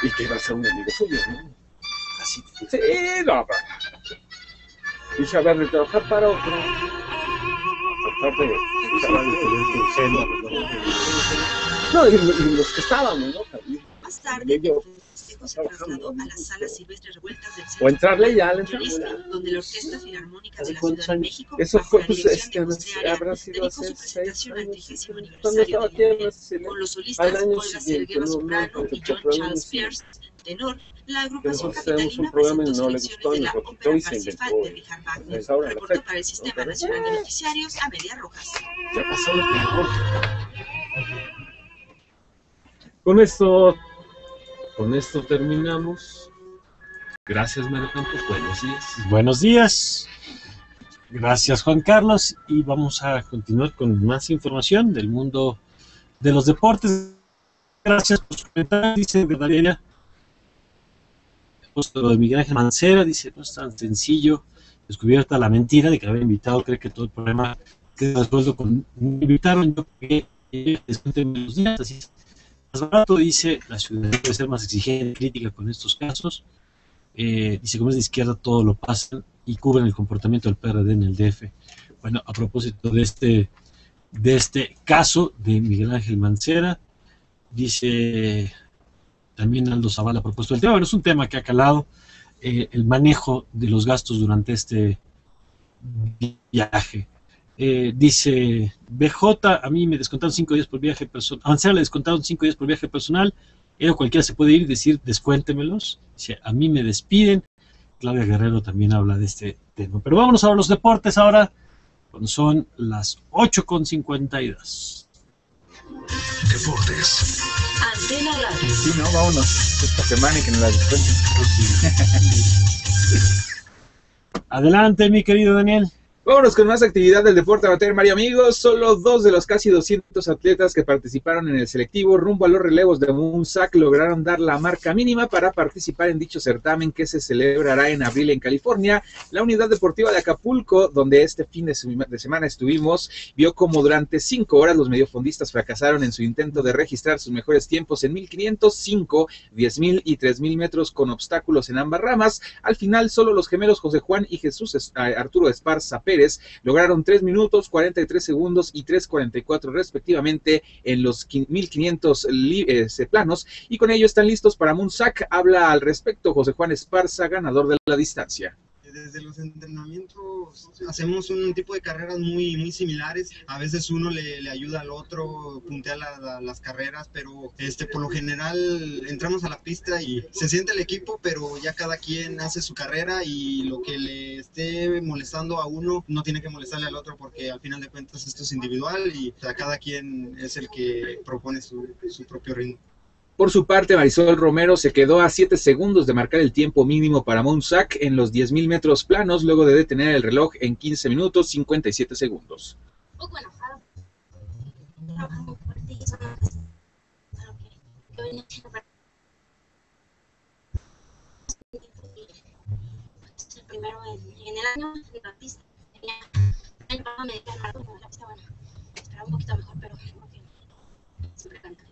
Y que iba a ser un amigo suyo, ¿no? Así. Sí, no, pero... Dije, a ver, de trabajar para otro. Tratar de... No, y, y los que estábamos, ¿no? Más tarde, se trasladó a Revueltas del O entrarle ya al Centro entrar. Jalisco, donde la Orquesta Filarmónica de la cuántos Ciudad de años? México, Eso fue, la pues, este, habrá sido hace seis años, Cuando estaba aquí con los solistas Olga Serguero soprano y John Charles Pierce tenor. La agrupación capitalina presentó selecciones de la ópera Parsifal de Richard Wagner. Reportó para el Sistema Nacional de Noticiarios Amelia Rojas. Ya pasó. Con esto, con esto terminamos. Gracias, Mario Campos. Buenos días. Buenos días. Gracias, Juan Carlos. Y vamos a continuar con más información del mundo de los deportes. Gracias por su comentario, dice Valeria. De Miguel Ángel Mancera, dice, no es tan sencillo. Descubierta la mentira de que había invitado, cree que todo el problema queda resuelto con me invitaron, yo descuenten los días, así es más barato, dice, la ciudadanía debe ser más exigente y crítica con estos casos. Eh, dice, como es de izquierda, todo lo pasan y cubren el comportamiento del PRD en el DF. Bueno, a propósito de este, de este caso de Miguel Ángel Mancera, dice también Aldo Zavala ha propuesto el tema. Bueno, es un tema que ha calado eh, el manejo de los gastos durante este viaje. Eh, dice BJ, a mí me descontaron cinco días por viaje personal. A Mancera le descontaron cinco días por viaje personal. Él cualquiera se puede ir y decir, descuéntemelos. A mí me despiden. Claudia Guerrero también habla de este tema. Pero vámonos a los deportes ahora, cuando son las 8.52. Deportes. Antena Radio. Sí, no, vámonos. Esta semana y que nos la descuenten. Adelante, mi querido Daniel. Vámonos con más actividad del deporte amateur, Mario amigos. Solo dos de los casi 200 atletas que participaron en el selectivo rumbo a los relevos de Moonsack lograron dar la marca mínima para participar en dicho certamen que se celebrará en abril en California. La unidad deportiva de Acapulco, donde este fin de, semana estuvimos, vio como durante cinco horas los mediofondistas fracasaron en su intento de registrar sus mejores tiempos en 1505, 10.000 y 3.000 metros con obstáculos en ambas ramas. Al final, solo los gemelos José Juan y Jesús Es- Arturo Esparza Pérez Lograron 3 minutos, 43 segundos y 3.44 respectivamente en los 1500 eh, planos y con ello están listos para Moonsack. Habla al respecto José Juan Esparza, ganador de la distancia desde los entrenamientos hacemos un tipo de carreras muy, muy similares. A veces uno le, ayuda al otro, puntea las carreras, pero este, por lo general entramos a la pista y se siente el equipo, pero ya cada quien hace su carrera y lo que le esté molestando a uno no tiene que molestarle al otro porque al final de cuentas esto es individual y cada quien es el que propone su, su propio ritmo. Por su parte, Marisol Romero se quedó a 7 segundos de marcar el tiempo mínimo para Moonsack en los 10.000 metros planos, luego de detener el reloj en 15 minutos 57 segundos. primero en, el año en la pista. Tenía me la pista bueno. Esperaba un poquito mejor pero siempre canta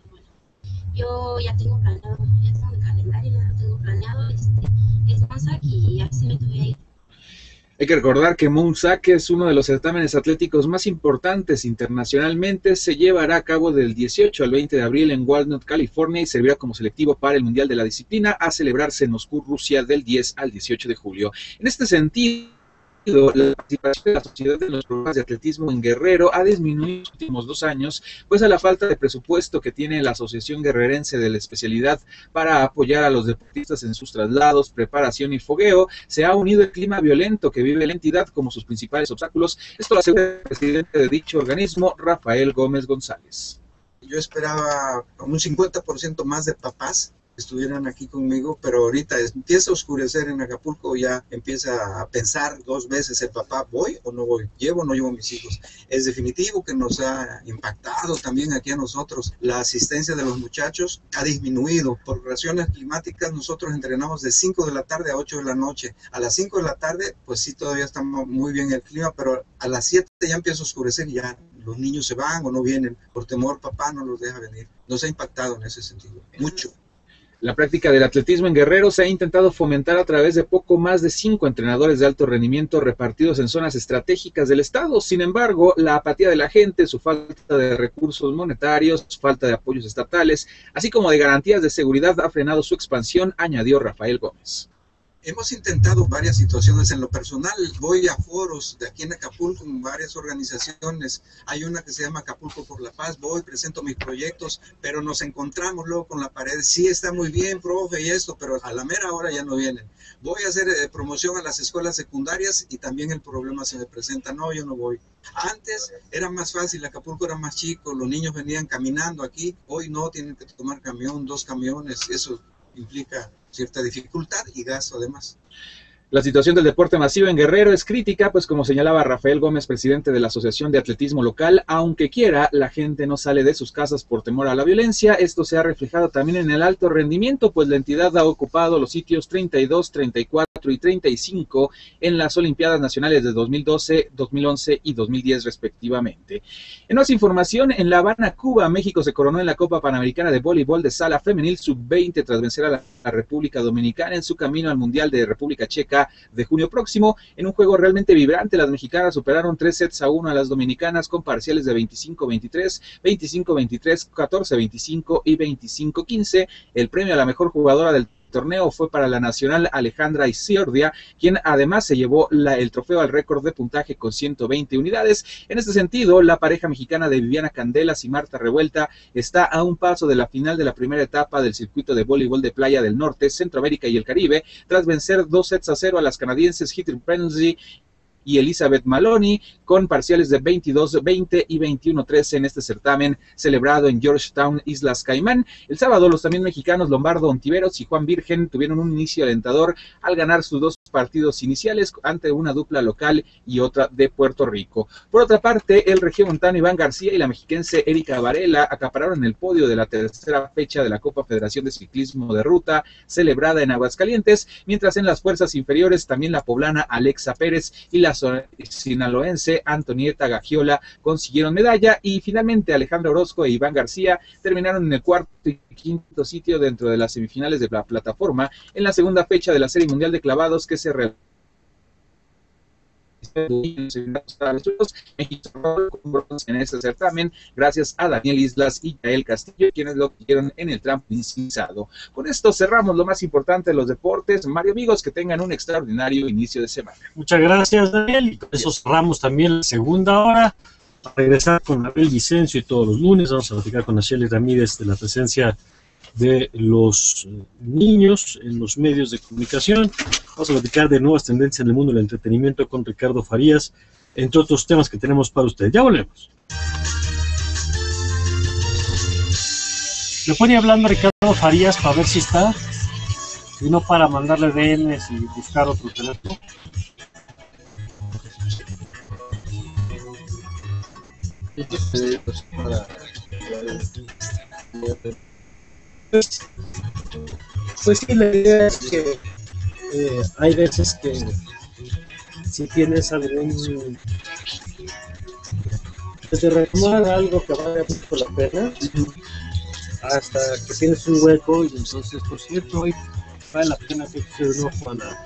yo ya tengo planeado, ya tengo el calendario, ya lo tengo planeado, este, es Monsac y a me voy a ir. Hay que recordar que Moonsack es uno de los certámenes atléticos más importantes internacionalmente. Se llevará a cabo del 18 al 20 de abril en Walnut, California y servirá como selectivo para el Mundial de la Disciplina a celebrarse en Moscú, Rusia del 10 al 18 de julio. En este sentido, la participación de la sociedad en los programas de atletismo en Guerrero ha disminuido en los últimos dos años, pues a la falta de presupuesto que tiene la Asociación Guerrerense de la especialidad para apoyar a los deportistas en sus traslados, preparación y fogueo, se ha unido el clima violento que vive la entidad como sus principales obstáculos. Esto lo asegura el presidente de dicho organismo, Rafael Gómez González. Yo esperaba un 50% más de papás estuvieran aquí conmigo, pero ahorita empieza a oscurecer en Acapulco, ya empieza a pensar dos veces el papá, ¿voy o no voy? ¿Llevo o no llevo a mis hijos? Es definitivo que nos ha impactado también aquí a nosotros. La asistencia de los muchachos ha disminuido. Por razones climáticas nosotros entrenamos de 5 de la tarde a 8 de la noche. A las 5 de la tarde, pues sí, todavía está muy bien el clima, pero a las 7 ya empieza a oscurecer y ya los niños se van o no vienen. Por temor, papá no los deja venir. Nos ha impactado en ese sentido, mucho. La práctica del atletismo en Guerrero se ha intentado fomentar a través de poco más de cinco entrenadores de alto rendimiento repartidos en zonas estratégicas del estado. Sin embargo, la apatía de la gente, su falta de recursos monetarios, falta de apoyos estatales, así como de garantías de seguridad ha frenado su expansión, añadió Rafael Gómez. Hemos intentado varias situaciones en lo personal. Voy a foros de aquí en Acapulco, en varias organizaciones. Hay una que se llama Acapulco por la Paz. Voy, presento mis proyectos, pero nos encontramos luego con la pared. Sí, está muy bien, profe, y esto, pero a la mera hora ya no vienen. Voy a hacer eh, promoción a las escuelas secundarias y también el problema se me presenta. No, yo no voy. Antes era más fácil, Acapulco era más chico, los niños venían caminando aquí. Hoy no, tienen que tomar camión, dos camiones. Eso implica cierta dificultad y gasto además. La situación del deporte masivo en Guerrero es crítica, pues como señalaba Rafael Gómez, presidente de la Asociación de Atletismo Local, aunque quiera, la gente no sale de sus casas por temor a la violencia. Esto se ha reflejado también en el alto rendimiento, pues la entidad ha ocupado los sitios 32, 34 y 35 en las Olimpiadas Nacionales de 2012, 2011 y 2010 respectivamente. En más información, en La Habana, Cuba, México se coronó en la Copa Panamericana de Voleibol de Sala Femenil Sub-20 tras vencer a la, República Dominicana en su camino al Mundial de República Checa de junio próximo. En un juego realmente vibrante, las mexicanas superaron tres sets a uno a las dominicanas con parciales de 25-23, 25-23, 14-25 y 25-15. El premio a la mejor jugadora del torneo fue para la nacional Alejandra Isiordia, quien además se llevó el trofeo al récord de puntaje con 120 unidades. En este sentido, la pareja mexicana de Viviana Candelas y Marta Revuelta está a un paso de la final de la primera etapa del circuito de voleibol de playa del norte, Centroamérica y el Caribe, tras vencer dos sets a cero a las canadienses Hitler Frenzy y Elizabeth Maloney, con parciales de 22-20 y 21-13 en este certamen celebrado en Georgetown, Islas Caimán. El sábado, los también mexicanos Lombardo Ontiveros y Juan Virgen tuvieron un inicio alentador al ganar sus dos partidos iniciales ante una dupla local y otra de Puerto Rico. Por otra parte, el regiomontano Iván García y la mexiquense Erika Varela acapararon el podio de la tercera fecha de la Copa Federación de Ciclismo de Ruta celebrada en Aguascalientes, mientras en las fuerzas inferiores también la poblana Alexa Pérez y la sinaloense Antonieta Gagiola consiguieron medalla y finalmente Alejandro Orozco e Iván García terminaron en el cuarto y quinto sitio dentro de las semifinales de la plataforma en la segunda fecha de la Serie Mundial de Clavados que se realizó en este certamen, gracias a Daniel Islas y Yael Castillo, quienes lo dieron en el trampolín. Con esto cerramos lo más importante de los deportes. Mario, amigos, que tengan un extraordinario inicio de semana. Muchas gracias, Daniel. Y con eso cerramos también la segunda hora. A regresar con Abel Vicencio y todos los lunes. Vamos a platicar con Asheli Ramírez de la presencia de los niños en los medios de comunicación. Vamos a platicar de nuevas tendencias en el mundo del entretenimiento con Ricardo Farías, entre otros temas que tenemos para ustedes. Ya volvemos. Le pone hablando a Ricardo Farías para ver si está, y no para mandarle DNs y buscar otro teléfono. Pues, pues sí, la idea es que eh, hay veces que si tienes algún desde retomar algo que valga mucho la pena hasta que tienes un hueco y entonces por cierto hoy vale la pena que se un ojo a la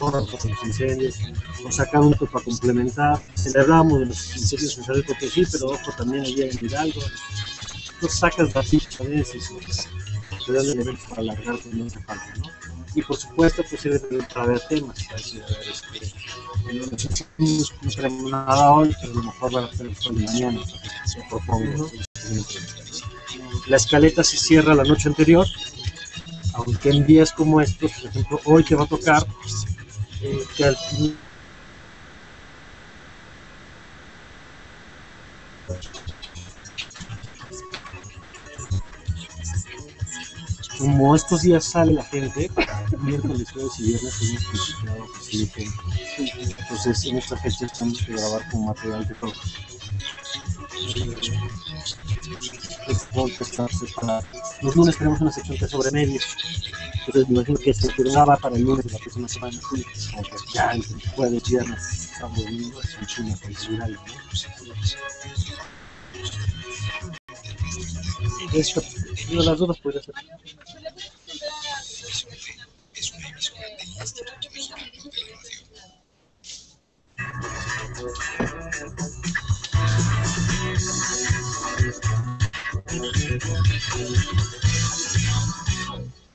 los incendios, o sacar un para complementar. Le hablábamos de los incendios en San Potosí, pero ojo también allá en Hidalgo. Tú sacas te dan elementos para alargar pues no hace falta, ¿no? Y por supuesto, pues sirve para ver temas. Este, no tenemos nada hoy, pero a lo mejor van a hacer el de mañana. Se propongo. La escaleta se cierra la noche anterior, aunque en días como estos, por ejemplo, hoy que va a tocar, eh, que al final como estos días sale la gente, miércoles, jueves y viernes hemos gente. Entonces en esta fecha estamos que grabar con material de todo. Los lunes tenemos una sección que es sobre medios. Entonces me imagino que se graba para el lunes de la próxima semana. Como que ya el jueves, viernes, sábado, domingo, es un chingo cultural. ¿no? Esto, una las dudas podría ser.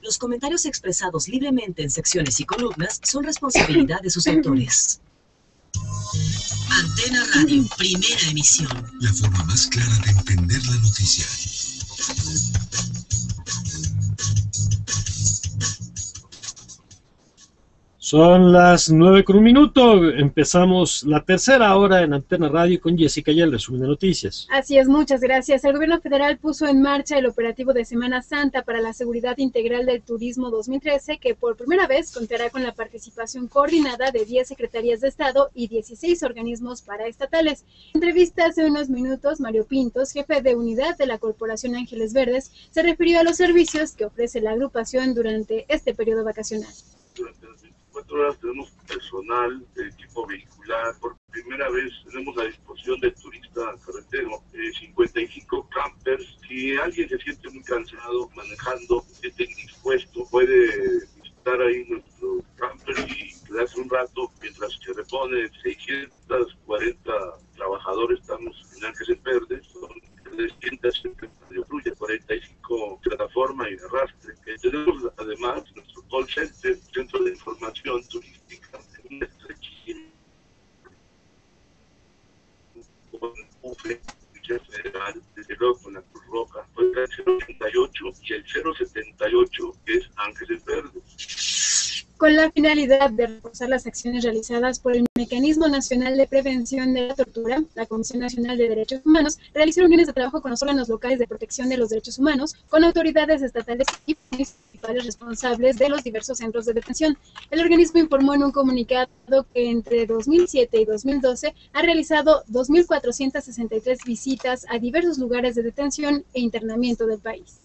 Los comentarios expresados libremente en secciones y columnas son responsabilidad de sus autores. Antena Radio, primera emisión. La forma más clara de entender la noticia. Son las nueve con un minuto. Empezamos la tercera hora en Antena Radio con Jessica y el resumen de noticias. Así es, muchas gracias. El gobierno federal puso en marcha el operativo de Semana Santa para la Seguridad Integral del Turismo 2013, que por primera vez contará con la participación coordinada de 10 secretarías de Estado y 16 organismos paraestatales. En entrevista hace unos minutos, Mario Pintos, jefe de unidad de la Corporación Ángeles Verdes, se refirió a los servicios que ofrece la agrupación durante este periodo vacacional horas tenemos personal, equipo vehicular, por primera vez tenemos a disposición del turista carretero eh, 55 campers. Si alguien se siente muy cansado manejando, esté indispuesto, puede visitar ahí nuestro camper y quedarse un rato mientras se repone 640 trabajadores estamos en Ángeles Verdes, son 300 fluye, 45 plataformas y arrastre. Tenemos además nuestro call center, centro de información turística, en con UFE, Federal, desde luego con la Cruz Roja, fue el 088 y el 078 que es Ángeles Verdes. Con la finalidad de reforzar las acciones realizadas por el Mecanismo Nacional de Prevención de la Tortura, la Comisión Nacional de Derechos Humanos realizó reuniones de trabajo con los órganos locales de protección de los derechos humanos, con autoridades estatales y municipales responsables de los diversos centros de detención. El organismo informó en un comunicado que entre 2007 y 2012 ha realizado 2.463 visitas a diversos lugares de detención e internamiento del país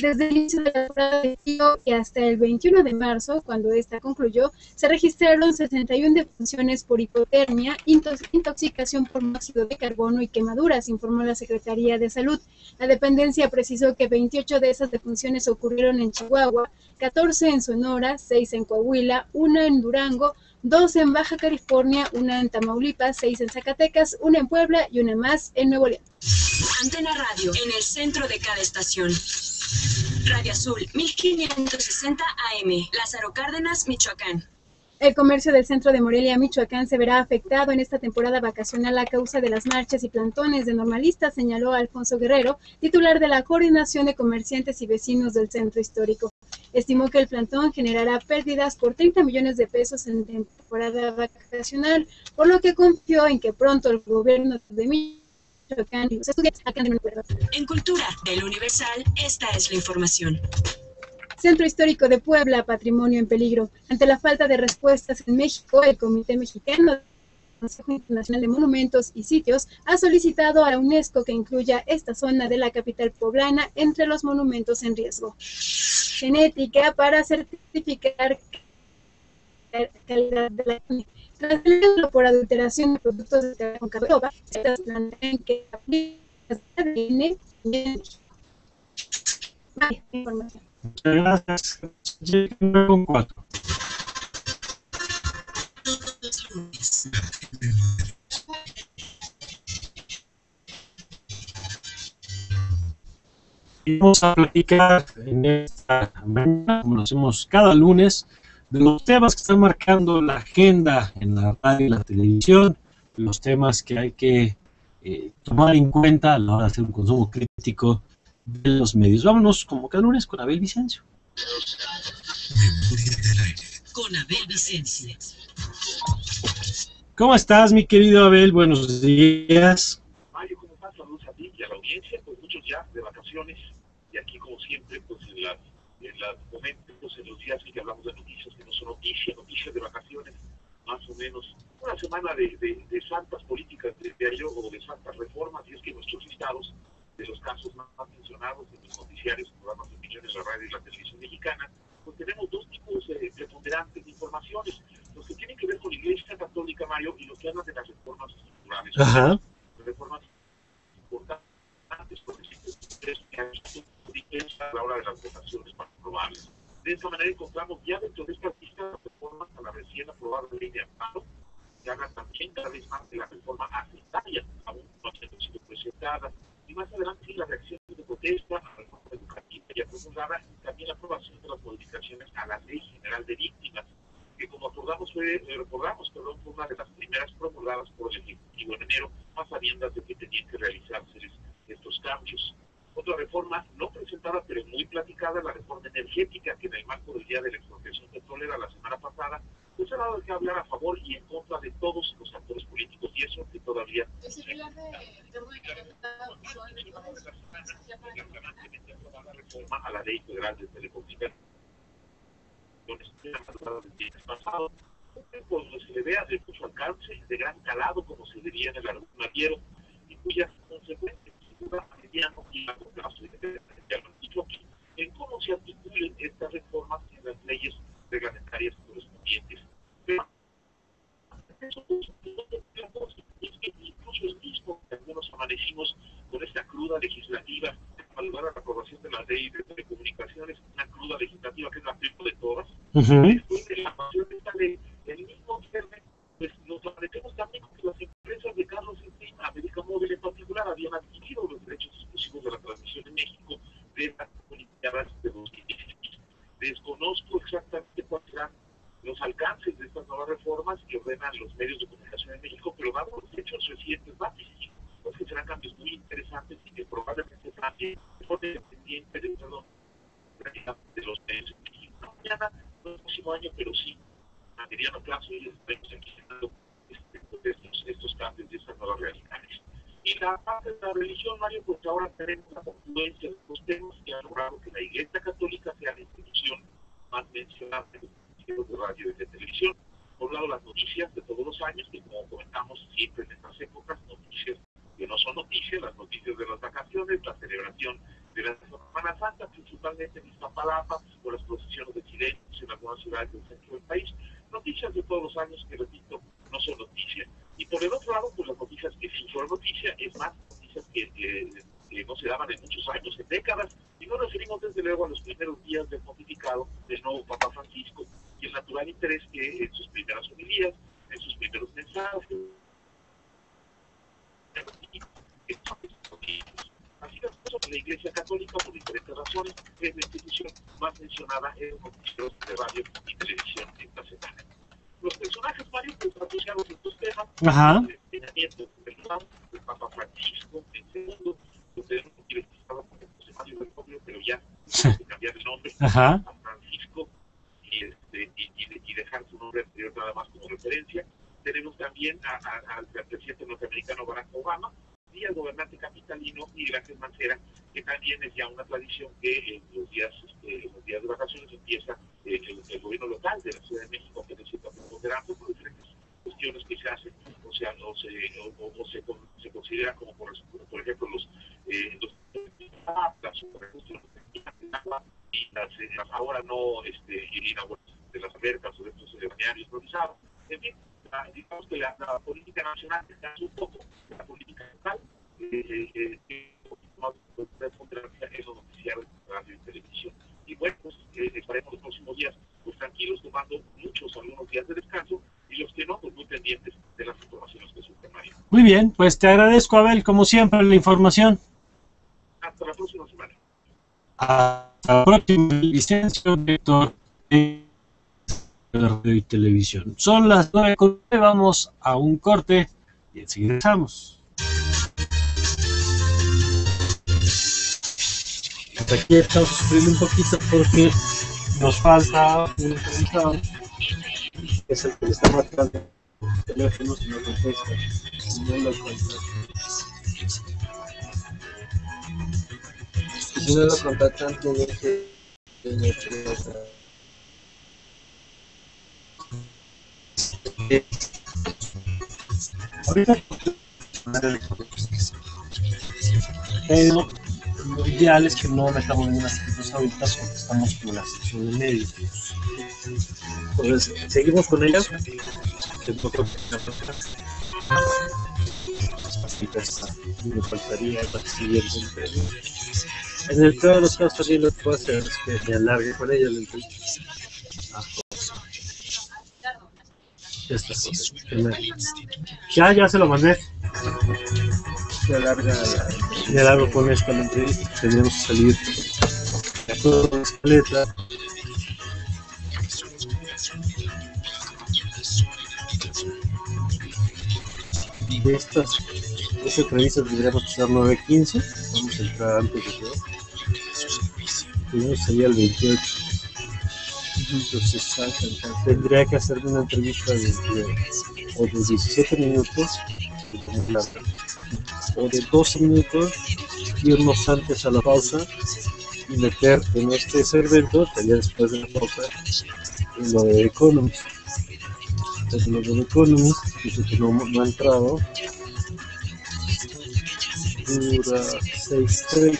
desde el inicio de la temporada de y hasta el 21 de marzo, cuando esta concluyó, se registraron 61 defunciones por hipotermia, intoxicación por monóxido de carbono y quemaduras, informó la Secretaría de Salud. La dependencia precisó que 28 de esas defunciones ocurrieron en Chihuahua, 14 en Sonora, 6 en Coahuila, 1 en Durango, dos en Baja California, una en Tamaulipas, seis en Zacatecas, una en Puebla y una más en Nuevo León. Antena Radio, en el centro de cada estación. Radio Azul, 1560 AM, Lázaro Cárdenas, Michoacán. El comercio del centro de Morelia, Michoacán, se verá afectado en esta temporada vacacional a causa de las marchas y plantones de normalistas, señaló Alfonso Guerrero, titular de la Coordinación de Comerciantes y Vecinos del Centro Histórico. Estimó que el plantón generará pérdidas por 30 millones de pesos en temporada vacacional, por lo que confió en que pronto el gobierno de Michoacán En Cultura del Universal, esta es la información. Centro Histórico de Puebla, Patrimonio en Peligro. Ante la falta de respuestas en México, el Comité Mexicano del Consejo Internacional de Monumentos y Sitios ha solicitado a la UNESCO que incluya esta zona de la capital poblana entre los monumentos en riesgo. Genética para certificar calidad de la tras el por adulteración de productos de con cabrova, se plantean que aplica ADN y información. Muchas gracias. Llega con cuatro. Vamos a platicar en esta mañana, como lo hacemos cada lunes, de los temas que están marcando la agenda en la radio y la televisión, los temas que hay que eh, tomar en cuenta a la hora de hacer un consumo crítico de los medios. Vámonos como cada lunes con Abel Vicencio. Con Abel Vicencio. ¿Cómo estás, mi querido Abel? Buenos días. Mario, ¿cómo estás? Saludos a ti y a la audiencia, pues muchos ya de vacaciones y aquí como siempre, pues en las, las momentos, en los días en que hablamos de noticias que no son noticias, noticias de vacaciones, más o menos una semana de, de, de santas políticas de diario o de santas reformas y es que nuestros estados de los casos más mencionados en los noticiarios, programas de opinión en la radio y la televisión mexicana, pues tenemos dos tipos eh, preponderantes de informaciones, los que tienen que ver con la Iglesia Católica, Mario, y los que hablan de las reformas estructurales. Ajá. Reformas importantes, porque es a la hora de las votaciones más probables. De esta manera encontramos ya dentro de esta lista reformas a la recién aprobada ley de amparo, que habla también cada vez más de la reforma aceptaria, aún no ha sido presentada, y más adelante la reacción de protesta a la reforma educativa ya promulgada y también la aprobación de las modificaciones a la Ley General de Víctimas, que como acordamos fue, eh, recordamos, perdón, fue una de las primeras promulgadas por el Ejecutivo en enero, más sabiendas de que tenían que realizarse estos cambios. Otra reforma no presentada, pero muy platicada, la reforma energética, que en el marco del Día de la Expropiación Petrolera la semana pasada, pues ha dado que hablar a favor y en contra de todos los actores políticos, y eso que todavía... reforma a la Ley Federal de Telecomunicaciones pasado, cuando se le vea de mucho alcance, de gran calado, como se diría en el argumentario, y cuyas consecuencias a mediano y largo plazo dicho aquí, en cómo se articulen estas reformas en las leyes reglamentarias correspondientes. Pero, incluso el mismo que algunos amanecimos con esta cruda legislativa al lugar a la aprobación de la ley de telecomunicaciones, una cruda legislativa que es la primera de todas, después de la aprobación de esta ley, el mismo viernes, pues nos amanecemos también que las empresas de Carlos Slim, América Móvil en particular, habían adquirido los derechos exclusivos de la transmisión en México de las comunidades de 2016. Desconozco exactamente cuáles serán los alcances de estas nuevas reformas que ordenan los medios de comunicación en México, pero dado los hechos recientes, va pues que serán cambios muy interesantes y que probablemente también ponen pendiente de, los medios en México. No mañana, no próximo año, pero sí, a mediano plazo, y estamos aquí este, estos, estos cambios de estas nuevas realidades. Y la parte de la religión, Mario, pues ahora tenemos la confluencia de los temas que han logrado que la Iglesia Católica sea la institución más mencionada en los de radio y de televisión. Por un lado, las noticias de todos los años, que como comentamos siempre en estas épocas, noticias que no son noticias, las noticias de las vacaciones, la celebración de la Semana Santa, principalmente en Iztapalapa, o las procesiones de chilenos en algunas ciudades del centro del país. Noticias de todos los años que, repito, no son noticias. Y por el otro lado, pues las noticias que sí son noticias, es más, noticias que, que, no se daban en muchos años, en décadas, y nos referimos desde luego a los primeros días del pontificado del nuevo Papa Francisco, y el natural interés que en sus primeras homilías, en sus primeros mensajes, la Iglesia Católica, por diferentes razones, es la institución más mencionada en los noticieros de radio y televisión esta semana. Los personajes varios asociados a estos temas, Ajá. el enseñamiento del Papa, el Papa Francisco, el segundo, no quiere que estaba con José Mario Bergoglio, pero ya que cambiar el nombre Ajá. a Francisco y, este, y, y, y dejar su nombre anterior nada más como referencia. Tenemos también a- a- al presidente norteamericano Barack Obama y al gobernante capitalino Miguel Ángel Mancera, que también es ya una tradición que en los días, en los días de vacaciones empieza eh, el, el gobierno local de la Ciudad de México, que necesita preponderante por diferentes cuestiones que se hacen, o sea, o se, o, o- o se, se considera como, por, por ejemplo, los, eh, los y eh, las ahora no este, inauguraciones de las albercas o de estos eh, balnearios improvisados. En fin, la- digamos que la, la política nacional descansa un poco, la política local eh, eh, eh, noticiarios de radio y televisión. Y bueno, pues eh, estaremos los próximos días pues tranquilos, tomando muchos, algunos días de descanso, y los que no, pues muy pendientes de las informaciones que surgen, María. Muy bien, pues te agradezco, Abel, como siempre, la información. Hasta la próxima semana. Hasta la próxima, Vicencio, director de radio y televisión. Son las nueve con nueve, vamos a un corte y enseguida regresamos. Hasta aquí estamos sufriendo un poquito porque nos falta un entrevistado, que es el que le está marcando el teléfono si no contesta, no lo contesta. Si no lo contactan, tiene que tener que otra. Ahorita, pero lo ideal es que no metamos ninguna sección ahorita porque estamos con la sección de medio. Entonces, seguimos con ella. Me faltaría. En el peor de los casos, también lo que puedo hacer es que me alargue con ella Esta que Ya, ya se lo mandé. Se alarga. Ya largo con esta entrevista. Tendremos que salir con escaleta. De estas, esta entrevista tendríamos que ser 9.15. Vamos a entrar antes de todo. Primero sería el 28. Entonces, ah, tendría que hacer una entrevista de, de- o de 17 minutos, o de 12 minutos, irnos antes a la pausa y meter en este segmento, sería después de la pausa, en lo de Economist. Entonces, lo de Economist, dice que no, no ha entrado, dura 6.30.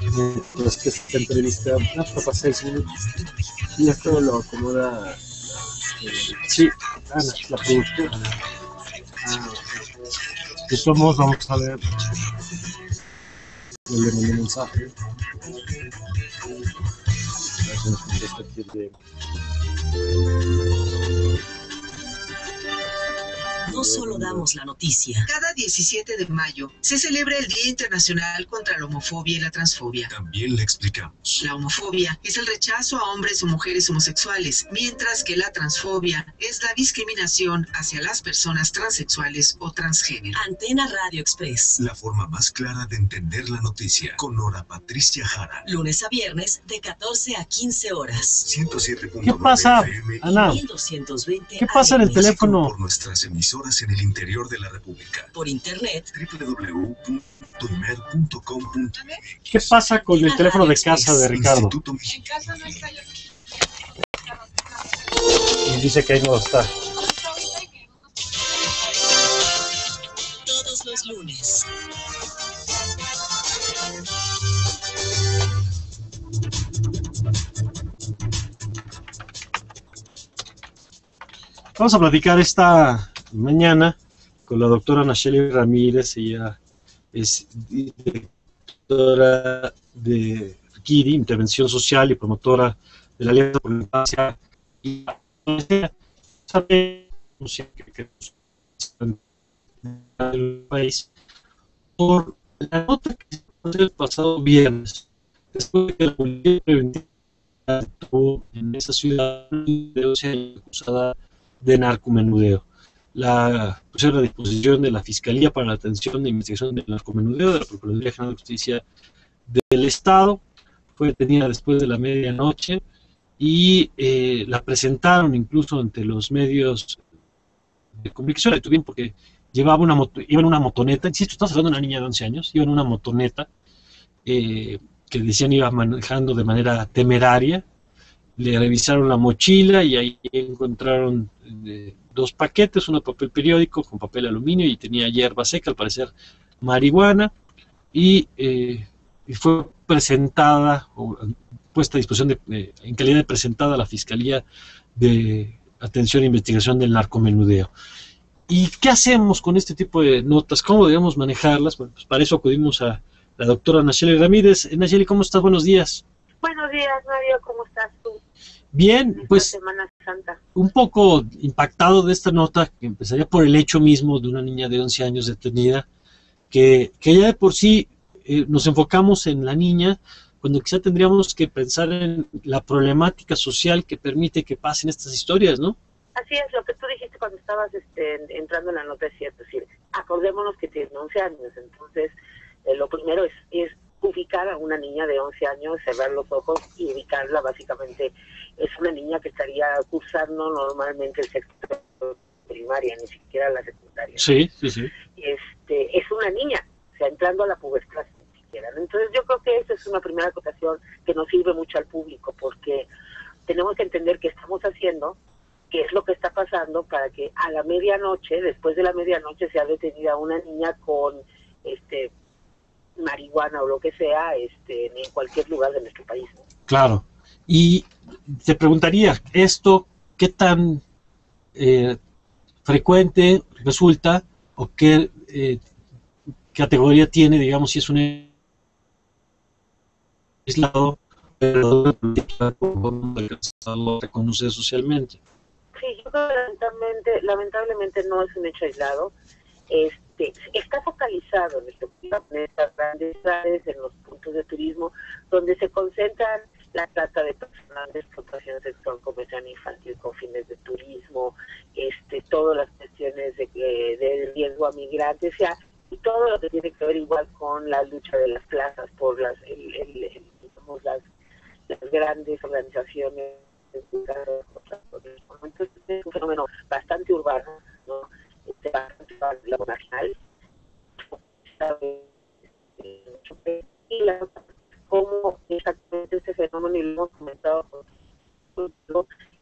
Mientras que esta entrevista ah, para 6 minutos. Y esto lo acomoda. eh, sí, Ana, la productora. Ah, vamos a ver. le mandé mensaje. De- No solo damos la noticia. Cada 17 de mayo se celebra el Día Internacional contra la Homofobia y la Transfobia. También le explicamos. La homofobia es el rechazo a hombres o mujeres homosexuales, mientras que la transfobia es la discriminación hacia las personas transexuales o transgénero. Antena Radio Express. La forma más clara de entender la noticia con Nora Patricia Jara. Lunes a viernes de 14 a 15 horas. 107.9 ¿Qué pasa, FM Ana? 1220 ¿Qué pasa en el teléfono? por nuestras emisoras en el interior de la República. Por internet. www.tunmer.com.mx ¿Qué pasa con el teléfono de casa de Ricardo? Instituto En casa no está yo. Y dice que ahí no está. Todos los lunes. Vamos a platicar esta mañana con la doctora Nacheli Ramírez. Ella es directora de KIRI, Intervención Social y promotora de la Alianza por la Infancia y la del país por la nota que se el pasado viernes, después de que la policía preventiva en esa ciudad de acusada de narcomenudeo. La pusieron a disposición de la Fiscalía para la Atención de Investigación del Narcomenudeo de la Procuraduría General de Justicia del Estado. Fue detenida después de la medianoche y eh, la presentaron incluso ante los medios de comunicación. La tuvieron porque llevaba una moto, iba en una motoneta, insisto, estamos hablando de una niña de 11 años, iba en una motoneta eh, que decían iba manejando de manera temeraria, le revisaron la mochila y ahí encontraron eh, dos paquetes, uno de papel periódico con papel aluminio y tenía hierba seca, al parecer marihuana, y, eh, fue presentada, o puesta a disposición de, en calidad de presentada a la Fiscalía de Atención e Investigación del Narcomenudeo. ¿Y qué hacemos con este tipo de notas? ¿Cómo debemos manejarlas? Bueno, pues para eso acudimos a la doctora Nacheli Ramírez. Nacheli, ¿cómo estás? Buenos días. Buenos días, Mario. ¿Cómo estás tú? Bien, pues Semana Santa. un poco impactado de esta nota, que empezaría por el hecho mismo de una niña de 11 años detenida, que, que ya de por sí eh, nos enfocamos en la niña, cuando quizá tendríamos que pensar en la problemática social que permite que pasen estas historias, ¿no? Así es, lo que tú dijiste cuando estabas este, entrando en la nota es cierto. Es decir, acordémonos que tiene 11 años, entonces eh, lo primero es, es ubicar a una niña de 11 años, cerrar los ojos y ubicarla básicamente. Es una niña que estaría cursando normalmente el sector primaria, ni siquiera la secundaria. Sí, sí, sí. Este, es una niña, o sea, entrando a la pubertad ni siquiera. Entonces yo creo que esa es una primera acotación que nos sirve mucho al público, porque tenemos que entender que estamos haciendo qué es lo que está pasando para que a la medianoche, después de la medianoche, sea detenida una niña con este marihuana o lo que sea este, en cualquier lugar de nuestro país. Claro. Y te preguntaría, ¿esto qué tan eh, frecuente resulta o qué eh, categoría tiene, digamos, si es un aislado, pero reconoce socialmente? Sí, yo creo que lamentablemente, lamentablemente no es un hecho aislado. Este, está focalizado en, estas grandes ciudades, en los puntos de turismo, donde se concentran la trata de personas de explotación sexual comercial infantil con fines de turismo, este, todas las cuestiones de, de riesgo a migrantes, o sea, y todo lo que tiene que ver igual con la lucha de las plazas por las, el, el, digamos, las, las grandes organizaciones entonces es un fenómeno bastante urbano, ¿no? La, cómo exactamente este fenómeno, y lo hemos comentado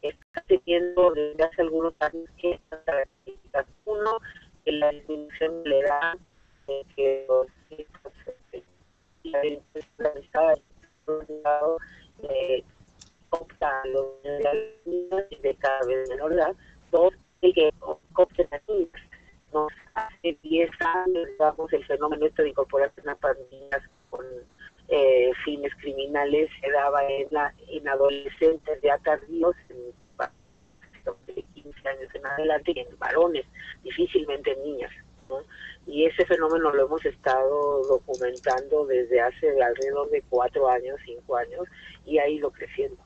está teniendo desde hace algunos años estas características. Uno, en la disminución de la edad, que los la delincuencia eh, opta a los de cada vez menor edad, dos, a. ¿no? Hace 10 años, digamos, el fenómeno esto de incorporarse en pandillas con eh, fines criminales se daba en, la, en adolescentes ya tardíos, en, de 15 años en adelante, y en varones, difícilmente en niñas. ¿no? Y ese fenómeno lo hemos estado documentando desde hace alrededor de cuatro años, cinco años, y ha ido creciendo.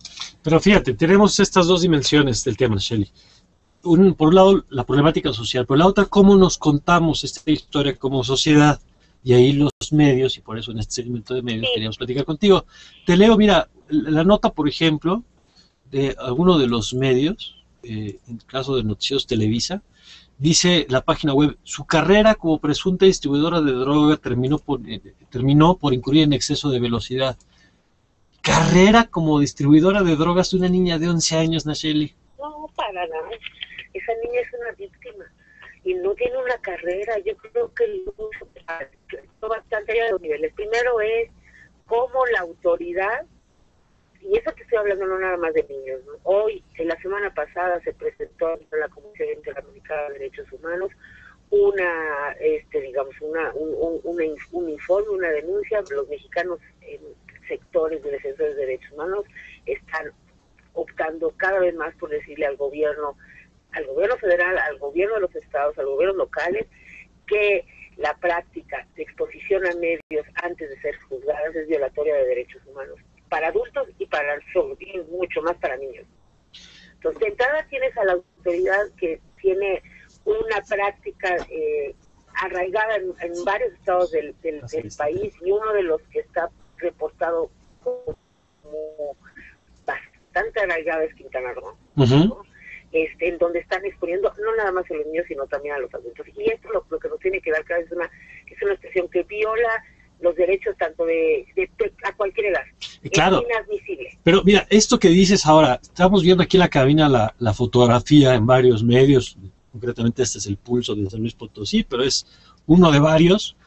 Pero fíjate, tenemos estas dos dimensiones del tema, Shelly. Un, por un lado, la problemática social, por la otra, cómo nos contamos esta historia como sociedad. Y ahí los medios, y por eso en este segmento de medios queríamos platicar contigo. Te leo, mira, la nota, por ejemplo, de alguno de los medios, eh, en el caso de Noticios Televisa, dice la página web, su carrera como presunta distribuidora de droga terminó por, eh, terminó por incurrir en exceso de velocidad carrera como distribuidora de drogas de una niña de 11 años, Nacheli? No, para nada. Esa niña es una víctima y no tiene una carrera. Yo creo que bastante allá de los niveles. Primero es cómo la autoridad, y eso que estoy hablando no nada más de niños, hoy, en la semana pasada, se presentó en la Comisión Interamericana de Derechos Humanos una, este, digamos, una, un, informe, una denuncia. Los mexicanos en sectores de defensores de derechos humanos están optando cada vez más por decirle al gobierno, al gobierno federal, al gobierno de los estados, a los gobiernos locales, que la práctica de exposición a medios antes de ser juzgadas es violatoria de derechos humanos, para adultos y para y mucho más para niños. Entonces, de entrada tienes a la autoridad que tiene una práctica eh, arraigada en, varios estados del, del, país y uno de los que está reportado como bastante arraigado es Quintana Roo, este, en donde están exponiendo no nada más a los niños, sino también a los adultos. Y esto lo, lo que nos tiene que dar claro es una, es una expresión que viola los derechos tanto de, a cualquier edad. Claro. Es inadmisible. Pero mira, esto que dices ahora, estamos viendo aquí en la cabina la, la fotografía en varios medios, concretamente este es el pulso de San Luis Potosí, pero es uno de varios,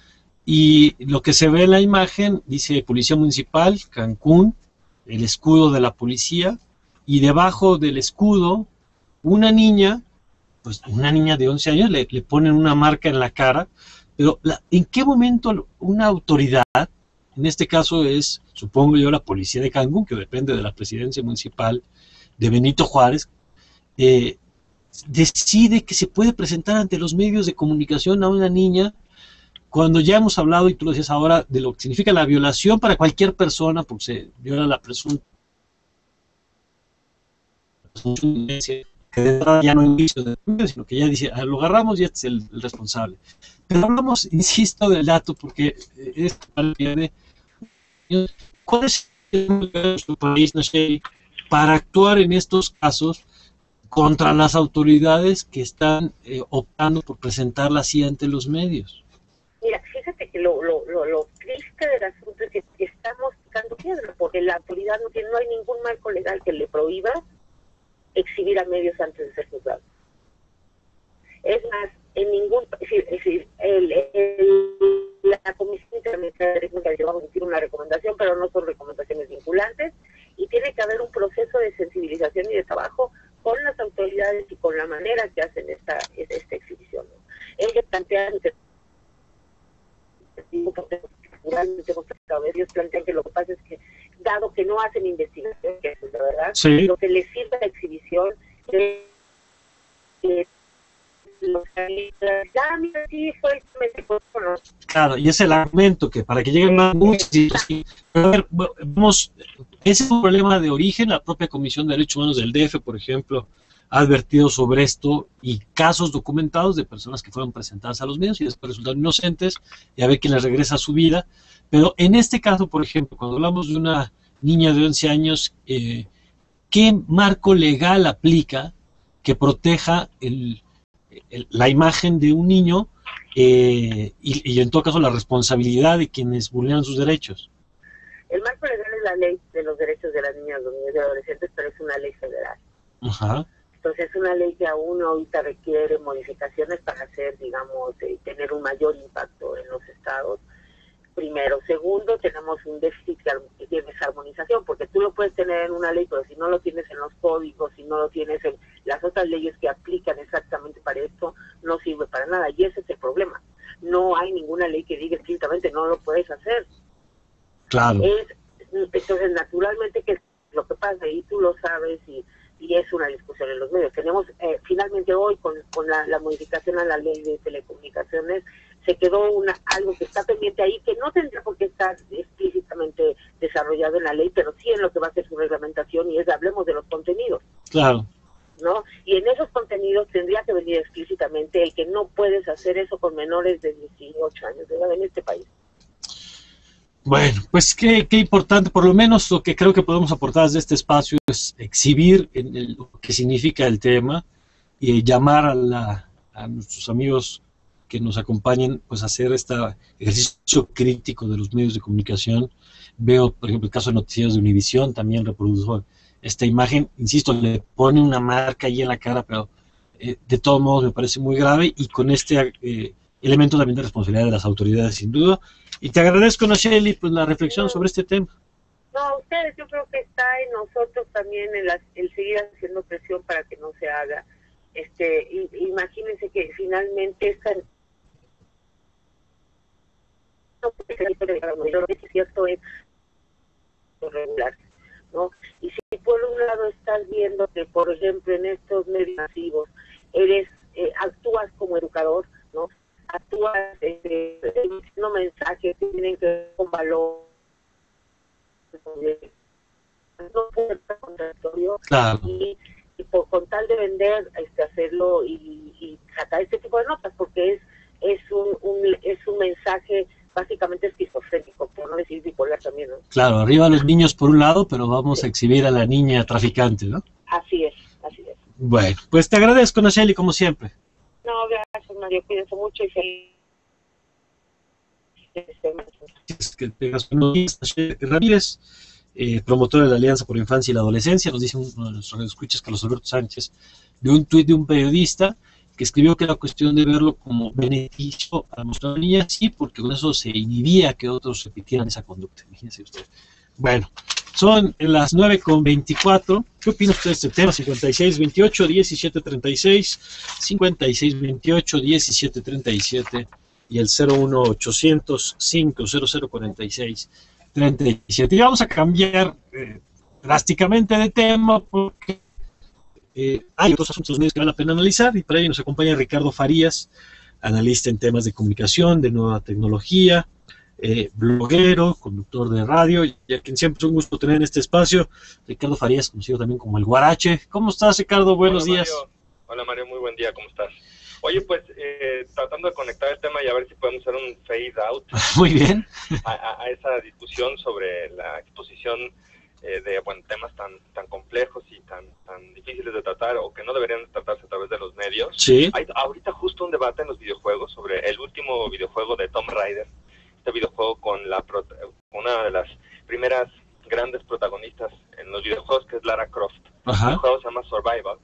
y lo que se ve en la imagen dice Policía Municipal, Cancún, el escudo de la policía, y debajo del escudo una niña, pues una niña de 11 años, le, le ponen una marca en la cara, pero ¿en qué momento una autoridad, en este caso es, supongo yo, la policía de Cancún, que depende de la presidencia municipal de Benito Juárez, eh, decide que se puede presentar ante los medios de comunicación a una niña cuando ya hemos hablado, y tú lo decías ahora, de lo que significa la violación para cualquier persona, porque se viola la presunción que ya no juicio de sino que ya dice, ah, lo agarramos y este es el, responsable. Pero hablamos, insisto, del dato, porque es ¿cuál es el nuestro país, no sé, para actuar en estos casos contra las autoridades que están eh, optando por presentarla así ante los medios? Mira, fíjate que lo, lo, lo, triste del asunto es que estamos picando piedra, porque la autoridad no tiene, no hay ningún marco legal que le prohíba exhibir a medios antes de ser juzgado. Es más, en ningún, es decir, la Comisión Interamericana de Derechos va a emitir una recomendación, pero no son recomendaciones vinculantes, y tiene que haber un proceso de sensibilización y de trabajo con las autoridades y con la manera que hacen esta, esta exhibición. Ellos plantean que ellos plantean que lo que pasa es que dado que no hacen investigación, verdad, lo que les sirve la exhibición Claro, y es el argumento que para que lleguen más vamos, ese es un problema de origen, la propia Comisión de Derechos Humanos del DF, por ejemplo, ha advertido sobre esto y casos documentados de personas que fueron presentadas a los medios y después resultaron inocentes y a ver quién les regresa a su vida. Pero en este caso, por ejemplo, cuando hablamos de una niña de 11 años, eh, ¿qué marco legal aplica que proteja la imagen de un niño eh, y, en todo caso la responsabilidad de quienes vulneran sus derechos? El marco legal es la ley de los derechos de las niñas, los niños y adolescentes, pero es una ley federal. Entonces es una ley que aún ahorita requiere modificaciones para hacer, digamos, eh, tener un mayor impacto en los estados primero. Segundo, tenemos un déficit de desarmonización, porque tú lo puedes tener en una ley, pero si no lo tienes en los códigos, si no lo tienes en las otras leyes que aplican exactamente para esto, no sirve para nada. Y ese es el problema. No hay ninguna ley que diga estrictamente no lo puedes hacer. Claro. Es, entonces, naturalmente, que lo que pasa, y tú lo sabes, y, y es una discusión en los medios. Tenemos, eh, finalmente hoy, con, con la, la modificación a la ley de telecomunicaciones, se quedó una, algo que está pendiente ahí, que no tendría por qué estar explícitamente desarrollado en la ley, pero sí en lo que va a ser su reglamentación, y es, hablemos de los contenidos. Claro. ¿No? Y en esos contenidos tendría que venir explícitamente el que no puedes hacer eso con menores de 18 años de edad en este país. Bueno, pues qué, qué, importante, por lo menos lo que creo que podemos aportar desde este espacio es exhibir lo que significa el tema y llamar a, la, nuestros amigos que nos acompañen pues a hacer este ejercicio crítico de los medios de comunicación. Veo, por ejemplo, el caso de Noticias de Univisión, también reprodujo esta imagen, insisto, le pone una marca ahí en la cara, pero eh, de todos modos me parece muy grave y con este eh, elemento también de responsabilidad de las autoridades, sin duda. Y te agradezco, Nacheli, pues la reflexión sobre este tema. No, ustedes, yo creo que está en nosotros también el, el seguir haciendo presión para que no se haga. Este, imagínense que finalmente esta cierto es regular, ¿no? Y si por un lado estás viendo que, por ejemplo, en estos medios masivos, eres, eh, actúas como educador. Actúas este, emitiendo mensajes que tienen que ver con valor. No puede ser contradictorio. Claro. Y, y por con tal de vender, este, hacerlo y, y sacar este tipo de notas, porque es es un, un, es un mensaje básicamente esquizofrénico, por no decir bipolar también, ¿no? Claro, arriba los niños por un lado, pero vamos a exhibir a la niña traficante, ¿no? Así es, así es. Bueno, pues te agradezco, Nacheli, como siempre. No, gracias, Mario, cuídense mucho y feliz. Es que tengas Ramírez, eh, promotora de la Alianza por la Infancia y la Adolescencia, nos dice uno de nuestros escuchas, Carlos Alberto Sánchez, de un tuit de un periodista que escribió que era cuestión de verlo como beneficio a nuestra niña, sí, porque con eso se inhibía que otros repitieran esa conducta. Imagínense ustedes. Bueno, son las 9 con 24. ¿Qué opina usted de este tema? 56, 28, 17, 36, 56, 28, 17, 37 y el 01 800 500 46 37. Y vamos a cambiar eh, drásticamente de tema porque eh, hay otros asuntos medios que vale la pena analizar y para ello nos acompaña Ricardo Farías, analista en temas de comunicación, de nueva tecnología, eh, bloguero, conductor de radio y a quien siempre es un gusto tener en este espacio. Ricardo Farías, conocido también como el Guarache. ¿Cómo estás, Ricardo? Buenos Hola, días. Mario. Hola Mario, muy buen día, ¿cómo estás? Oye, pues eh, tratando de conectar el tema y a ver si podemos hacer un fade out Muy bien. a, esa discusión sobre la exposición eh, de bueno, temas tan tan complejos y tan tan difíciles de tratar o que no deberían tratarse a través de los medios. Sí. Hay ahorita justo un debate en los videojuegos sobre el último videojuego de Tomb Raider, este videojuego con la una de las primeras grandes protagonistas en los videojuegos que es Lara Croft. Ajá. El juego se llama Survival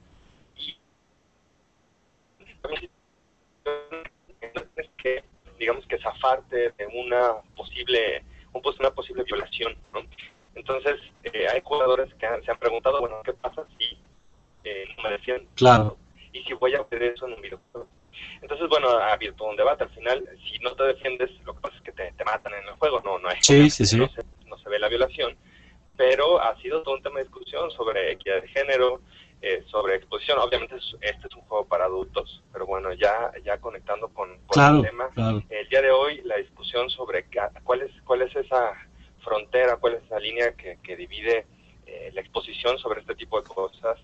es que digamos que zafarte de una posible un pos- una posible violación ¿no? entonces eh, hay jugadores que han- se han preguntado bueno qué pasa si eh, me defiendo Claro. y si voy a hacer eso en un videojuego entonces bueno ha abierto un debate al final si no te defiendes lo que pasa es que te, te matan en el juego no no hay Sí, sí, sí. no se, no se ve la violación pero ha sido todo un tema de discusión sobre equidad de género, eh, sobre exposición. Obviamente es- este es un juego para adultos, pero bueno, ya ya conectando con, con Claro, el tema, claro. el día de hoy la discusión sobre cuál es cuál es esa frontera, cuál es esa línea que, que divide eh, la exposición sobre este tipo de cosas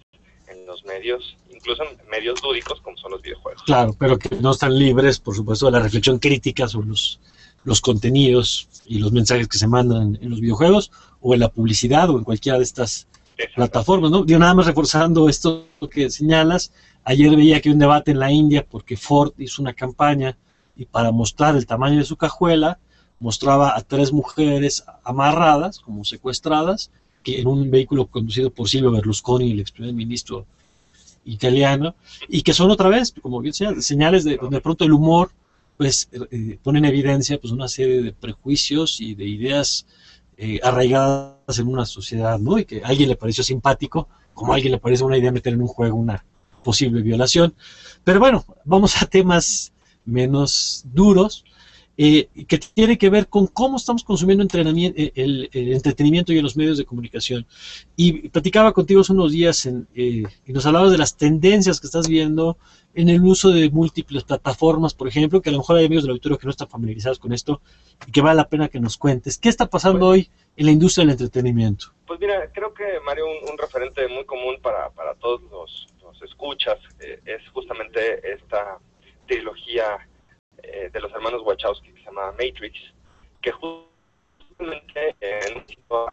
en los medios, incluso en medios lúdicos como son los videojuegos. Claro, pero que no están libres, por supuesto, de la reflexión crítica sobre los, los contenidos y los mensajes que se mandan en los videojuegos o en la publicidad o en cualquiera de estas plataformas, ¿no? Yo nada más reforzando esto que señalas, ayer veía que hay un debate en la India porque Ford hizo una campaña y para mostrar el tamaño de su cajuela mostraba a tres mujeres amarradas, como secuestradas, en un vehículo conducido por Silvio Berlusconi, el ex primer ministro italiano, y que son otra vez, como bien sea, señales de donde de pronto el humor pues eh, pone en evidencia pues una serie de prejuicios y de ideas eh, arraigadas en una sociedad, ¿no? Y que a alguien le pareció simpático, como a alguien le parece una idea meter en un juego una posible violación. Pero bueno, vamos a temas menos duros, eh, que tiene que ver con cómo estamos consumiendo entrenamiento, el, el entretenimiento y en los medios de comunicación. Y platicaba contigo hace unos días en, eh, y nos hablabas de las tendencias que estás viendo en el uso de múltiples plataformas, por ejemplo, que a lo mejor hay amigos del auditorio que no están familiarizados con esto y que vale la pena que nos cuentes. ¿Qué está pasando hoy en la industria del entretenimiento? Pues mira, creo que Mario, un, un referente muy común para, para todos los, los escuchas eh, es justamente esta trilogía eh, de los hermanos Wachowski que se llama Matrix, que justamente eh,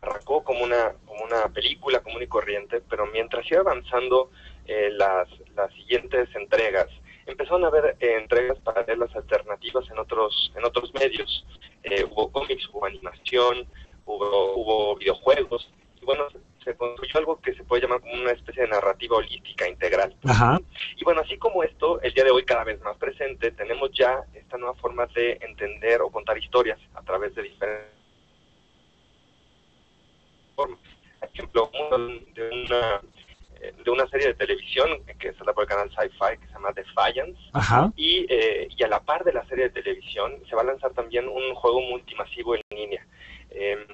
arrancó como una, como una película común y corriente, pero mientras iba avanzando eh, las, las siguientes entregas, empezaron a haber eh, entregas paralelas alternativas en otros, en otros medios. Eh, hubo cómics, hubo animación, hubo, hubo videojuegos, y bueno, se, se construyó algo que se puede llamar como una especie de narrativa holística integral. Ajá. Y bueno, así como esto, el día de hoy cada vez más presente, tenemos ya esta nueva forma de entender o contar historias a través de diferentes formas. Por ejemplo, de una, eh, de una serie de televisión que está por el canal Sci-Fi que se llama Defiance. Ajá. Y, eh, y a la par de la serie de televisión se va a lanzar también un juego multimasivo en línea. Eh,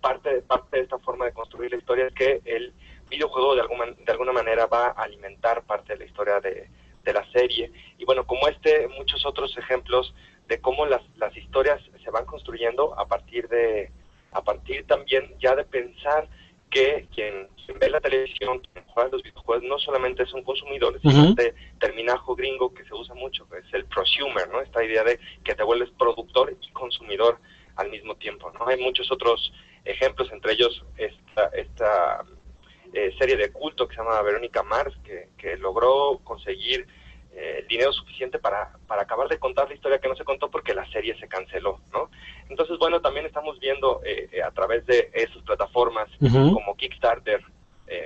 parte, parte de esta forma de construir la historia es que el videojuego de alguna, de alguna manera va a alimentar parte de la historia de, de la serie. Y bueno, como este, muchos otros ejemplos de cómo las, las historias se van construyendo a partir de, a partir también ya de pensar que quien, ve la televisión, quien juega los videojuegos, no solamente es un consumidor, sino este terminajo gringo que se usa mucho, que es el prosumer, ¿no? Esta idea de que te vuelves productor y consumidor al mismo tiempo, ¿no? Hay muchos otros ejemplos, entre ellos esta, esta eh, serie de culto que se llama Verónica Mars, que, que logró conseguir eh, el dinero suficiente para, para acabar de contar la historia que no se contó porque la serie se canceló, ¿no? Entonces, bueno, también estamos viendo eh, eh, a través de esas plataformas como Kickstarter,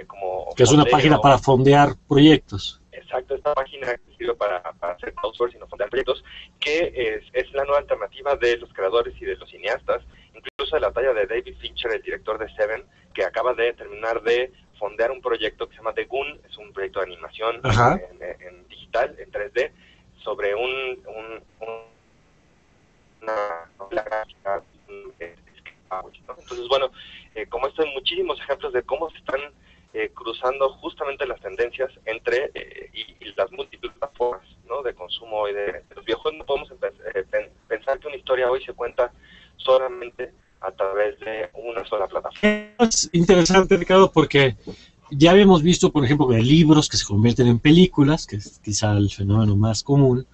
como... Que es una página para fondear proyectos. Exacto, esta página que sirve para, para hacer outsourcing o fondear proyectos, que es, es la nueva alternativa de los creadores y de los cineastas, incluso de la talla de David Fincher, el director de Seven, que acaba de terminar de fondear un proyecto que se llama The Goon, es un proyecto de animación en, en, digital, en 3D, sobre un, un, una novela gráfica. Entonces, bueno, eh, como esto hay muchísimos ejemplos de cómo se están eh, cruzando justamente las tendencias entre eh, y, las múltiples plataformas ¿no? de consumo y de, los videojuegos. No podemos pensar que una historia hoy se cuenta solamente a través de una sola plataforma. Es interesante, Ricardo, porque ya habíamos visto, por ejemplo, de libros que se convierten en películas, que es quizá el fenómeno más común,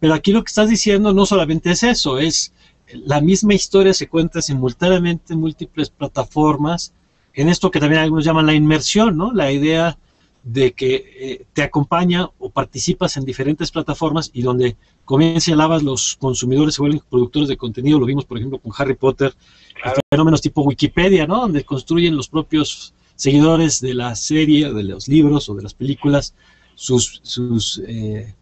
pero aquí lo que estás diciendo no solamente es eso, es la misma historia se cuenta simultáneamente en múltiples plataformas, en esto que también algunos llaman la inmersión, ¿no? La idea de que eh, te acompaña o participas en diferentes plataformas y donde, como bien señalabas, los consumidores se vuelven productores de contenido, lo vimos por ejemplo con Harry Potter, fenómenos tipo Wikipedia, ¿no? Donde construyen los propios seguidores de la serie, de los libros o de las películas, sus, sus eh,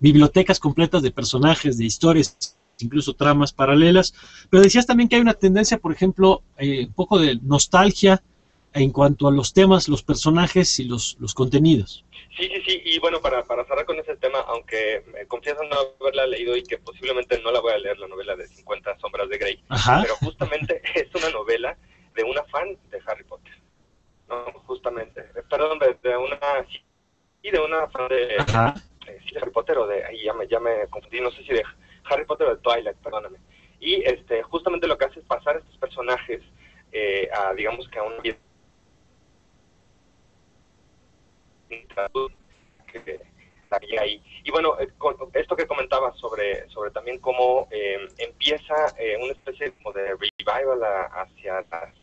bibliotecas completas de personajes, de historias, incluso tramas paralelas. Pero decías también que hay una tendencia, por ejemplo, eh, un poco de nostalgia en cuanto a los temas, los personajes y los, los contenidos. Sí, sí, sí, y bueno, para, para cerrar con ese tema, aunque me confieso no haberla leído y que posiblemente no la voy a leer, la novela de 50 sombras de Grey, pero justamente es una novela de una fan de Harry Potter, ¿no? Justamente, perdón, de, una, y de una fan de, Harry Potter o de, ahí ya me, ya me confundí, no sé si de Harry Potter o de Twilight, perdóname. Y este, justamente lo que hace es pasar a estos personajes eh, a, digamos que a un que ahí. Y bueno, eh, esto que comentaba sobre, sobre también cómo eh, empieza eh, una especie como de revival hacia las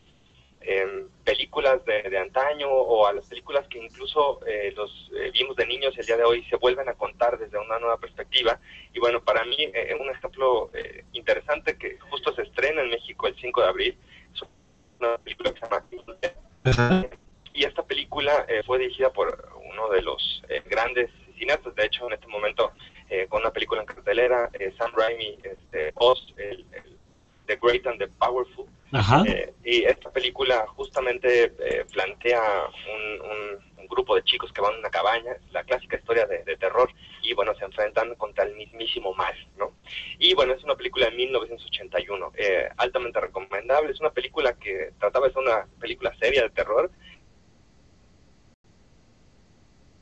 em, películas de, de, antaño o a las películas que incluso los vimos de niños el día de hoy se vuelven a contar desde una nueva perspectiva. Y bueno, para mí un ejemplo interesante que justo se estrena en México el 5 de abril, es una película que se llama y esta película eh, fue dirigida por uno de los eh, grandes cineastas, de hecho en este momento eh, con una película en cartelera, Sam Raimi, este, Oz, el, The Great and the Powerful. y esta película justamente plantea un, grupo de chicos que van a una cabaña, la clásica historia de, de, terror, y bueno, se enfrentan contra el mismísimo mal, ¿no? Y bueno, es una película de 1981, altamente recomendable, es una película que trataba de ser una película seria de terror,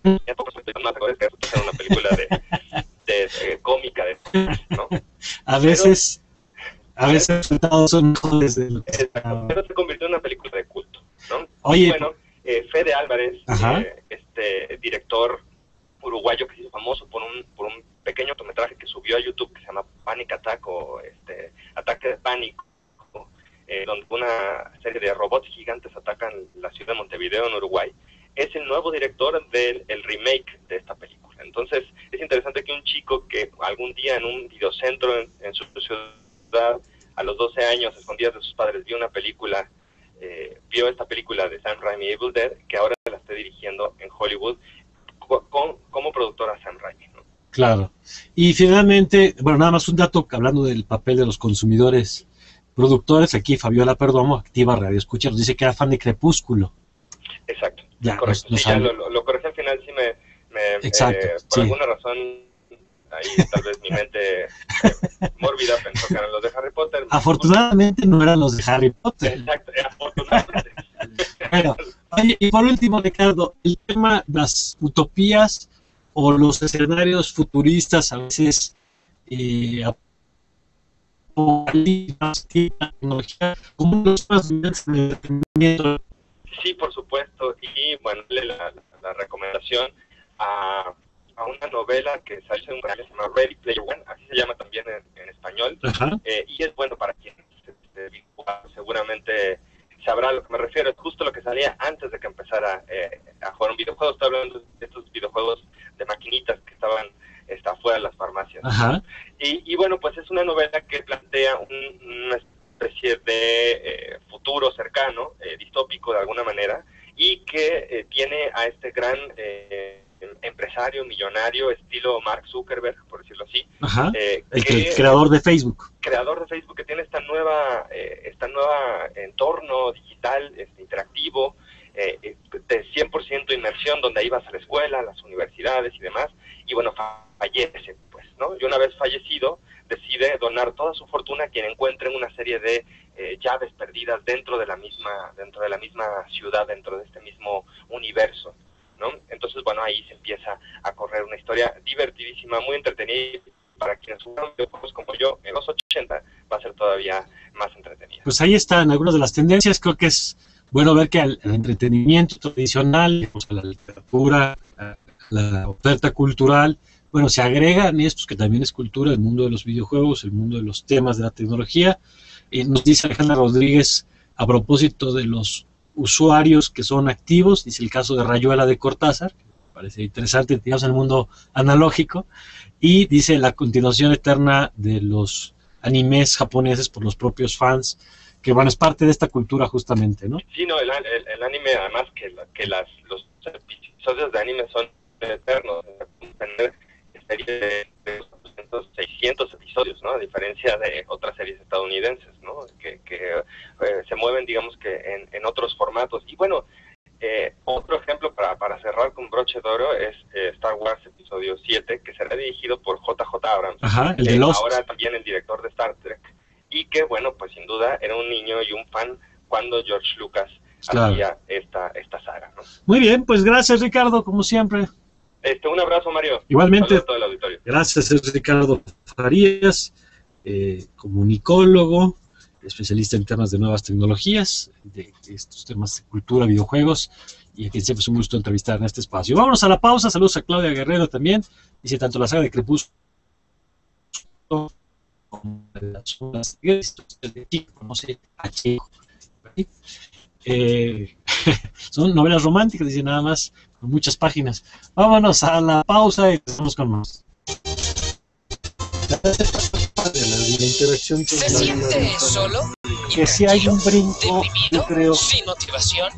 una película de, cómica, de, ¿no? A veces, a veces los resultados son mejores de lo que Pero se convirtió en una película de culto, ¿no? Oye, bueno, eh, Fede Álvarez, eh, este director uruguayo que se hizo famoso por un, por un pequeño autometraje que subió a YouTube que se llama Panic Attack o este, Ataque de Pánico, eh, donde una serie de robots gigantes atacan la ciudad de Montevideo en Uruguay es el nuevo director del remake de esta película. Entonces, es interesante que un chico que algún día en un videocentro en, su ciudad, a los 12 años, escondidas de sus padres, vio una película, eh, vio esta película de Sam Raimi, Evil Dead, que ahora la esté dirigiendo en Hollywood con, como productora Sam Raimi. Claro. Y finalmente, bueno, nada más un dato hablando del papel de los consumidores productores. Aquí Fabiola Perdomo, activa Radio Escucha, nos dice que era fan de Crepúsculo. Exacto. Ya, sí, ya lo, lo, corregí al final, sí me, me Exacto, eh, por alguna razón ahí tal vez mi mente eh, mórbida pensó que eran los de Harry Potter. Afortunadamente no eran los de Harry Potter. Exacto, afortunadamente. bueno, Oye, y por último, Ricardo, el tema de las utopías o los escenarios futuristas a veces eh, como los más entretenimiento. Sí, por supuesto, y bueno, la, la recomendación a, a, una novela que salió en un canal que se llama Ready Player One, así se llama también en, en español, eh, y es bueno para quien se, se, seguramente sabrá a lo que me refiero, es justo lo que salía antes de que empezara eh, a jugar un videojuego, estoy hablando de estos videojuegos de maquinitas que estaban está afuera de las farmacias. Y, y, bueno, pues es una novela que plantea un, una especie de eh, futuro cercano, eh, distópico de alguna manera, y que eh, tiene a este gran eh, empresario millonario estilo Mark Zuckerberg, por decirlo así, eh, el, que, el, creador de Facebook. Creador de Facebook que tiene esta nueva, eh, esta nueva entorno digital, este, interactivo, eh, de 100% inmersión, donde ahí vas a la escuela, a las universidades y demás, y bueno, fallece, pues, ¿no? Y una vez fallecido, decide donar toda su fortuna a quien encuentre una serie de eh, llaves perdidas dentro de la misma, dentro de la misma ciudad, dentro de este mismo universo. Entonces, bueno, ahí se empieza a correr una historia divertidísima, muy entretenida. Para quienes jugaron videojuegos como yo en los 80, va a ser todavía más entretenida. Pues ahí están algunas de las tendencias. Creo que es bueno ver que al entretenimiento tradicional, la literatura, la oferta cultural, bueno, se agregan estos que también es cultura, el mundo de los videojuegos, el mundo de los temas de la tecnología. Y nos dice Alejandra Rodríguez a propósito de los usuarios que son activos, dice el caso de Rayuela de Cortázar, que parece interesante, digamos, en el mundo analógico, y dice la continuación eterna de los animes japoneses por los propios fans, que bueno, es parte de esta cultura justamente, ¿no? Sí, no, el, el, el anime, además que, la, que las, los episodios de anime son eternos, series de, de 200, 600 episodios, ¿no? A diferencia de otras series estadounidenses, ¿no? Que, que eh, se mueven, digamos que en, en otros formatos. Y bueno, eh, otro ejemplo para, para cerrar con broche de oro es eh, Star Wars Episodio 7, que será dirigido por JJ Abrams, Ajá, el de ahora también el director de Star Trek, y que, bueno, pues sin duda era un niño y un fan cuando George Lucas Claro. hacía esta, esta saga. ¿no? Muy bien, pues gracias Ricardo, como siempre. Este, un abrazo, Mario. Igualmente. Saludos a todo el auditorio. Gracias, es Ricardo Farías, eh, comunicólogo, especialista en temas de nuevas tecnologías, de estos temas de cultura, videojuegos, y a quien siempre es un gusto entrevistar en este espacio. Vámonos a la pausa, saludos a Claudia Guerrero también, dice tanto la saga de Crepúsculo como las de Chico, conoce a Chico. Eh, son novelas románticas, dice nada más, muchas páginas. Vámonos a la pausa y empezamos con más. La interacción ¿Se siente solo? que si hay un brinco, yo creo, ¿Sin motivación?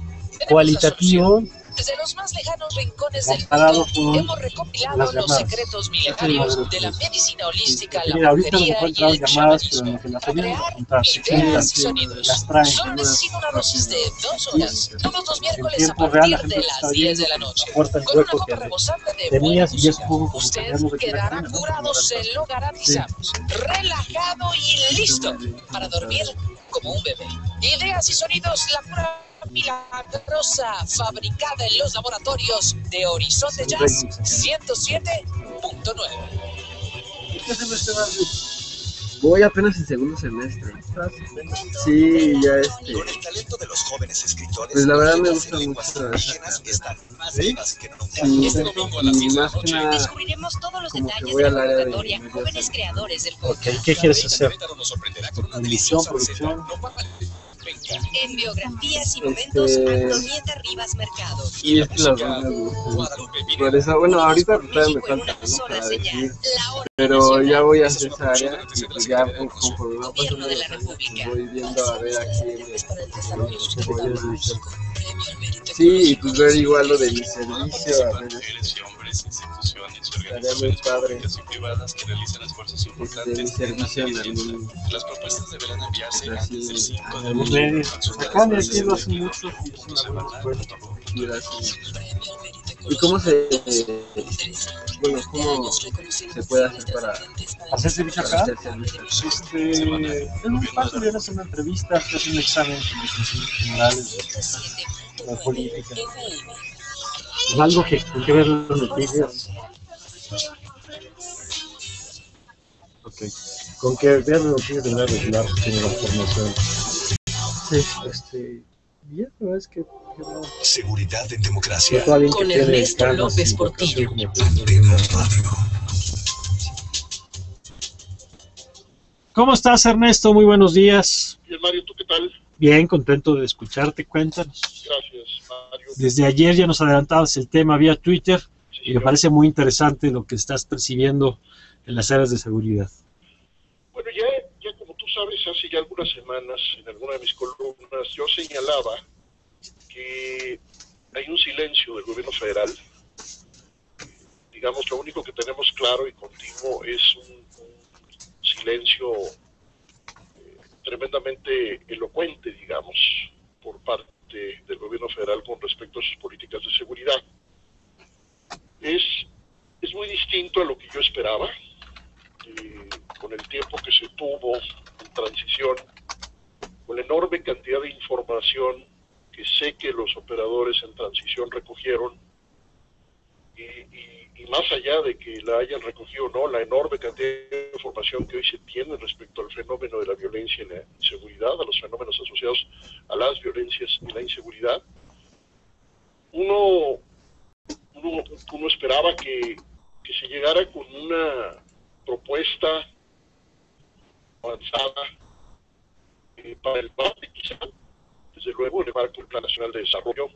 cualitativo Desde los más lejanos rincones del mundo hemos recopilado los secretos milenarios de la medicina holística, la brujería y el contar, ideas y sonidos. Solo necesito una dosis de dos horas, todos los miércoles a partir de las 10 de la noche. Con una que rebosante de poco como Usted quedará curado, se lo garantizamos. Relajado y listo para dormir como un bebé. Ideas y sonidos, la pura milagrosa, fabricada en los laboratorios de Horizonte Jazz 107.9. Voy apenas en segundo semestre. Sí, ya este. Con el talento de los jóvenes escritores, Pues la verdad me gusta lenguas mucho indígenas están más ¿Sí? que nunca. Sí, Este domingo a las y 10 de la noche. Descubriremos todos los detalles voy de la de convocatoria medios. Jóvenes Creadores del Ok, ¿qué quieres hacer? Edición, producción. En biografías y momentos, Este- Antonieta Rivas Mercado. y es que las dos me. Por eso, bueno, ahorita todavía me falta ¿no? pero ya voy a hacer esa área y ya pues, conforme va pasando los años, pues voy viendo a ver aquí en el Sí, y pues ver igual lo de mi servicio, a ver, estaría muy padre. Este, mi servicio en algún Las propuestas deberán enviarse antes del 5 de Los julio. medios. Acá de aquí lo hacen mucho y. Gracias. ¿Y cómo se, bueno, cómo se puede hacer para hacer servicio acá? hacer servicio? Este, es muy fácil, vienes a hacer una entrevista, te haces un examen generales, de la política. Es algo que, con que ver las noticias. Ok. Con que ver las noticias de manera regular tiene la formación. Sí, este. Bien, la verdad es que. no- Seguridad en democracia. Con Ernesto López Portillo. Antena Radio. ¿Cómo estás, Ernesto? Muy buenos días. Bien, Mario, ¿tú qué tal? Bien, contento de escucharte. Cuéntanos. Gracias. Desde ayer ya nos adelantabas el tema vía Twitter y me parece muy interesante lo que estás percibiendo en las áreas de seguridad. Bueno, ya, ya como tú sabes, hace ya algunas semanas, en alguna de mis columnas, yo señalaba que hay un silencio del gobierno federal. Digamos, lo único que tenemos claro y continuo es un, un silencio eh, tremendamente elocuente, digamos, por parte del gobierno federal con respecto a sus políticas de seguridad. Es, es muy distinto a lo que yo esperaba con el tiempo que se tuvo en transición, con la enorme cantidad de información que sé que los operadores en transición recogieron, y- y más allá de que la hayan recogido o no, la enorme cantidad de información que hoy se tiene respecto al fenómeno de la violencia y la inseguridad, a los fenómenos asociados a las violencias y la inseguridad, uno, uno, uno esperaba que, que se llegara con una propuesta avanzada eh, para el debate, quizá, desde luego, el marco del Plan Nacional de Desarrollo,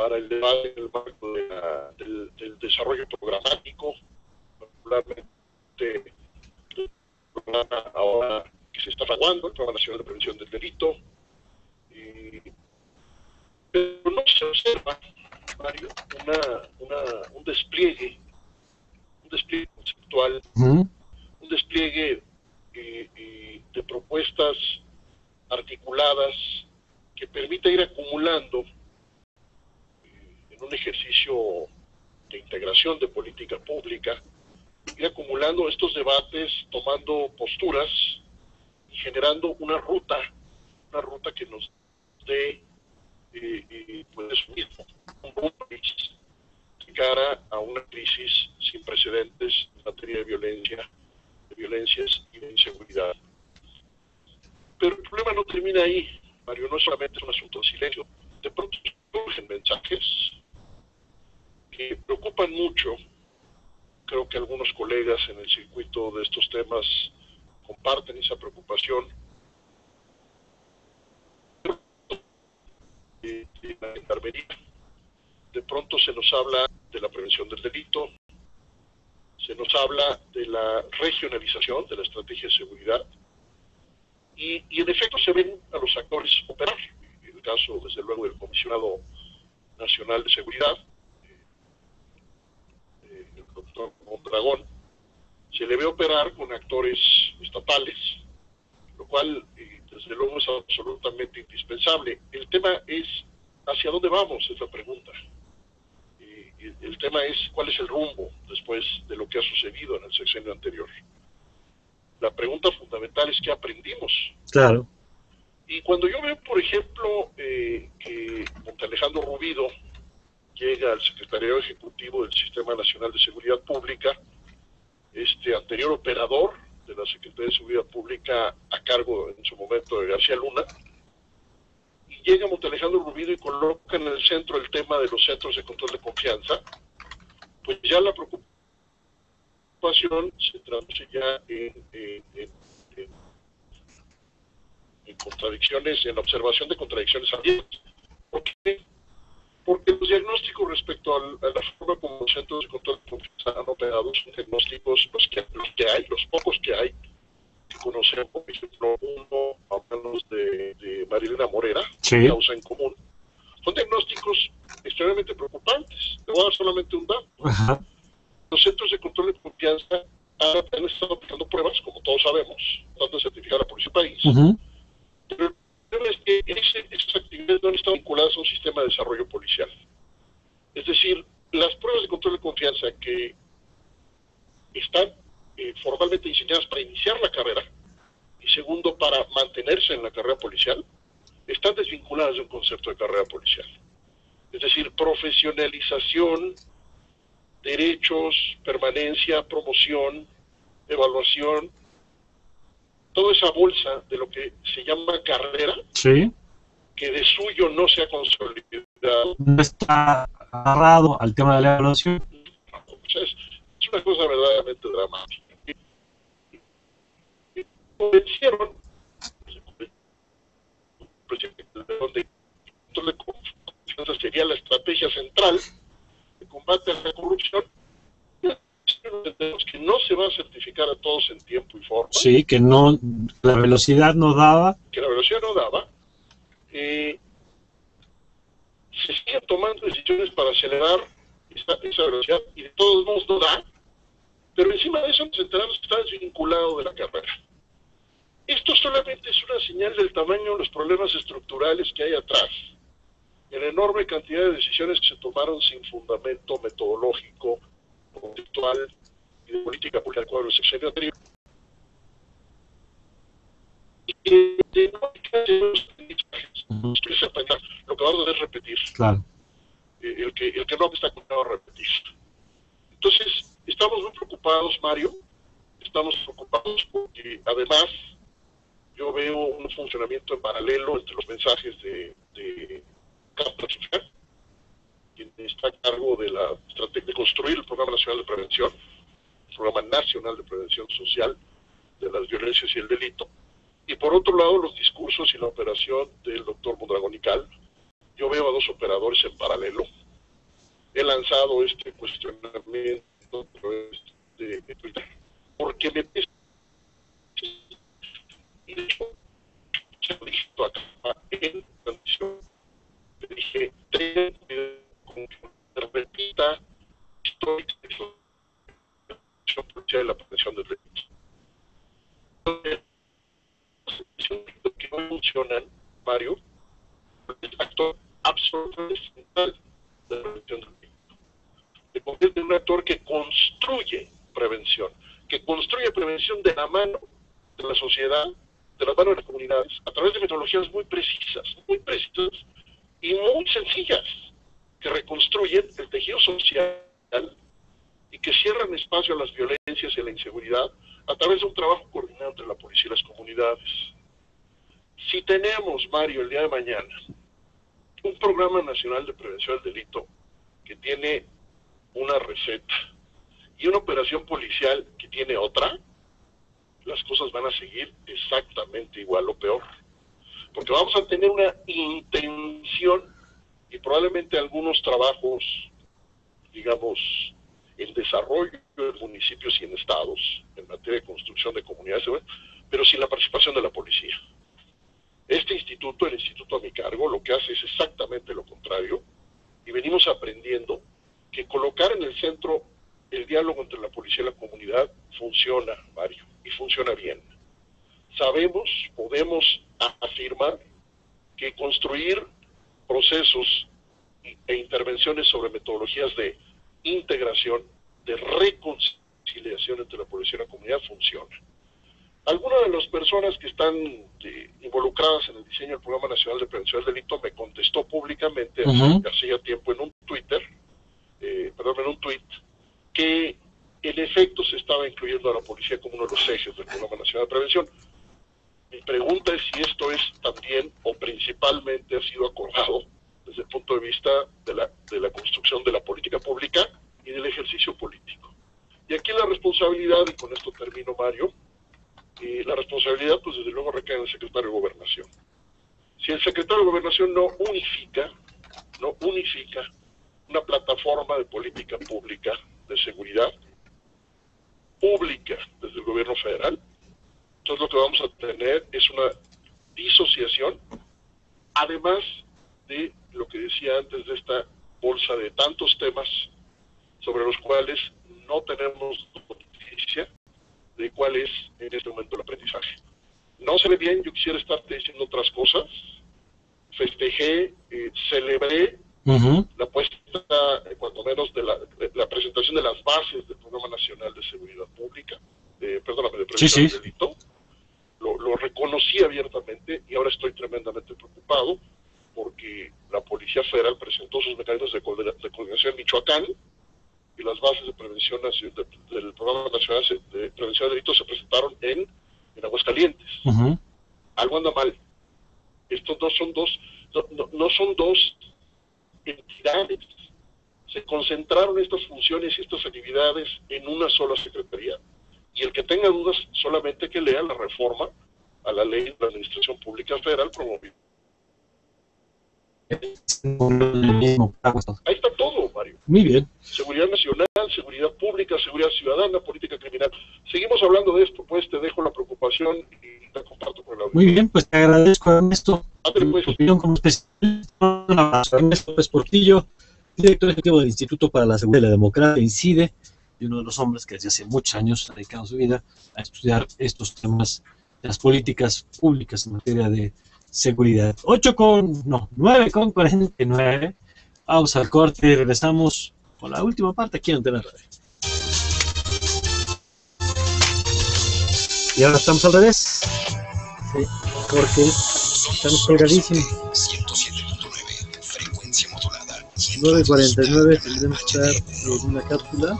para el debate en el marco de la- del, del desarrollo programático, particularmente el programa ahora que se está fraguando, el Programa Nacional de Prevención del Delito. pero no se observa, Mario, una, una, un despliegue, un despliegue conceptual un despliegue eh, eh, de propuestas articuladas que permita ir acumulando un ejercicio de integración de política pública, ir acumulando estos debates, tomando posturas y generando una ruta, una ruta que nos dé eh, eh, pues, un de cara a una crisis sin precedentes en materia de violencia, de violencias y de inseguridad. Pero el problema no termina ahí, Mario, no es solamente un asunto de silencio. De pronto surgen mensajes preocupan mucho. Creo que algunos colegas en el circuito de estos temas comparten esa preocupación. De, pronto se nos habla de la prevención del delito, se nos habla de la regionalización de la estrategia de seguridad y, en efecto se ven a los actores operar. En el caso, desde luego, del Comisionado Nacional de Seguridad, doctor Mondragón, se le ve operar con actores estatales, lo cual, eh, desde luego, es absolutamente indispensable. El tema es, ¿hacia dónde vamos? Es la pregunta. Eh, el tema es cuál es el rumbo después de lo que ha sucedido en el sexenio anterior. La pregunta fundamental es qué aprendimos. Claro. Y cuando yo veo, por ejemplo, eh, que Monte Alejandro Rubido llega al secretario ejecutivo del Sistema Nacional de Seguridad Pública, este anterior operador de la Secretaría de Seguridad Pública a cargo en su momento de García Luna, y llega Monte Alejandro Rubido y coloca en el centro el tema de los centros de control de confianza, pues ya la preocupación se traduce ya en, en- contradicciones, en la observación de contradicciones abiertas. ¿Por qué? Porque los diagnósticos respecto al- a la forma como los centros de control de confianza han operado son diagnósticos los que, los que hay, los pocos que hay, que conocemos, por ejemplo, uno, hablamos de, de Marilena Morera, Sí. causa en común, son diagnósticos extremadamente preocupantes. Te voy a dar solamente un dato. Ajá. Los centros de control de confianza han, han estado aplicando pruebas, como todos sabemos, de certificar a la policía del país. Pero el problema es que esas actividades no estado vinculadas a un sistema de desarrollo policial. Es decir, las pruebas de control de confianza que están eh, formalmente diseñadas para iniciar la carrera y segundo para mantenerse en la carrera policial, están desvinculadas de un concepto de carrera policial. Es decir, profesionalización, derechos, permanencia, promoción, evaluación, toda esa bolsa de lo que se llama carrera, Sí. que de suyo no se ha consolidado, No está agarrado al tema de la evaluación. o sea, es, es una cosa verdaderamente dramática. Y convencieron donde sería la estrategia central de combate a la corrupción. Que no se va a certificar a todos en tiempo y forma, Sí, que no, la velocidad no daba. que la velocidad no daba. Eh, se siguen tomando decisiones para acelerar esa, esa velocidad y de todos modos no da, pero encima de eso nos enteramos que está desvinculado de la carrera. Esto solamente es una señal del tamaño de los problemas estructurales que hay atrás, en la enorme cantidad de decisiones que se tomaron sin fundamento metodológico, conceptual y de política pública del cuadro del sexenio anterior. Y de no lo que vamos a hacer es repetir. Claro. Eh, el que, el que no está condenado a repetir. Entonces, estamos muy preocupados, Mario, estamos preocupados porque además yo veo un funcionamiento en paralelo entre los mensajes de, de Carlos Social, quien está a cargo de la de construir el Programa Nacional de Prevención, el Programa Nacional de Prevención Social de las Violencias y el Delito, y por otro lado los discursos y la operación del doctor Mondragón y Cal. Yo veo a dos operadores en paralelo. He lanzado este cuestionamiento a través de, Twitter porque me en le dije, repita históricamente la acción policial y la prevención del los que no funcionan, Mario, es actor absolutamente central de la prevención del delito. Se convierte en un actor que construye prevención, que construye prevención de la mano de la sociedad, de las manos de las comunidades, a través de metodologías muy precisas, muy precisas y muy sencillas, que reconstruyen el tejido social y que cierran espacio a las violencias y a la inseguridad a través de un trabajo coordinado entre la policía y las comunidades. Si tenemos, Mario, el día de mañana, un programa nacional de prevención del delito que tiene una receta y una operación policial que tiene otra, las cosas van a seguir exactamente igual o peor. Porque vamos a tener una intención y probablemente algunos trabajos, digamos, en desarrollo en municipios y en estados, en materia de construcción de comunidades, pero sin la participación de la policía. Este instituto, el instituto a mi cargo, lo que hace es exactamente lo contrario y venimos aprendiendo que colocar en el centro el diálogo entre la policía y la comunidad funciona, Mario, y funciona bien. Sabemos, podemos afirmar que construir procesos e intervenciones sobre metodologías de integración, de reconciliación entre la policía y la comunidad funciona. Algunas de las personas que están eh, involucradas en el diseño del Programa Nacional de Prevención del Delito me contestó públicamente Ujú. hace, hace ya tiempo en un Twitter, eh, perdón, en un tweet, que en efecto se estaba incluyendo a la policía como uno de los ejes del Programa Nacional de Prevención. Mi pregunta es si esto es también o principalmente ha sido acordado desde el punto de vista de la, de la construcción de la política pública y del ejercicio político. Y aquí la responsabilidad, y con esto termino Mario, eh, la responsabilidad pues desde luego recae en el secretario de Gobernación. Si el secretario de Gobernación no unifica, no unifica una plataforma de política pública de seguridad pública desde el gobierno federal, entonces lo que vamos a tener es una disociación, además de lo que decía antes de esta bolsa de tantos temas sobre los cuales no tenemos noticia de cuál es en este momento el aprendizaje. No se ve bien, yo quisiera estar diciendo otras cosas. Festejé, eh, celebré la puesta, eh, cuando menos, de la, de la presentación de las bases del Programa Nacional de Seguridad Pública, eh, perdóname, de Sí, prevención sí. del delito. Lo, lo reconocí abiertamente y ahora estoy tremendamente preocupado porque la Policía Federal presentó sus mecanismos de, coordina- de coordinación en Michoacán y las bases de prevención de- del Programa Nacional de Prevención de Delitos se presentaron en, en Aguascalientes. Algo anda mal. Estos dos son dos, no, no- no son dos entidades. Se concentraron estas funciones y estas actividades en una sola secretaría. Y el que tenga dudas, solamente que lea la reforma a la ley de la Administración Pública Federal promovida. Ahí está todo, Mario. Muy bien. Seguridad nacional, seguridad pública, seguridad ciudadana, política criminal. Seguimos hablando de esto, pues te dejo la preocupación y te comparto con la Muy bien, pues te agradezco, Ernesto, tu opinión como especialista. Ernesto Portillo, director ejecutivo del Instituto para la Seguridad y la Democracia, INCIDE, y uno de los hombres que desde hace muchos años ha dedicado su vida a estudiar estos temas de las políticas públicas en materia de seguridad. 8 con, no, 9 con 49. Vamos al corte y regresamos con la última parte aquí en Antena Radio. Y ahora estamos al revés. Sí, porque estamos colgadísimos. 9.49 tendremos que estar en una cápsula.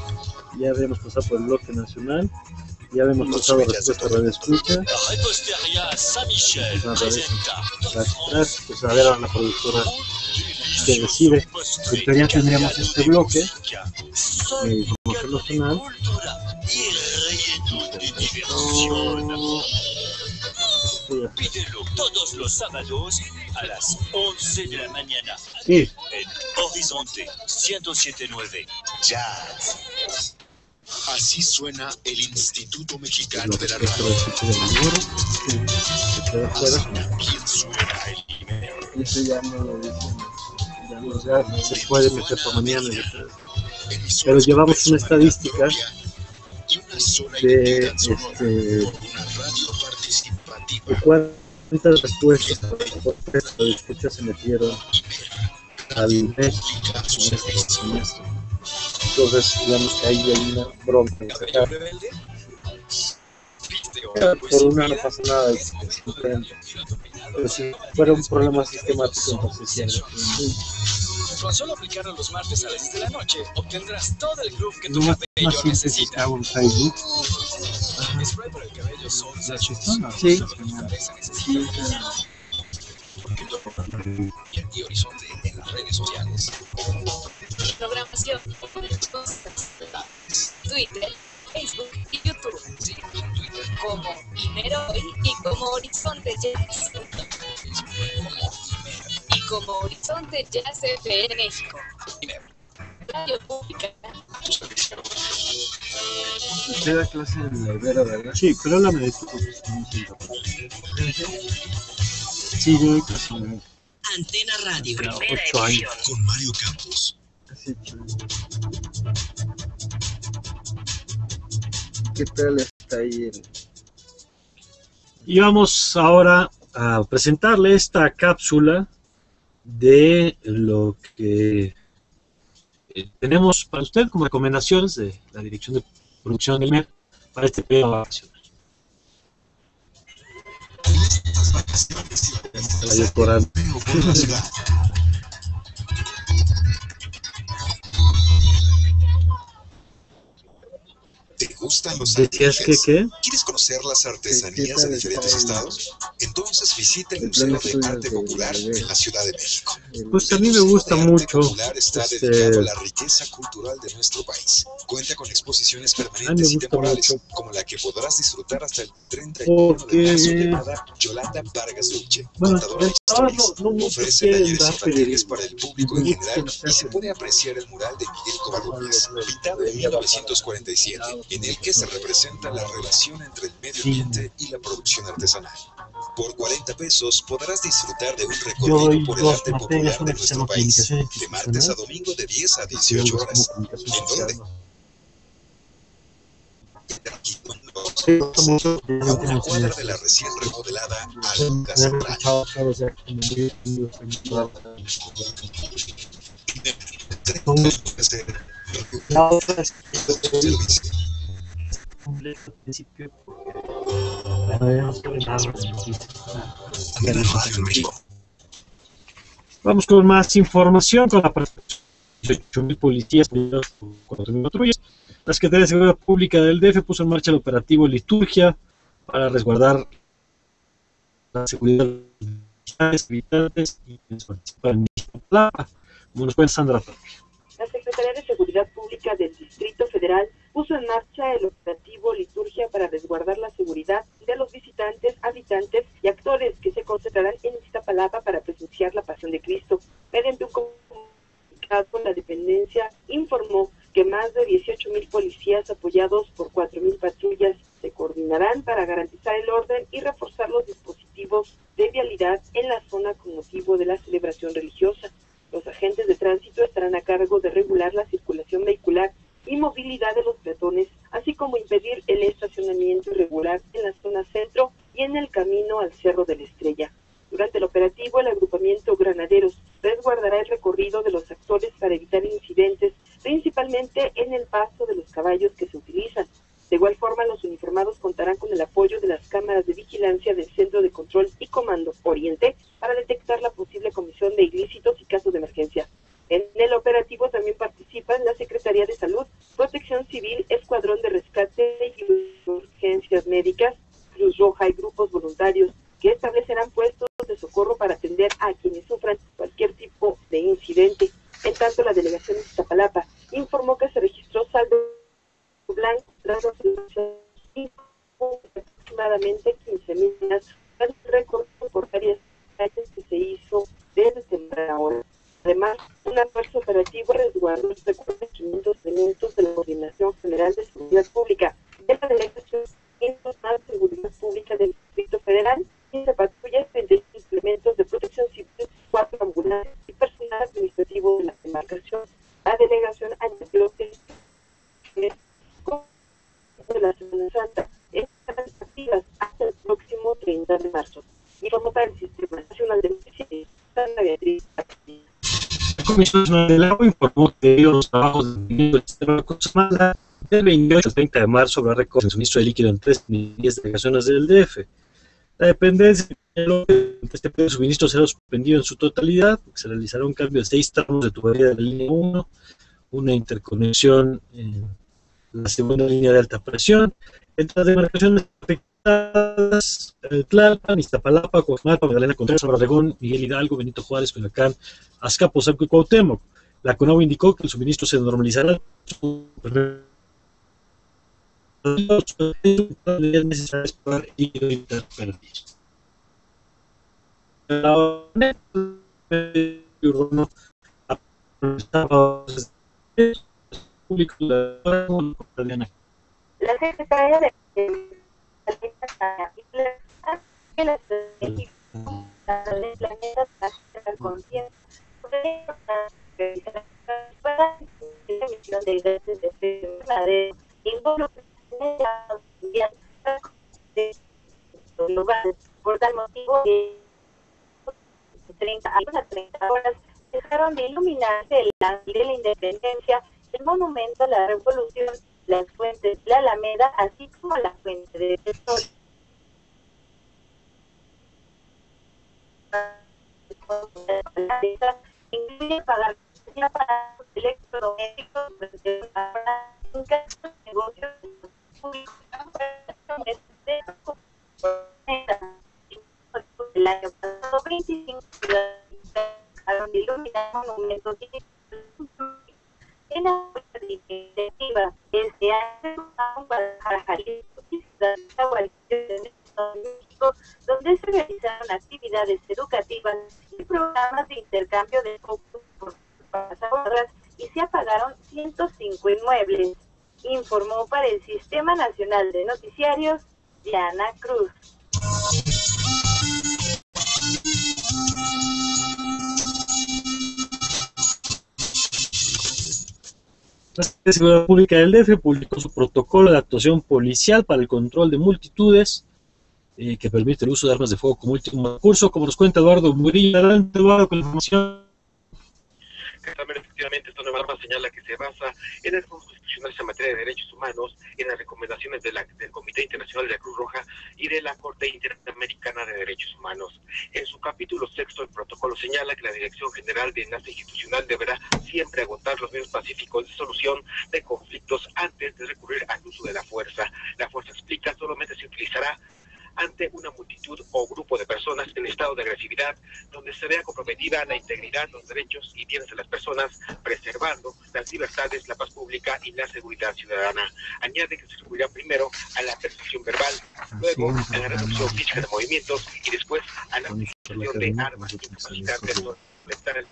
Ya habíamos pasado por el bloque nacional. Ya habíamos pasado respuesta a radio escucha. Repostería Saint-Michel Otra vez, presenta atrás, pues a ver a la productora que decide. En teoría tendríamos este bloque información nacional. Pídelo todos los sábados a las 11 de la mañana. Sí. En Horizonte 1079 Jazz. Así suena el Instituto Mexicano de la Radio. ya no lo dicen. Ya no, ya no se puede meter mañana. Pero llevamos una estadística de, este, de cuántas respuestas de escucha se metieron al mes en este semestre. Entonces, digamos que ahí hay una bronca. Por una no pasa nada. Pero si fuera un problema sistemático, entonces sí Con solo aplicarlo los martes a las 10 de la noche, obtendrás todo el groove que tu cabello necesita. Facebook. Spray para el cabello Soul Sachets. Sí. Cabeza necesita. Y Horizonte en las redes sociales. Programación. Twitter, Facebook y YouTube. Como Imeroy y como Horizonte Jazz. Y como Horizonte Jazz FM México. Radio Pública. Usted da clase en la Ibero, ¿verdad? Sí, pero háblame de profesión. Sí, yo doy clase en la Antena Radio. ocho años. Con Mario Campos. Así. ¿Qué tal está ahí el Y vamos ahora a presentarle esta cápsula de lo que eh, tenemos para usted como recomendaciones de la Dirección de Producción del MER para este periodo de vacaciones. Radio Corán? ¿Te gustan los ¿Decías que qué? ¿Quieres conocer las artesanías de diferentes el- estados? Entonces visita el el Museo de Arte de- Popular de- en la Ciudad de México. Pues a mí me gusta mucho. Popular está este, dedicado a la riqueza cultural de nuestro país. Cuenta con exposiciones a mí me permanentes y gusta temporales, mucho como la que podrás disfrutar hasta el 31 de porque, marzo llamada Yolanda Vargas Luche, bueno, contadora de historias. no, no Ofrece talleres infantiles para el público en general y se puede apreciar el mural de Miguel Covarrubias, pintado en 1947, en el que se representa la relación entre el medio ambiente y la producción artesanal. Por 40 pesos podrás disfrutar de un recorrido por el arte popular de nuestro país, de martes a domingo de 10 a y 18 otra horas. ¿En dónde? A una cuadra de la recién remodelada Central. escuchado, claro, o sea, como muy- muy- La otra es un lento principio no Vamos con más información con la participación de 8.000 policías, 4.000 patrullas. La Secretaría de Seguridad Pública del DF puso en marcha el operativo Liturgia para resguardar la seguridad de los habitantes y quienes participan en la como nos cuenta Sandra La Secretaría de Seguridad Pública del Distrito Federal puso en marcha el operativo Liturgia para resguardar la seguridad de los visitantes, habitantes y actores que se concentrarán en Iztapalapa para presenciar la Pasión de Cristo. Mediante un comunicado, la dependencia informó que más de 18 mil policías apoyados por 4 mil patrullas se coordinarán para garantizar el orden y reforzar los dispositivos de vialidad en la zona con motivo de la celebración religiosa. Los agentes de tránsito estarán a cargo de regular la circulación vehicular y movilidad de los peatones, así como impedir el estacionamiento irregular en la zona centro y en el camino al Cerro de la Estrella. Durante el operativo, el agrupamiento Granaderos resguardará el recorrido de los actores para evitar incidentes, principalmente en el paso de los caballos que se utilizan. De igual forma, los uniformados contarán con el apoyo de las cámaras de vigilancia del Centro de Control y Comando Oriente para detectar la posible comisión de ilícitos y casos de emergencia. En el operativo también participan la Secretaría de Salud, Protección Civil, Escuadrón de Rescate y Urgencias Médicas, Cruz Roja y grupos voluntarios La Comisión Nacional del Agua informó que los trabajos de del sistema de Cosamala del 28 al 30 de marzo habrá recogido el suministro de líquido en tres10 delegaciones del DF. La dependencia que este de suministro será suspendido en su totalidad, se realizará un cambio de seis tramos de tubería de la línea 1, una interconexión en la segunda línea de alta presión, entre las demarcaciones Tlalpan, Iztapalapa, Coaxmalpa, Magdalena Contreras, Miguel Hidalgo, Benito Juárez, Culiacán, Azcapotzalco y Cuauhtémoc. La CONAU indicó que el suministro se normalizará la secretaria de que la. Por tal motivo, 30 a 30 horas dejaron de iluminarse el de la independencia, el monumento a la revolución, las fuentes de la Alameda, así como la fuente de sol. Incluye pagar aparatos electrodomésticos, negocios públicos, el año pasado 25 dejaron de iluminar monumentos en la iniciativa este año Guadalajara, Jalisco y México, donde se realizaron actividades educativas y programas de intercambio de por pasadoras y se apagaron 105 inmuebles, informó para el Sistema Nacional de Noticiarios Diana Cruz. La Seguridad Pública del DF publicó su protocolo de actuación policial para el control de multitudes eh, que permite el uso de armas de fuego como último recurso, como nos cuenta Eduardo Murillo. Adelante, Eduardo, con la información. Castamer, efectivamente, esta nueva norma señala que se basa en el Constitucional en materia de derechos humanos, en las recomendaciones de la, del Comité Internacional de la Cruz Roja y de la Corte Interamericana de Derechos Humanos. En su capítulo sexto, el protocolo señala que la Dirección General de Enlace Institucional deberá siempre agotar los medios pacíficos de solución de conflictos antes de recurrir al uso de la fuerza. La fuerza explica solamente se utilizará ante una multitud o grupo de personas en estado de agresividad, donde se vea comprometida la integridad, los derechos y bienes de las personas, preservando las libertades, la paz pública y la seguridad ciudadana. Añade que se recurrirá primero a la percepción verbal, luego a la reducción física de movimientos y después a la utilización de armas incapacitante letales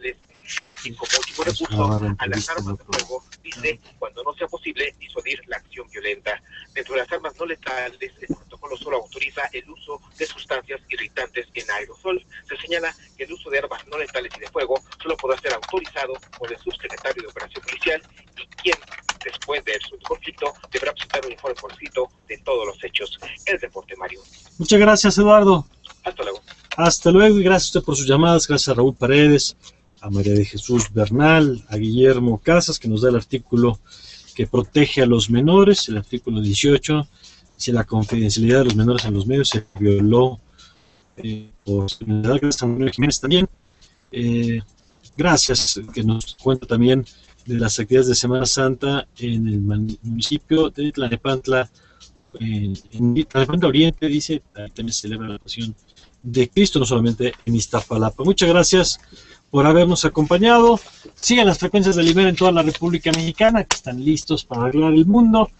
y como último recurso a las armas de fuego, dice, cuando no sea posible, disuadir la acción violenta. Dentro de las armas no letales, el protocolo solo autoriza el uso de sustancias irritantes en aerosol. Se señala que el uso de armas no letales y de fuego solo podrá ser autorizado por el subsecretario de Operación Policial y quien, después del conflicto, deberá presentar un informe por escrito de todos los hechos. El reporte, Mario. Muchas gracias, Eduardo. Hasta luego. Hasta luego y gracias a usted por sus llamadas. Gracias a Raúl Paredes, a María de Jesús Bernal, a Guillermo Casas, que nos da el artículo que protege a los menores, el artículo 18, si la confidencialidad de los menores en los medios se violó eh, por Manuel Jiménez también. Eh, gracias, que nos cuenta también de las actividades de Semana Santa en el municipio de Tlanepantla, en, en Tlanepantla Oriente, dice, ahí también se celebra la pasión de Cristo, no solamente en Iztapalapa. Muchas gracias por habernos acompañado. Sigan las frecuencias de Libera en toda la República Mexicana, que están listos para arreglar el mundo.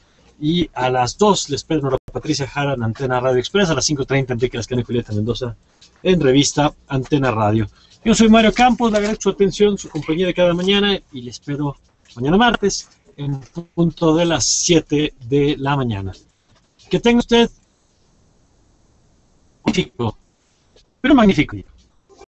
Y a las 2 les espero a Patricia Jara en Antena Radio Express, a las 5.30 Enrique Lascano y Julieta Mendoza en revista Antena Radio. Yo soy Mario Campos, le agradezco su atención, su compañía de cada mañana y le espero mañana martes en punto de las 7 de la mañana. Que tenga usted un magnífico, pero magnífico.